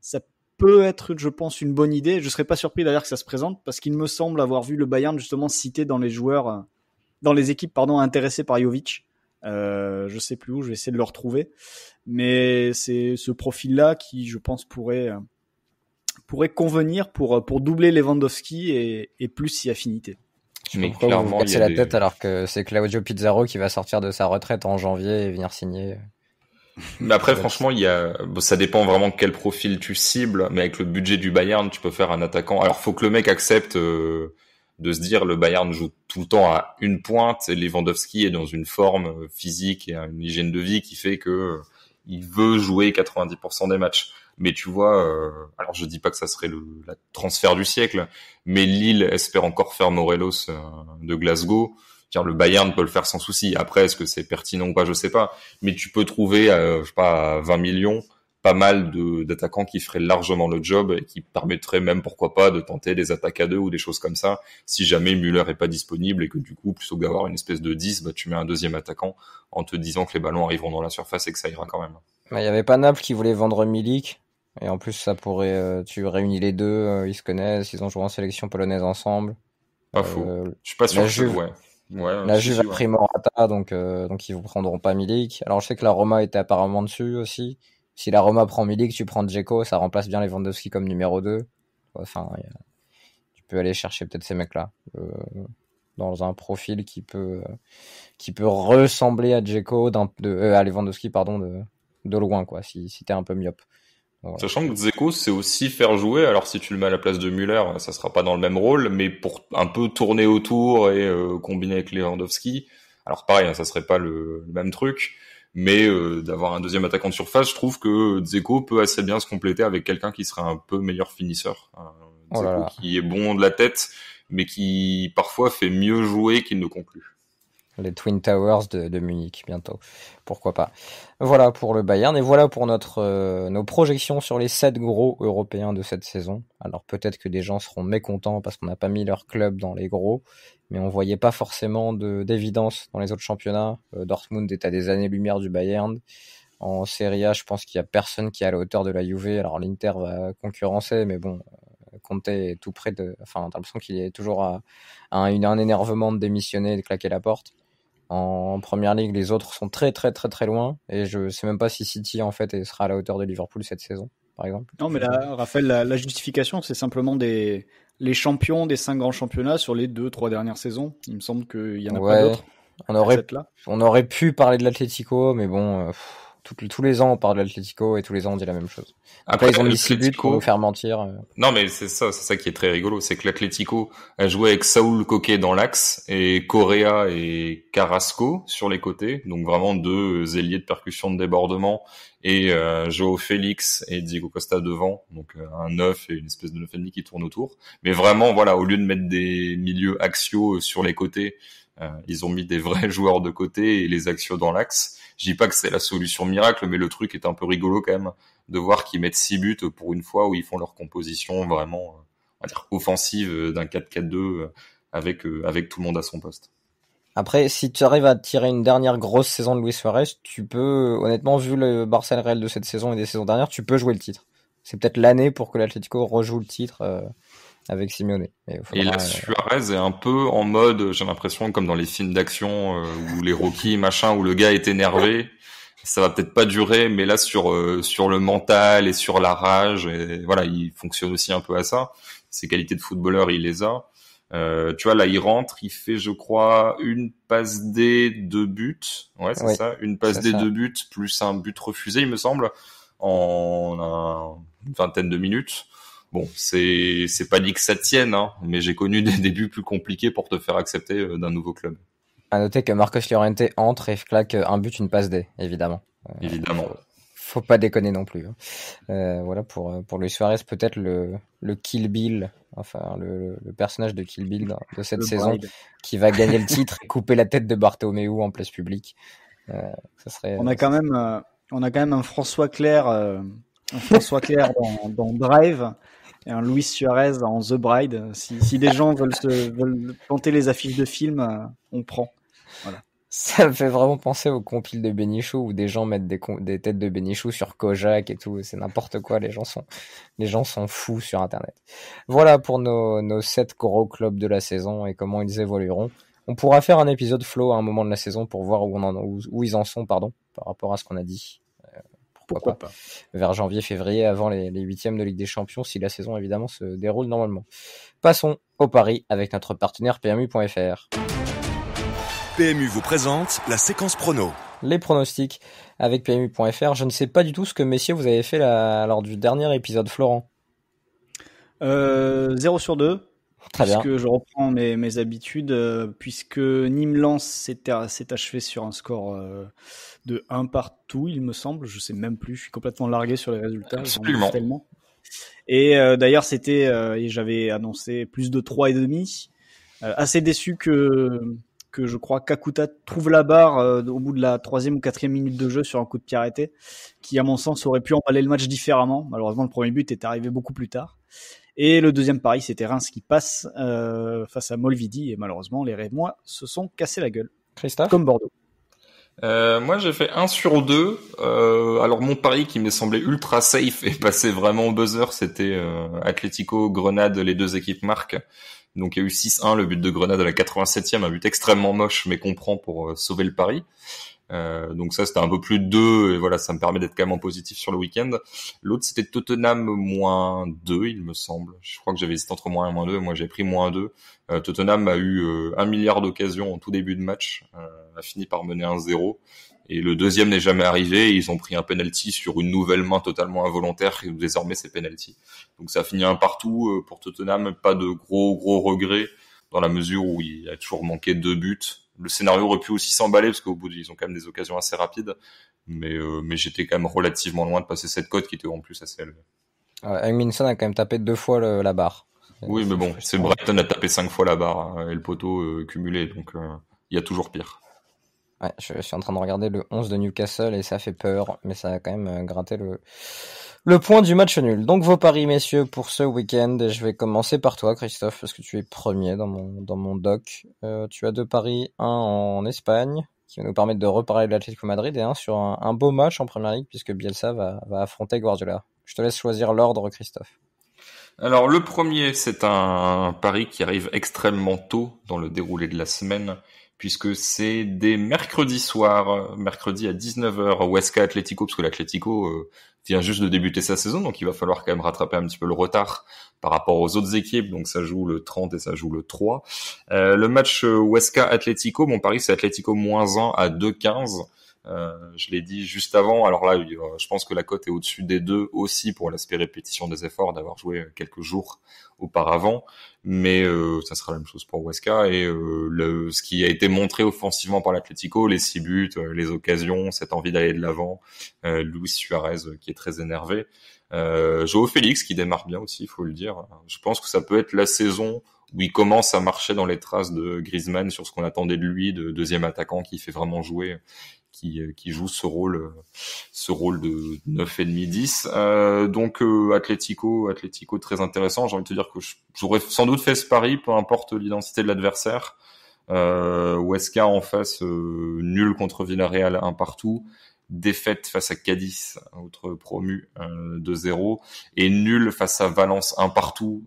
ça peut être, je pense, une bonne idée. Je serais pas surpris d'ailleurs que ça se présente parce qu'il me semble avoir vu le Bayern justement cité dans les joueurs, dans les équipes pardon intéressées par Jovic. Euh, je sais plus où, je vais essayer de le retrouver. Mais c'est ce profil-là qui, je pense, pourrait pourrait convenir pour pour doubler Lewandowski et, et plus si affinité. Mais clairement, vous la tête alors que c'est Claudio Pizarro qui va sortir de sa retraite en janvier et venir signer. Mais après, franchement, il y a, ça dépend vraiment quel profil tu cibles. Mais avec le budget du Bayern, tu peux faire un attaquant. Alors, faut que le mec accepte euh, de se dire le Bayern joue tout le temps à une pointe et Lewandowski est dans une forme physique et une hygiène de vie qui fait que euh, il veut jouer 90% des matchs. Mais tu vois, euh, alors je dis pas que ça serait le la transfert du siècle, mais Lille espère encore faire Morelos euh, de Glasgow. Le Bayern peut le faire sans souci. Après, est-ce que c'est pertinent ou pas, je sais pas. Mais tu peux trouver, euh, je sais pas, 20 millions, pas mal d'attaquants qui feraient largement le job et qui permettraient même, pourquoi pas, de tenter des attaques à deux ou des choses comme ça. Si jamais Müller est pas disponible et que du coup, plutôt que d'avoir une espèce de 10, bah, tu mets un deuxième attaquant en te disant que les ballons arriveront dans la surface et que ça ira quand même. Il y avait pas Naples qui voulait vendre Milik et en plus, ça pourrait, euh, tu réunis les deux, euh, ils se connaissent, ils ont joué en sélection polonaise ensemble. Pas. Euh, je suis pas sûr la Juve, ouais. Ouais, la Juve a pris Morata, donc donc ils vous prendront pas Milik. Alors je sais que la Roma était apparemment dessus aussi. Si la Roma prend Milik, tu prends Dzeko, ça remplace bien Lewandowski comme numéro 2. Enfin, tu peux aller chercher peut-être ces mecs-là dans un profil qui peut qui peut ressembler à Dzeko de à Lewandowski pardon de de loin quoi si si t'es un peu myope. Sachant que Zeko, c'est aussi faire jouer. Alors si tu le mets à la place de Müller, ça sera pas dans le même rôle, mais pour un peu tourner autour et euh, combiner avec Lewandowski. Alors pareil, hein, ça serait pas le, même truc, mais euh, d'avoir un deuxième attaquant de surface, je trouve que Zeko peut assez bien se compléter avec quelqu'un qui serait un peu meilleur finisseur. Oh qui est bon de la tête, mais qui parfois fait mieux jouer qu'il ne conclut les Twin Towers de, Munich bientôt. Pourquoi pas. Voilà pour le Bayern et voilà pour notre euh, nos projections sur les sept gros européens de cette saison. Alors peut-être que des gens seront mécontents parce qu'on n'a pas mis leur club dans les gros, mais on voyait pas forcément d'évidence dans les autres championnats. Euh, Dortmund est à des années-lumière du Bayern. En Serie A, je pense qu'il y a personne qui est à la hauteur de la Juve. Alors l'Inter va concurrencer, mais bon, euh, Conte est tout près de. Enfin, t'as l'impression qu'il est toujours à, un, énervement de démissionner, de claquer la porte en première ligue, les autres sont très très très très loin et je sais même pas si City en fait sera à la hauteur de Liverpool cette saison, par exemple. Non, mais là, Raphaël, la, justification, c'est simplement des les champions des cinq grands championnats sur les deux trois dernières saisons. Il me semble qu'il y en a pas d'autres. On aurait, on aurait pu parler de l'Atlético, mais bon, euh, tous les ans, on parle de l'Atlético et tous les ans, on dit la même chose. Après, ils ont mis six buts pour nous faire mentir. Euh. Non, mais c'est ça, c'est ça qui est très rigolo, c'est que l'Atlético a joué avec Saúl Coquet dans l'axe et Correa et Carrasco sur les côtés, donc vraiment deux ailiers de percussion de débordement et euh, Joao Félix et Diego Costa devant, donc euh, un neuf et une espèce de neuf demi qui tourne autour. Mais vraiment, voilà, au lieu de mettre des milieux axiaux sur les côtés, ils ont mis des vrais joueurs de côté et les axiaux dans l'axe. Je dis pas que c'est la solution miracle, mais le truc est un peu rigolo quand même de voir qu'ils mettent six buts pour une fois où ils font leur composition vraiment dire, offensive d'un 4-4-2 euh, avec euh, avec tout le monde à son poste. Après, si tu arrives à tirer une dernière grosse saison de Luis Suarez, tu peux, honnêtement, vu le Barça réel de cette saison et des saisons dernières, tu peux jouer le titre. C'est peut-être l'année pour que l'Atlético rejoue le titre avec Simeone. Et, la Suarez est un peu en mode, j'ai l'impression, comme dans les films d'action euh, ou les Rocky, machin, où le gars est énervé. Ça va peut-être pas durer, mais là sur euh, sur le mental et sur la rage, et voilà, il fonctionne aussi un peu à ça. Ses qualités de footballeur, il les a. Euh, tu vois, là, il rentre, il fait, je crois, une passe D, deux buts. Ouais, c'est ça. Une passe D, deux buts, plus un but refusé, il me semble, en une vingtaine de minutes. Bon, c'est c'est pas dit que ça tienne, hein, mais j'ai connu des débuts plus compliqués pour te faire accepter euh, d'un nouveau club. À noter que Marcos Llorente entre et claque un but, une passe D, évidemment. Euh, évidemment. Faut, pas déconner non plus. Hein. Euh, voilà pour pour Luis Suarez peut-être le le Kill Bill, enfin le, le personnage de Kill Bill de cette saison qui va gagner le titre et couper la tête de Bartomeu en place publique. ça serait, on a quand même, on a quand même un François Clair, un François Clair dans, dans Drive et un Luis Suarez en The Bride. Si, si des gens veulent, se, veulent planter les affiches de films, on prend. Voilà. Ça me fait vraiment penser aux compiles de Benichou où des gens mettent des, des têtes de Benichou sur Kojak et tout. C'est n'importe quoi. Les gens sont, les gens sont fous sur Internet. Voilà pour nos, nos sept gros clubs de la saison et comment ils évolueront. On pourra faire un épisode flow à un moment de la saison pour voir où, on en, où, ils en sont, pardon, par rapport à ce qu'on a dit. Pourquoi, pas. Vers janvier, février, avant les, les huitièmes de Ligue des Champions, si la saison évidemment se déroule normalement. Passons au pari avec notre partenaire PMU.fr. PMU vous présente la séquence prono. Les pronostics avec PMU.fr. Je ne sais pas du tout ce que messieurs vous avez fait lors du dernier épisode, Florent. Euh, 0 sur 2. Très bien. Puisque je reprends mes, habitudes, euh, puisque Nîmes Lens s'est achevé sur un score euh, de 1 partout, il me semble. Je sais même plus. Je suis complètement largué sur les résultats. Absolument. Et euh, d'ailleurs, c'était, j'avais annoncé plus de 3,5. assez déçu que que je crois Kakuta trouve la barre euh, au bout de la troisième ou quatrième minute de jeu sur un coup de pied arrêté, qui à mon sens aurait pu emballer le match différemment. Malheureusement, le premier but est arrivé beaucoup plus tard. Et le deuxième pari, c'était Reims qui passe euh, face à Molvidi, et malheureusement, les Rémois se sont cassés la gueule. Christophe? Comme Bordeaux. Euh, moi j'ai fait 1 sur 2. Euh, alors mon pari qui m'est semblé ultra safe et passé vraiment au buzzer, c'était euh, Atlético Grenade, les deux équipes marquent. Donc il y a eu 6-1, le but de Grenade à la 87e, un but extrêmement moche mais qu'on prend pour euh, sauver le pari. Euh, donc ça c'était un peu plus de 2 et voilà ça me permet d'être quand même en positif sur le week-end. L'autre c'était Tottenham moins 2 il me semble. Je crois que j'avais hésité entre moins 1 et moins 2, moi j'ai pris moins 2. Euh, Tottenham a eu euh, un milliard d'occasions en tout début de match, a fini par mener 1-0 et le deuxième n'est jamais arrivé. ils ont pris un penalty sur une nouvelle main totalement involontaire. Et désormais, c'est penalty. Donc ça a fini un partout pour Tottenham. Pas de gros gros regrets dans la mesure où il a toujours manqué deux buts. Le scénario aurait pu aussi s'emballer parce qu'au bout ils ont quand même des occasions assez rapides. Mais euh, mais j'étais quand même relativement loin de passer cette cote qui était en plus assez élevée. Euh, Minson a quand même tapé deux fois la barre. Oui, mais bon, c'est Brighton a tapé cinq fois la barre hein, et le poteau euh, cumulé, donc il y a toujours pire je, suis en train de regarder le 11 de Newcastle et ça fait peur, mais ça a quand même euh, gratté le, le point du match nul. Donc vos paris, messieurs, pour ce week-end. Je vais commencer par toi, Christophe, parce que tu es premier dans mon, dans mon doc. Euh, tu as deux paris, un en Espagne, qui va nous permettre de reparler de l'Atlético Madrid, et un sur un, beau match en Première Ligue, puisque Bielsa va, va affronter Guardiola. Je te laisse choisir l'ordre, Christophe. Alors le premier, c'est un pari qui arrive extrêmement tôt dans le déroulé de la semaine puisque c'est des mercredis soirs, mercredi à 19h, Huesca Atlético, parce que l'Atlético euh, vient juste de débuter sa saison, donc il va falloir quand même rattraper un petit peu le retard par rapport aux autres équipes, donc ça joue le 30 et ça joue le 3. Euh, le match euh, Huesca Atlético, mon pari c'est Atlético moins 1 à 2,15. Euh, je l'ai dit juste avant. Alors là, je pense que la cote est au-dessus des deux aussi pour l'aspect répétition des efforts d'avoir joué quelques jours auparavant. Mais euh, ça sera la même chose pour Huesca. Et euh, le, ce qui a été montré offensivement par l'Atlético, les six buts, les occasions, cette envie d'aller de l'avant, Luis Suarez qui est très énervé, euh, Joao Félix qui démarre bien aussi, il faut le dire. Je pense que ça peut être la saison où il commence à marcher dans les traces de Griezmann sur ce qu'on attendait de lui, de deuxième attaquant qui fait vraiment jouer qui, euh, qui joue ce rôle, euh, ce rôle de 9 et demi 10. Euh, donc euh, Atlético, Atlético très intéressant. J'ai envie de te dire que j'aurais sans doute fait ce pari, peu importe l'identité de l'adversaire. Euh, Huesca en face, nul contre Villarreal, un partout. Défaite face à Cadiz, autre promu, euh, 2-0, et nul face à Valence, un partout,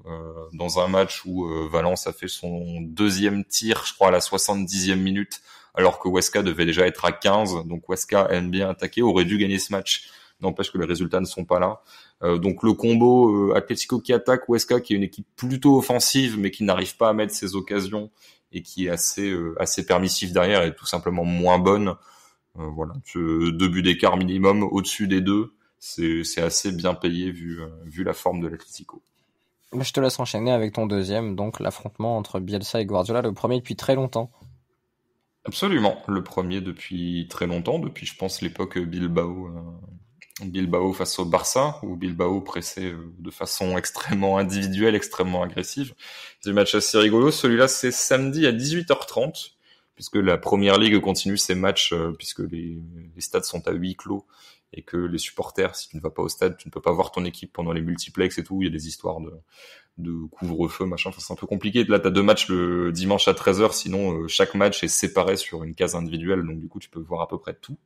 dans un match où Valence a fait son deuxième tir, je crois, à la 70e minute, alors que Weska devait déjà être à 15. Donc Weska aime bien attaquer, aurait dû gagner ce match. N'empêche que les résultats ne sont pas là. Euh, donc le combo euh, Atletico qui attaque, Weska qui est une équipe plutôt offensive mais qui n'arrive pas à mettre ses occasions et qui est assez euh, assez permissif derrière et tout simplement moins bonne. voilà, deux buts d'écart minimum au-dessus des deux, c'est c'est assez bien payé vu vu la forme de l'Atletico. Je te laisse enchaîner avec ton deuxième, donc l'affrontement entre Bielsa et Guardiola, le premier depuis très longtemps. Absolument, le premier depuis très longtemps, depuis je pense l'époque Bilbao, euh, Bilbao face au Barça, où Bilbao pressait euh, de façon extrêmement individuelle, extrêmement agressive. Des matchs assez rigolos. Celui-là, c'est samedi à 18h30 puisque la première ligue continue ses matchs, puisque les, stades sont à huis clos et que les supporters, si tu ne vas pas au stade, tu ne peux pas voir ton équipe pendant les multiplex et tout. Il y a des histoires de, couvre-feu, machin. Enfin, c'est un peu compliqué. Là, tu as deux matchs le dimanche à 13h, sinon euh, chaque match est séparé sur une case individuelle, donc du coup, tu peux voir à peu près tout.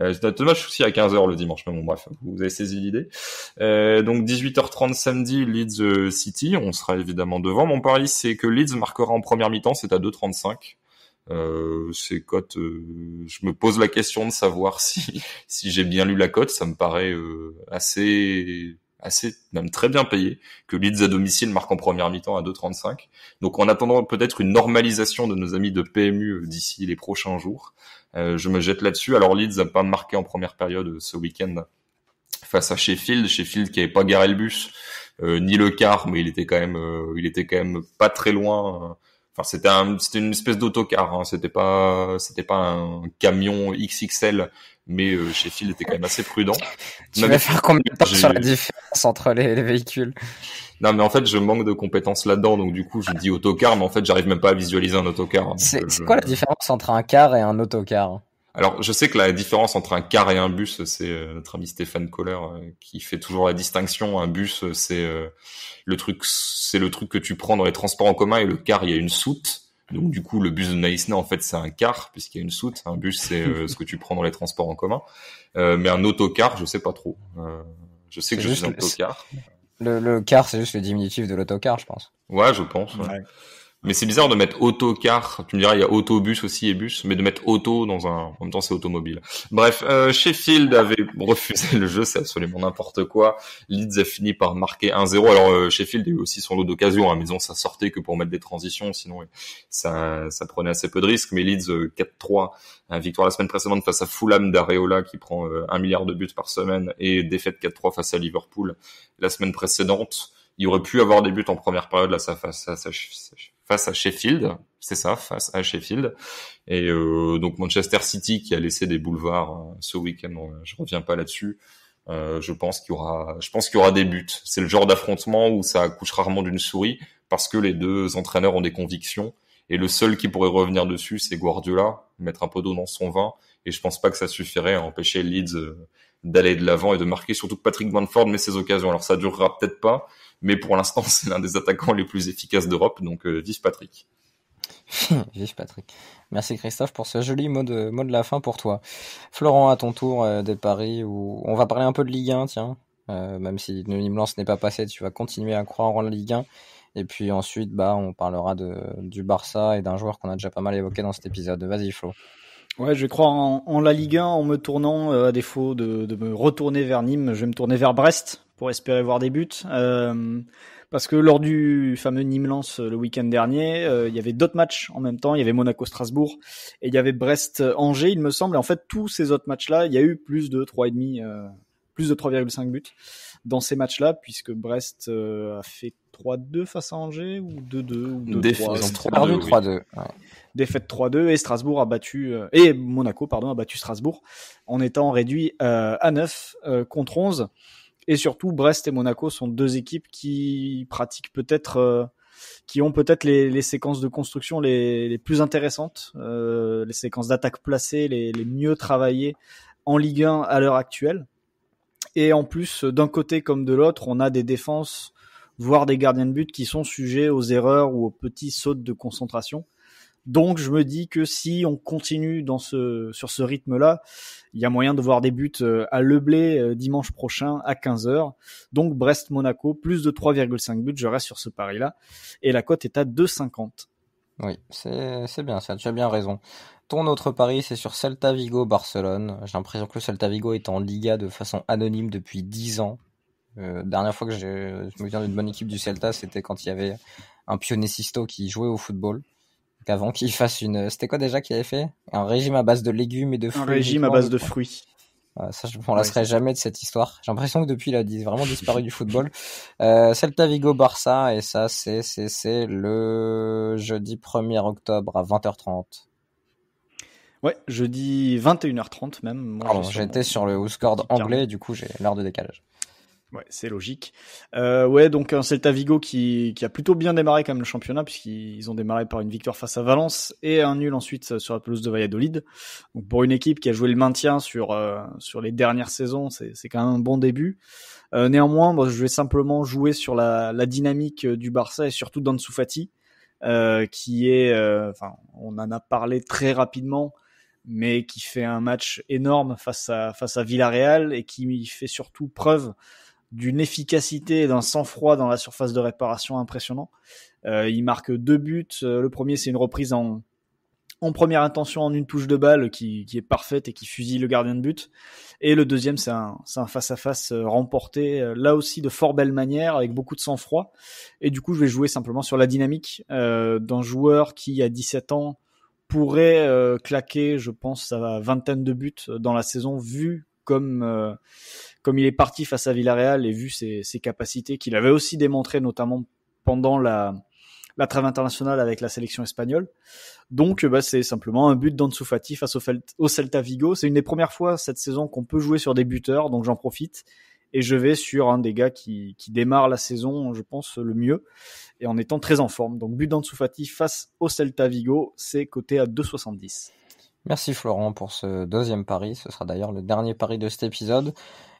Euh, tu as deux matchs aussi à 15h le dimanche, mais bon, bref, vous avez saisi l'idée. Euh, donc 18h30 samedi, Leeds euh, City, on sera évidemment devant. Mon pari, c'est que Leeds marquera en première mi-temps, c'est à 2,35. Euh, ces cotes, euh, je me pose la question de savoir si si j'ai bien lu la cote. Ça me paraît euh, assez assez même très bien payé que Leeds à domicile marque en première mi-temps à 2,35. Donc en attendant peut-être une normalisation de nos amis de PMU d'ici les prochains jours, je me jette là-dessus. Alors Leeds n'a pas marqué en première période ce week-end face à Sheffield, Sheffield qui avait pas garé le bus ni le quart, mais il était quand même il était quand même pas très loin Enfin, c'était un, c'était une espèce d'autocar. Hein. C'était pas, c'était pas un camion XXL, mais euh, Sheffield était quand même assez prudent. tu vas faire combien de temps sur la différence entre les, les, véhicules? Non, mais en fait, je manque de compétences là-dedans, donc du coup, je dis autocar, mais en fait, j'arrive même pas à visualiser un autocar. C'est, euh, quoi la différence entre un car et un autocar? Alors, je sais que la différence entre un car et un bus, c'est euh, notre ami Stéphane Kohler euh, qui fait toujours la distinction. Un bus, c'est euh, le truc, c'est le truc que tu prends dans les transports en commun et le car, il y a une soute. Donc du coup, le bus de Naïsna, en fait, c'est un car puisqu'il y a une soute. Un bus, c'est ce que tu prends dans les transports en commun. mais un autocar, je sais pas trop. je sais que je suis un autocar. Le, le car, c'est juste le diminutif de l'autocar, je pense. Ouais, je pense. Ouais. Mais c'est bizarre de mettre autocar. Tu me diras, il y a autobus aussi et bus, mais de mettre auto dans un, en même temps, c'est automobile. Bref, euh, Sheffield avait refusé le jeu, c'est absolument n'importe quoi. Leeds a fini par marquer 1-0. Alors, euh, Sheffield a eu aussi son lot d'occasions. À la maison, ça sortait que pour mettre des transitions, sinon, ça, ça prenait assez peu de risques. Mais Leeds, 4-3, euh, victoire la semaine précédente face à Fulham d'Areola qui prend un milliard de buts par semaine et défaite 4-3 face à Liverpool la semaine précédente. Il aurait pu avoir des buts en première période, là, ça face à, ça, face à Sheffield, c'est ça, face à Sheffield. Et euh, donc Manchester City qui a laissé des boulevards euh, ce week-end, je reviens pas là-dessus. Euh, je pense qu'il y aura, je pense qu'il y aura des buts. C'est le genre d'affrontement où ça accouche rarement d'une souris parce que les deux entraîneurs ont des convictions. Et le seul qui pourrait revenir dessus, c'est Guardiola, mettre un peu d'eau dans son vin. Et je pense pas que ça suffirait à empêcher Leeds euh, d'aller de l'avant et de marquer. Surtout que Patrick Manford met ses occasions. Alors ça durera peut-être pas, mais pour l'instant, c'est l'un des attaquants les plus efficaces d'Europe, donc euh, vive Patrick. vive Patrick. Merci Christophe pour ce joli mot de, mot de la fin pour toi. Florent, à ton tour euh, des paris, où on va parler un peu de Ligue 1, tiens. Euh, même si le Nîmes-Lens n'est pas passé, tu vas continuer à croire en la Ligue 1. Et puis ensuite, bah, on parlera de, du Barça et d'un joueur qu'on a déjà pas mal évoqué dans cet épisode. Vas-y Flo. Ouais, je vais croire en, en, la Ligue 1 en me tournant, euh, à défaut de, de, me retourner vers Nîmes, je vais me tourner vers Brest pour espérer voir des buts. Euh, parce que lors du fameux Nîmes-Lens euh, le week-end dernier, euh, il y avait d'autres matchs en même temps. Il y avait Monaco-Strasbourg et il y avait Brest-Angers, il me semble. Et en fait, tous ces autres matchs-là, il y a eu plus de 3,5, euh, plus de 3,5 buts dans ces matchs-là, puisque Brest a fait 3-2 face à Angers ou 2-2 ou 2-3. 3-2. Défaite 3-2 et Strasbourg a battu et Monaco pardon a battu Strasbourg en étant réduit à 9 contre 11. Et surtout, Brest et Monaco sont deux équipes qui pratiquent peut-être, euh, qui ont peut-être les, les, séquences de construction les, les plus intéressantes, euh, les séquences d'attaque placées les, les, mieux travaillées en Ligue 1 à l'heure actuelle. Et en plus, d'un côté comme de l'autre, on a des défenses, voire des gardiens de but qui sont sujets aux erreurs ou aux petits sauts de concentration. Donc je me dis que si on continue dans ce, sur ce rythme-là, il y a moyen de voir des buts euh, à Leblé euh, dimanche prochain à 15h. Donc Brest-Monaco, plus de 3,5 buts, je reste sur ce pari-là. Et la cote est à 2,50. Oui, c'est bien ça, tu as bien raison. Ton autre pari, c'est sur Celta Vigo Barcelone. J'ai l'impression que le Celta Vigo est en Liga de façon anonyme depuis 10 ans. Euh, dernière fois que je me souviens d'une bonne équipe du Celta, c'était quand il y avait un Pionesisto qui jouait au football avant qu'il fasse une. C'était quoi déjà qu'il avait fait? Un régime à base de légumes et de fruits. Un régime à base de fruits. ça, je m'en lasserai jamais de cette histoire. J'ai l'impression que depuis, il a vraiment disparu du football. Euh, Celta Vigo Barça, et ça, c'est, c'est, c'est le jeudi 1er octobre à 20h30. Ouais, jeudi 21h30 même. Pardon, j'étais sur le Housecord anglais, du coup, j'ai l'heure de décalage. Ouais, c'est logique. Euh, ouais, donc un Celta Vigo qui, qui a plutôt bien démarré quand même le championnat puisqu'ils ont démarré par une victoire face à Valence et un nul ensuite sur la pelouse de Valladolid. Donc pour une équipe qui a joué le maintien sur euh, sur les dernières saisons, c'est c'est quand même un bon début. Euh, néanmoins, je vais simplement jouer sur la, dynamique du Barça et surtout d'Ansu Fati, qui est, enfin, on en a parlé très rapidement mais qui fait un match énorme face à face à Villarreal et qui fait surtout preuve d'une efficacité et d'un sang-froid dans la surface de réparation impressionnant. Euh, il marque deux buts. Euh, le premier, c'est une reprise en, en première intention en une touche de balle qui, qui, est parfaite et qui fusille le gardien de but. Et le deuxième, c'est un, face-à-face euh, remporté, euh, là aussi de fort belle manière, avec beaucoup de sang-froid. Et du coup, je vais jouer simplement sur la dynamique euh, d'un joueur qui, à 17 ans, pourrait euh, claquer, je pense, sa vingtaine de buts dans la saison, vu comme comme il est parti face à Villarreal et vu ses, ses capacités qu'il avait aussi démontré notamment pendant la, la trêve internationale avec la sélection espagnole. Donc bah, c'est simplement un but d'Ansu face au, Celta Vigo. C'est une des premières fois cette saison qu'on peut jouer sur des buteurs, donc j'en profite. Et je vais sur un des gars qui, qui démarre la saison, je pense, le mieux, et en étant très en forme. Donc but d'Ansu face au Celta Vigo, c'est coté à 2,70. Merci Florent pour ce deuxième pari. Ce sera d'ailleurs le dernier pari de cet épisode.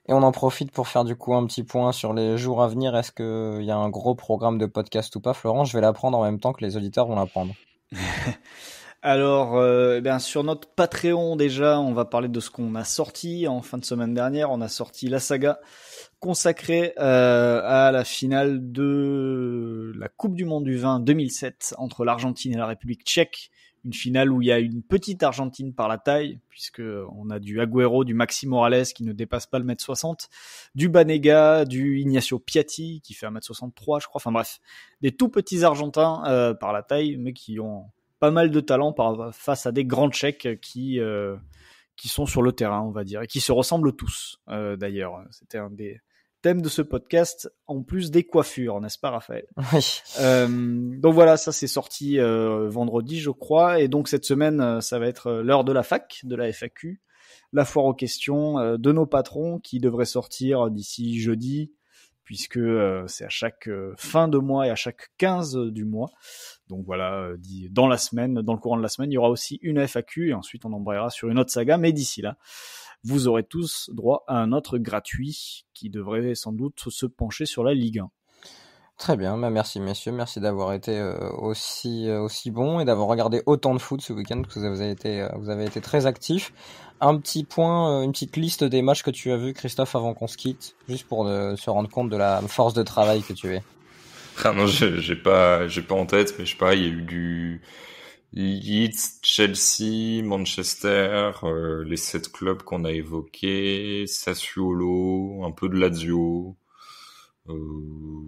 Et on en profite pour faire du coup un petit point sur les jours à venir. Est-ce qu'il y a un gros programme de podcast ou pas, Florent? Je vais l'apprendre en même temps que les auditeurs vont l'apprendre. Alors, euh, bien sur notre Patreon déjà, on va parler de ce qu'on a sorti en fin de semaine dernière. On a sorti la saga consacrée euh, à la finale de la Coupe du Monde du vin 2007 entre l'Argentine et la République tchèque une finale où il y a une petite Argentine par la taille, puisque on a du Agüero, du Maxi Morales qui ne dépasse pas le mètre 60, du Banega, du Ignacio Piatti qui fait un mètre 63, je crois. Enfin bref, des tout petits Argentins euh, par la taille, mais qui ont pas mal de talent par, face à des grands Tchèques qui euh, qui sont sur le terrain, on va dire, et qui se ressemblent tous. Euh, D'ailleurs, c'était un des thème de ce podcast, en plus des coiffures, n'est-ce pas Raphaël? Oui. Euh, donc voilà, ça c'est sorti euh, vendredi, je crois, et donc cette semaine, euh, ça va être l'heure de la fac, de la FAQ, la foire aux questions de nos patrons qui devrait sortir d'ici jeudi, puisque c'est à chaque fin de mois et à chaque 15 du mois. Donc voilà, dans la semaine, dans le courant de la semaine, il y aura aussi une FAQ et ensuite on embrayera sur une autre saga. Mais d'ici là, vous aurez tous droit à un autre gratuit qui devrait sans doute se pencher sur la Ligue 1. Très bien, bah merci messieurs, merci d'avoir été euh, aussi euh, aussi bon et d'avoir regardé autant de foot ce week-end parce que vous avez été euh, vous avez été très actifs. Un petit point, une petite liste des matchs que tu as vus, Christophe, avant qu'on se quitte, juste pour se rendre compte de la force de travail que tu es. Ah non, j'ai pas j'ai pas en tête, mais je sais pas, il y a eu du Leeds, Chelsea, Manchester, euh, les sept clubs qu'on a évoqués, Sassuolo, un peu de Lazio, euh,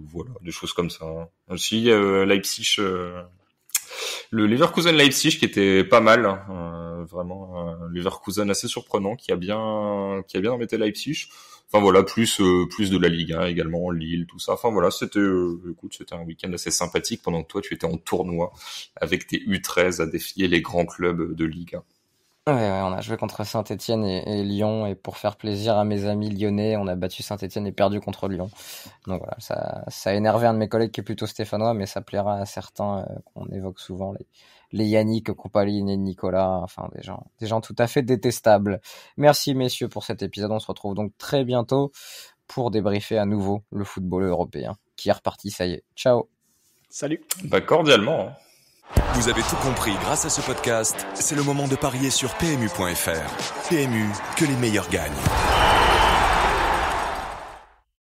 voilà, des choses comme ça. Aussi euh, Leipzig, euh, le Leverkusen Leipzig qui était pas mal, hein, vraiment Leverkusen assez surprenant, qui a bien, qui a bien embêté Leipzig. Enfin voilà, plus euh, plus de la Ligue 1 également, Lille, tout ça. Enfin voilà, c'était euh, écoute, c'était un week-end assez sympathique pendant que toi tu étais en tournoi avec tes U13 à défier les grands clubs de Ligue 1. Ouais, on a joué contre Saint-Etienne et, Lyon et pour faire plaisir à mes amis lyonnais, on a battu Saint-Etienne et perdu contre Lyon. Donc voilà, ça, ça a énervé un de mes collègues qui est plutôt stéphanois, mais ça plaira à certains euh, qu'on évoque souvent, les, les Yannick Compaline et Nicolas, enfin des gens, des gens tout à fait détestables. Merci messieurs pour cet épisode. On se retrouve donc très bientôt pour débriefer à nouveau le football européen qui est reparti. Ça y est. Ciao. Salut. Bah cordialement. Hein. Vous avez tout compris grâce à ce podcast. C'est le moment de parier sur PMU.fr. PMU, que les meilleurs gagnent.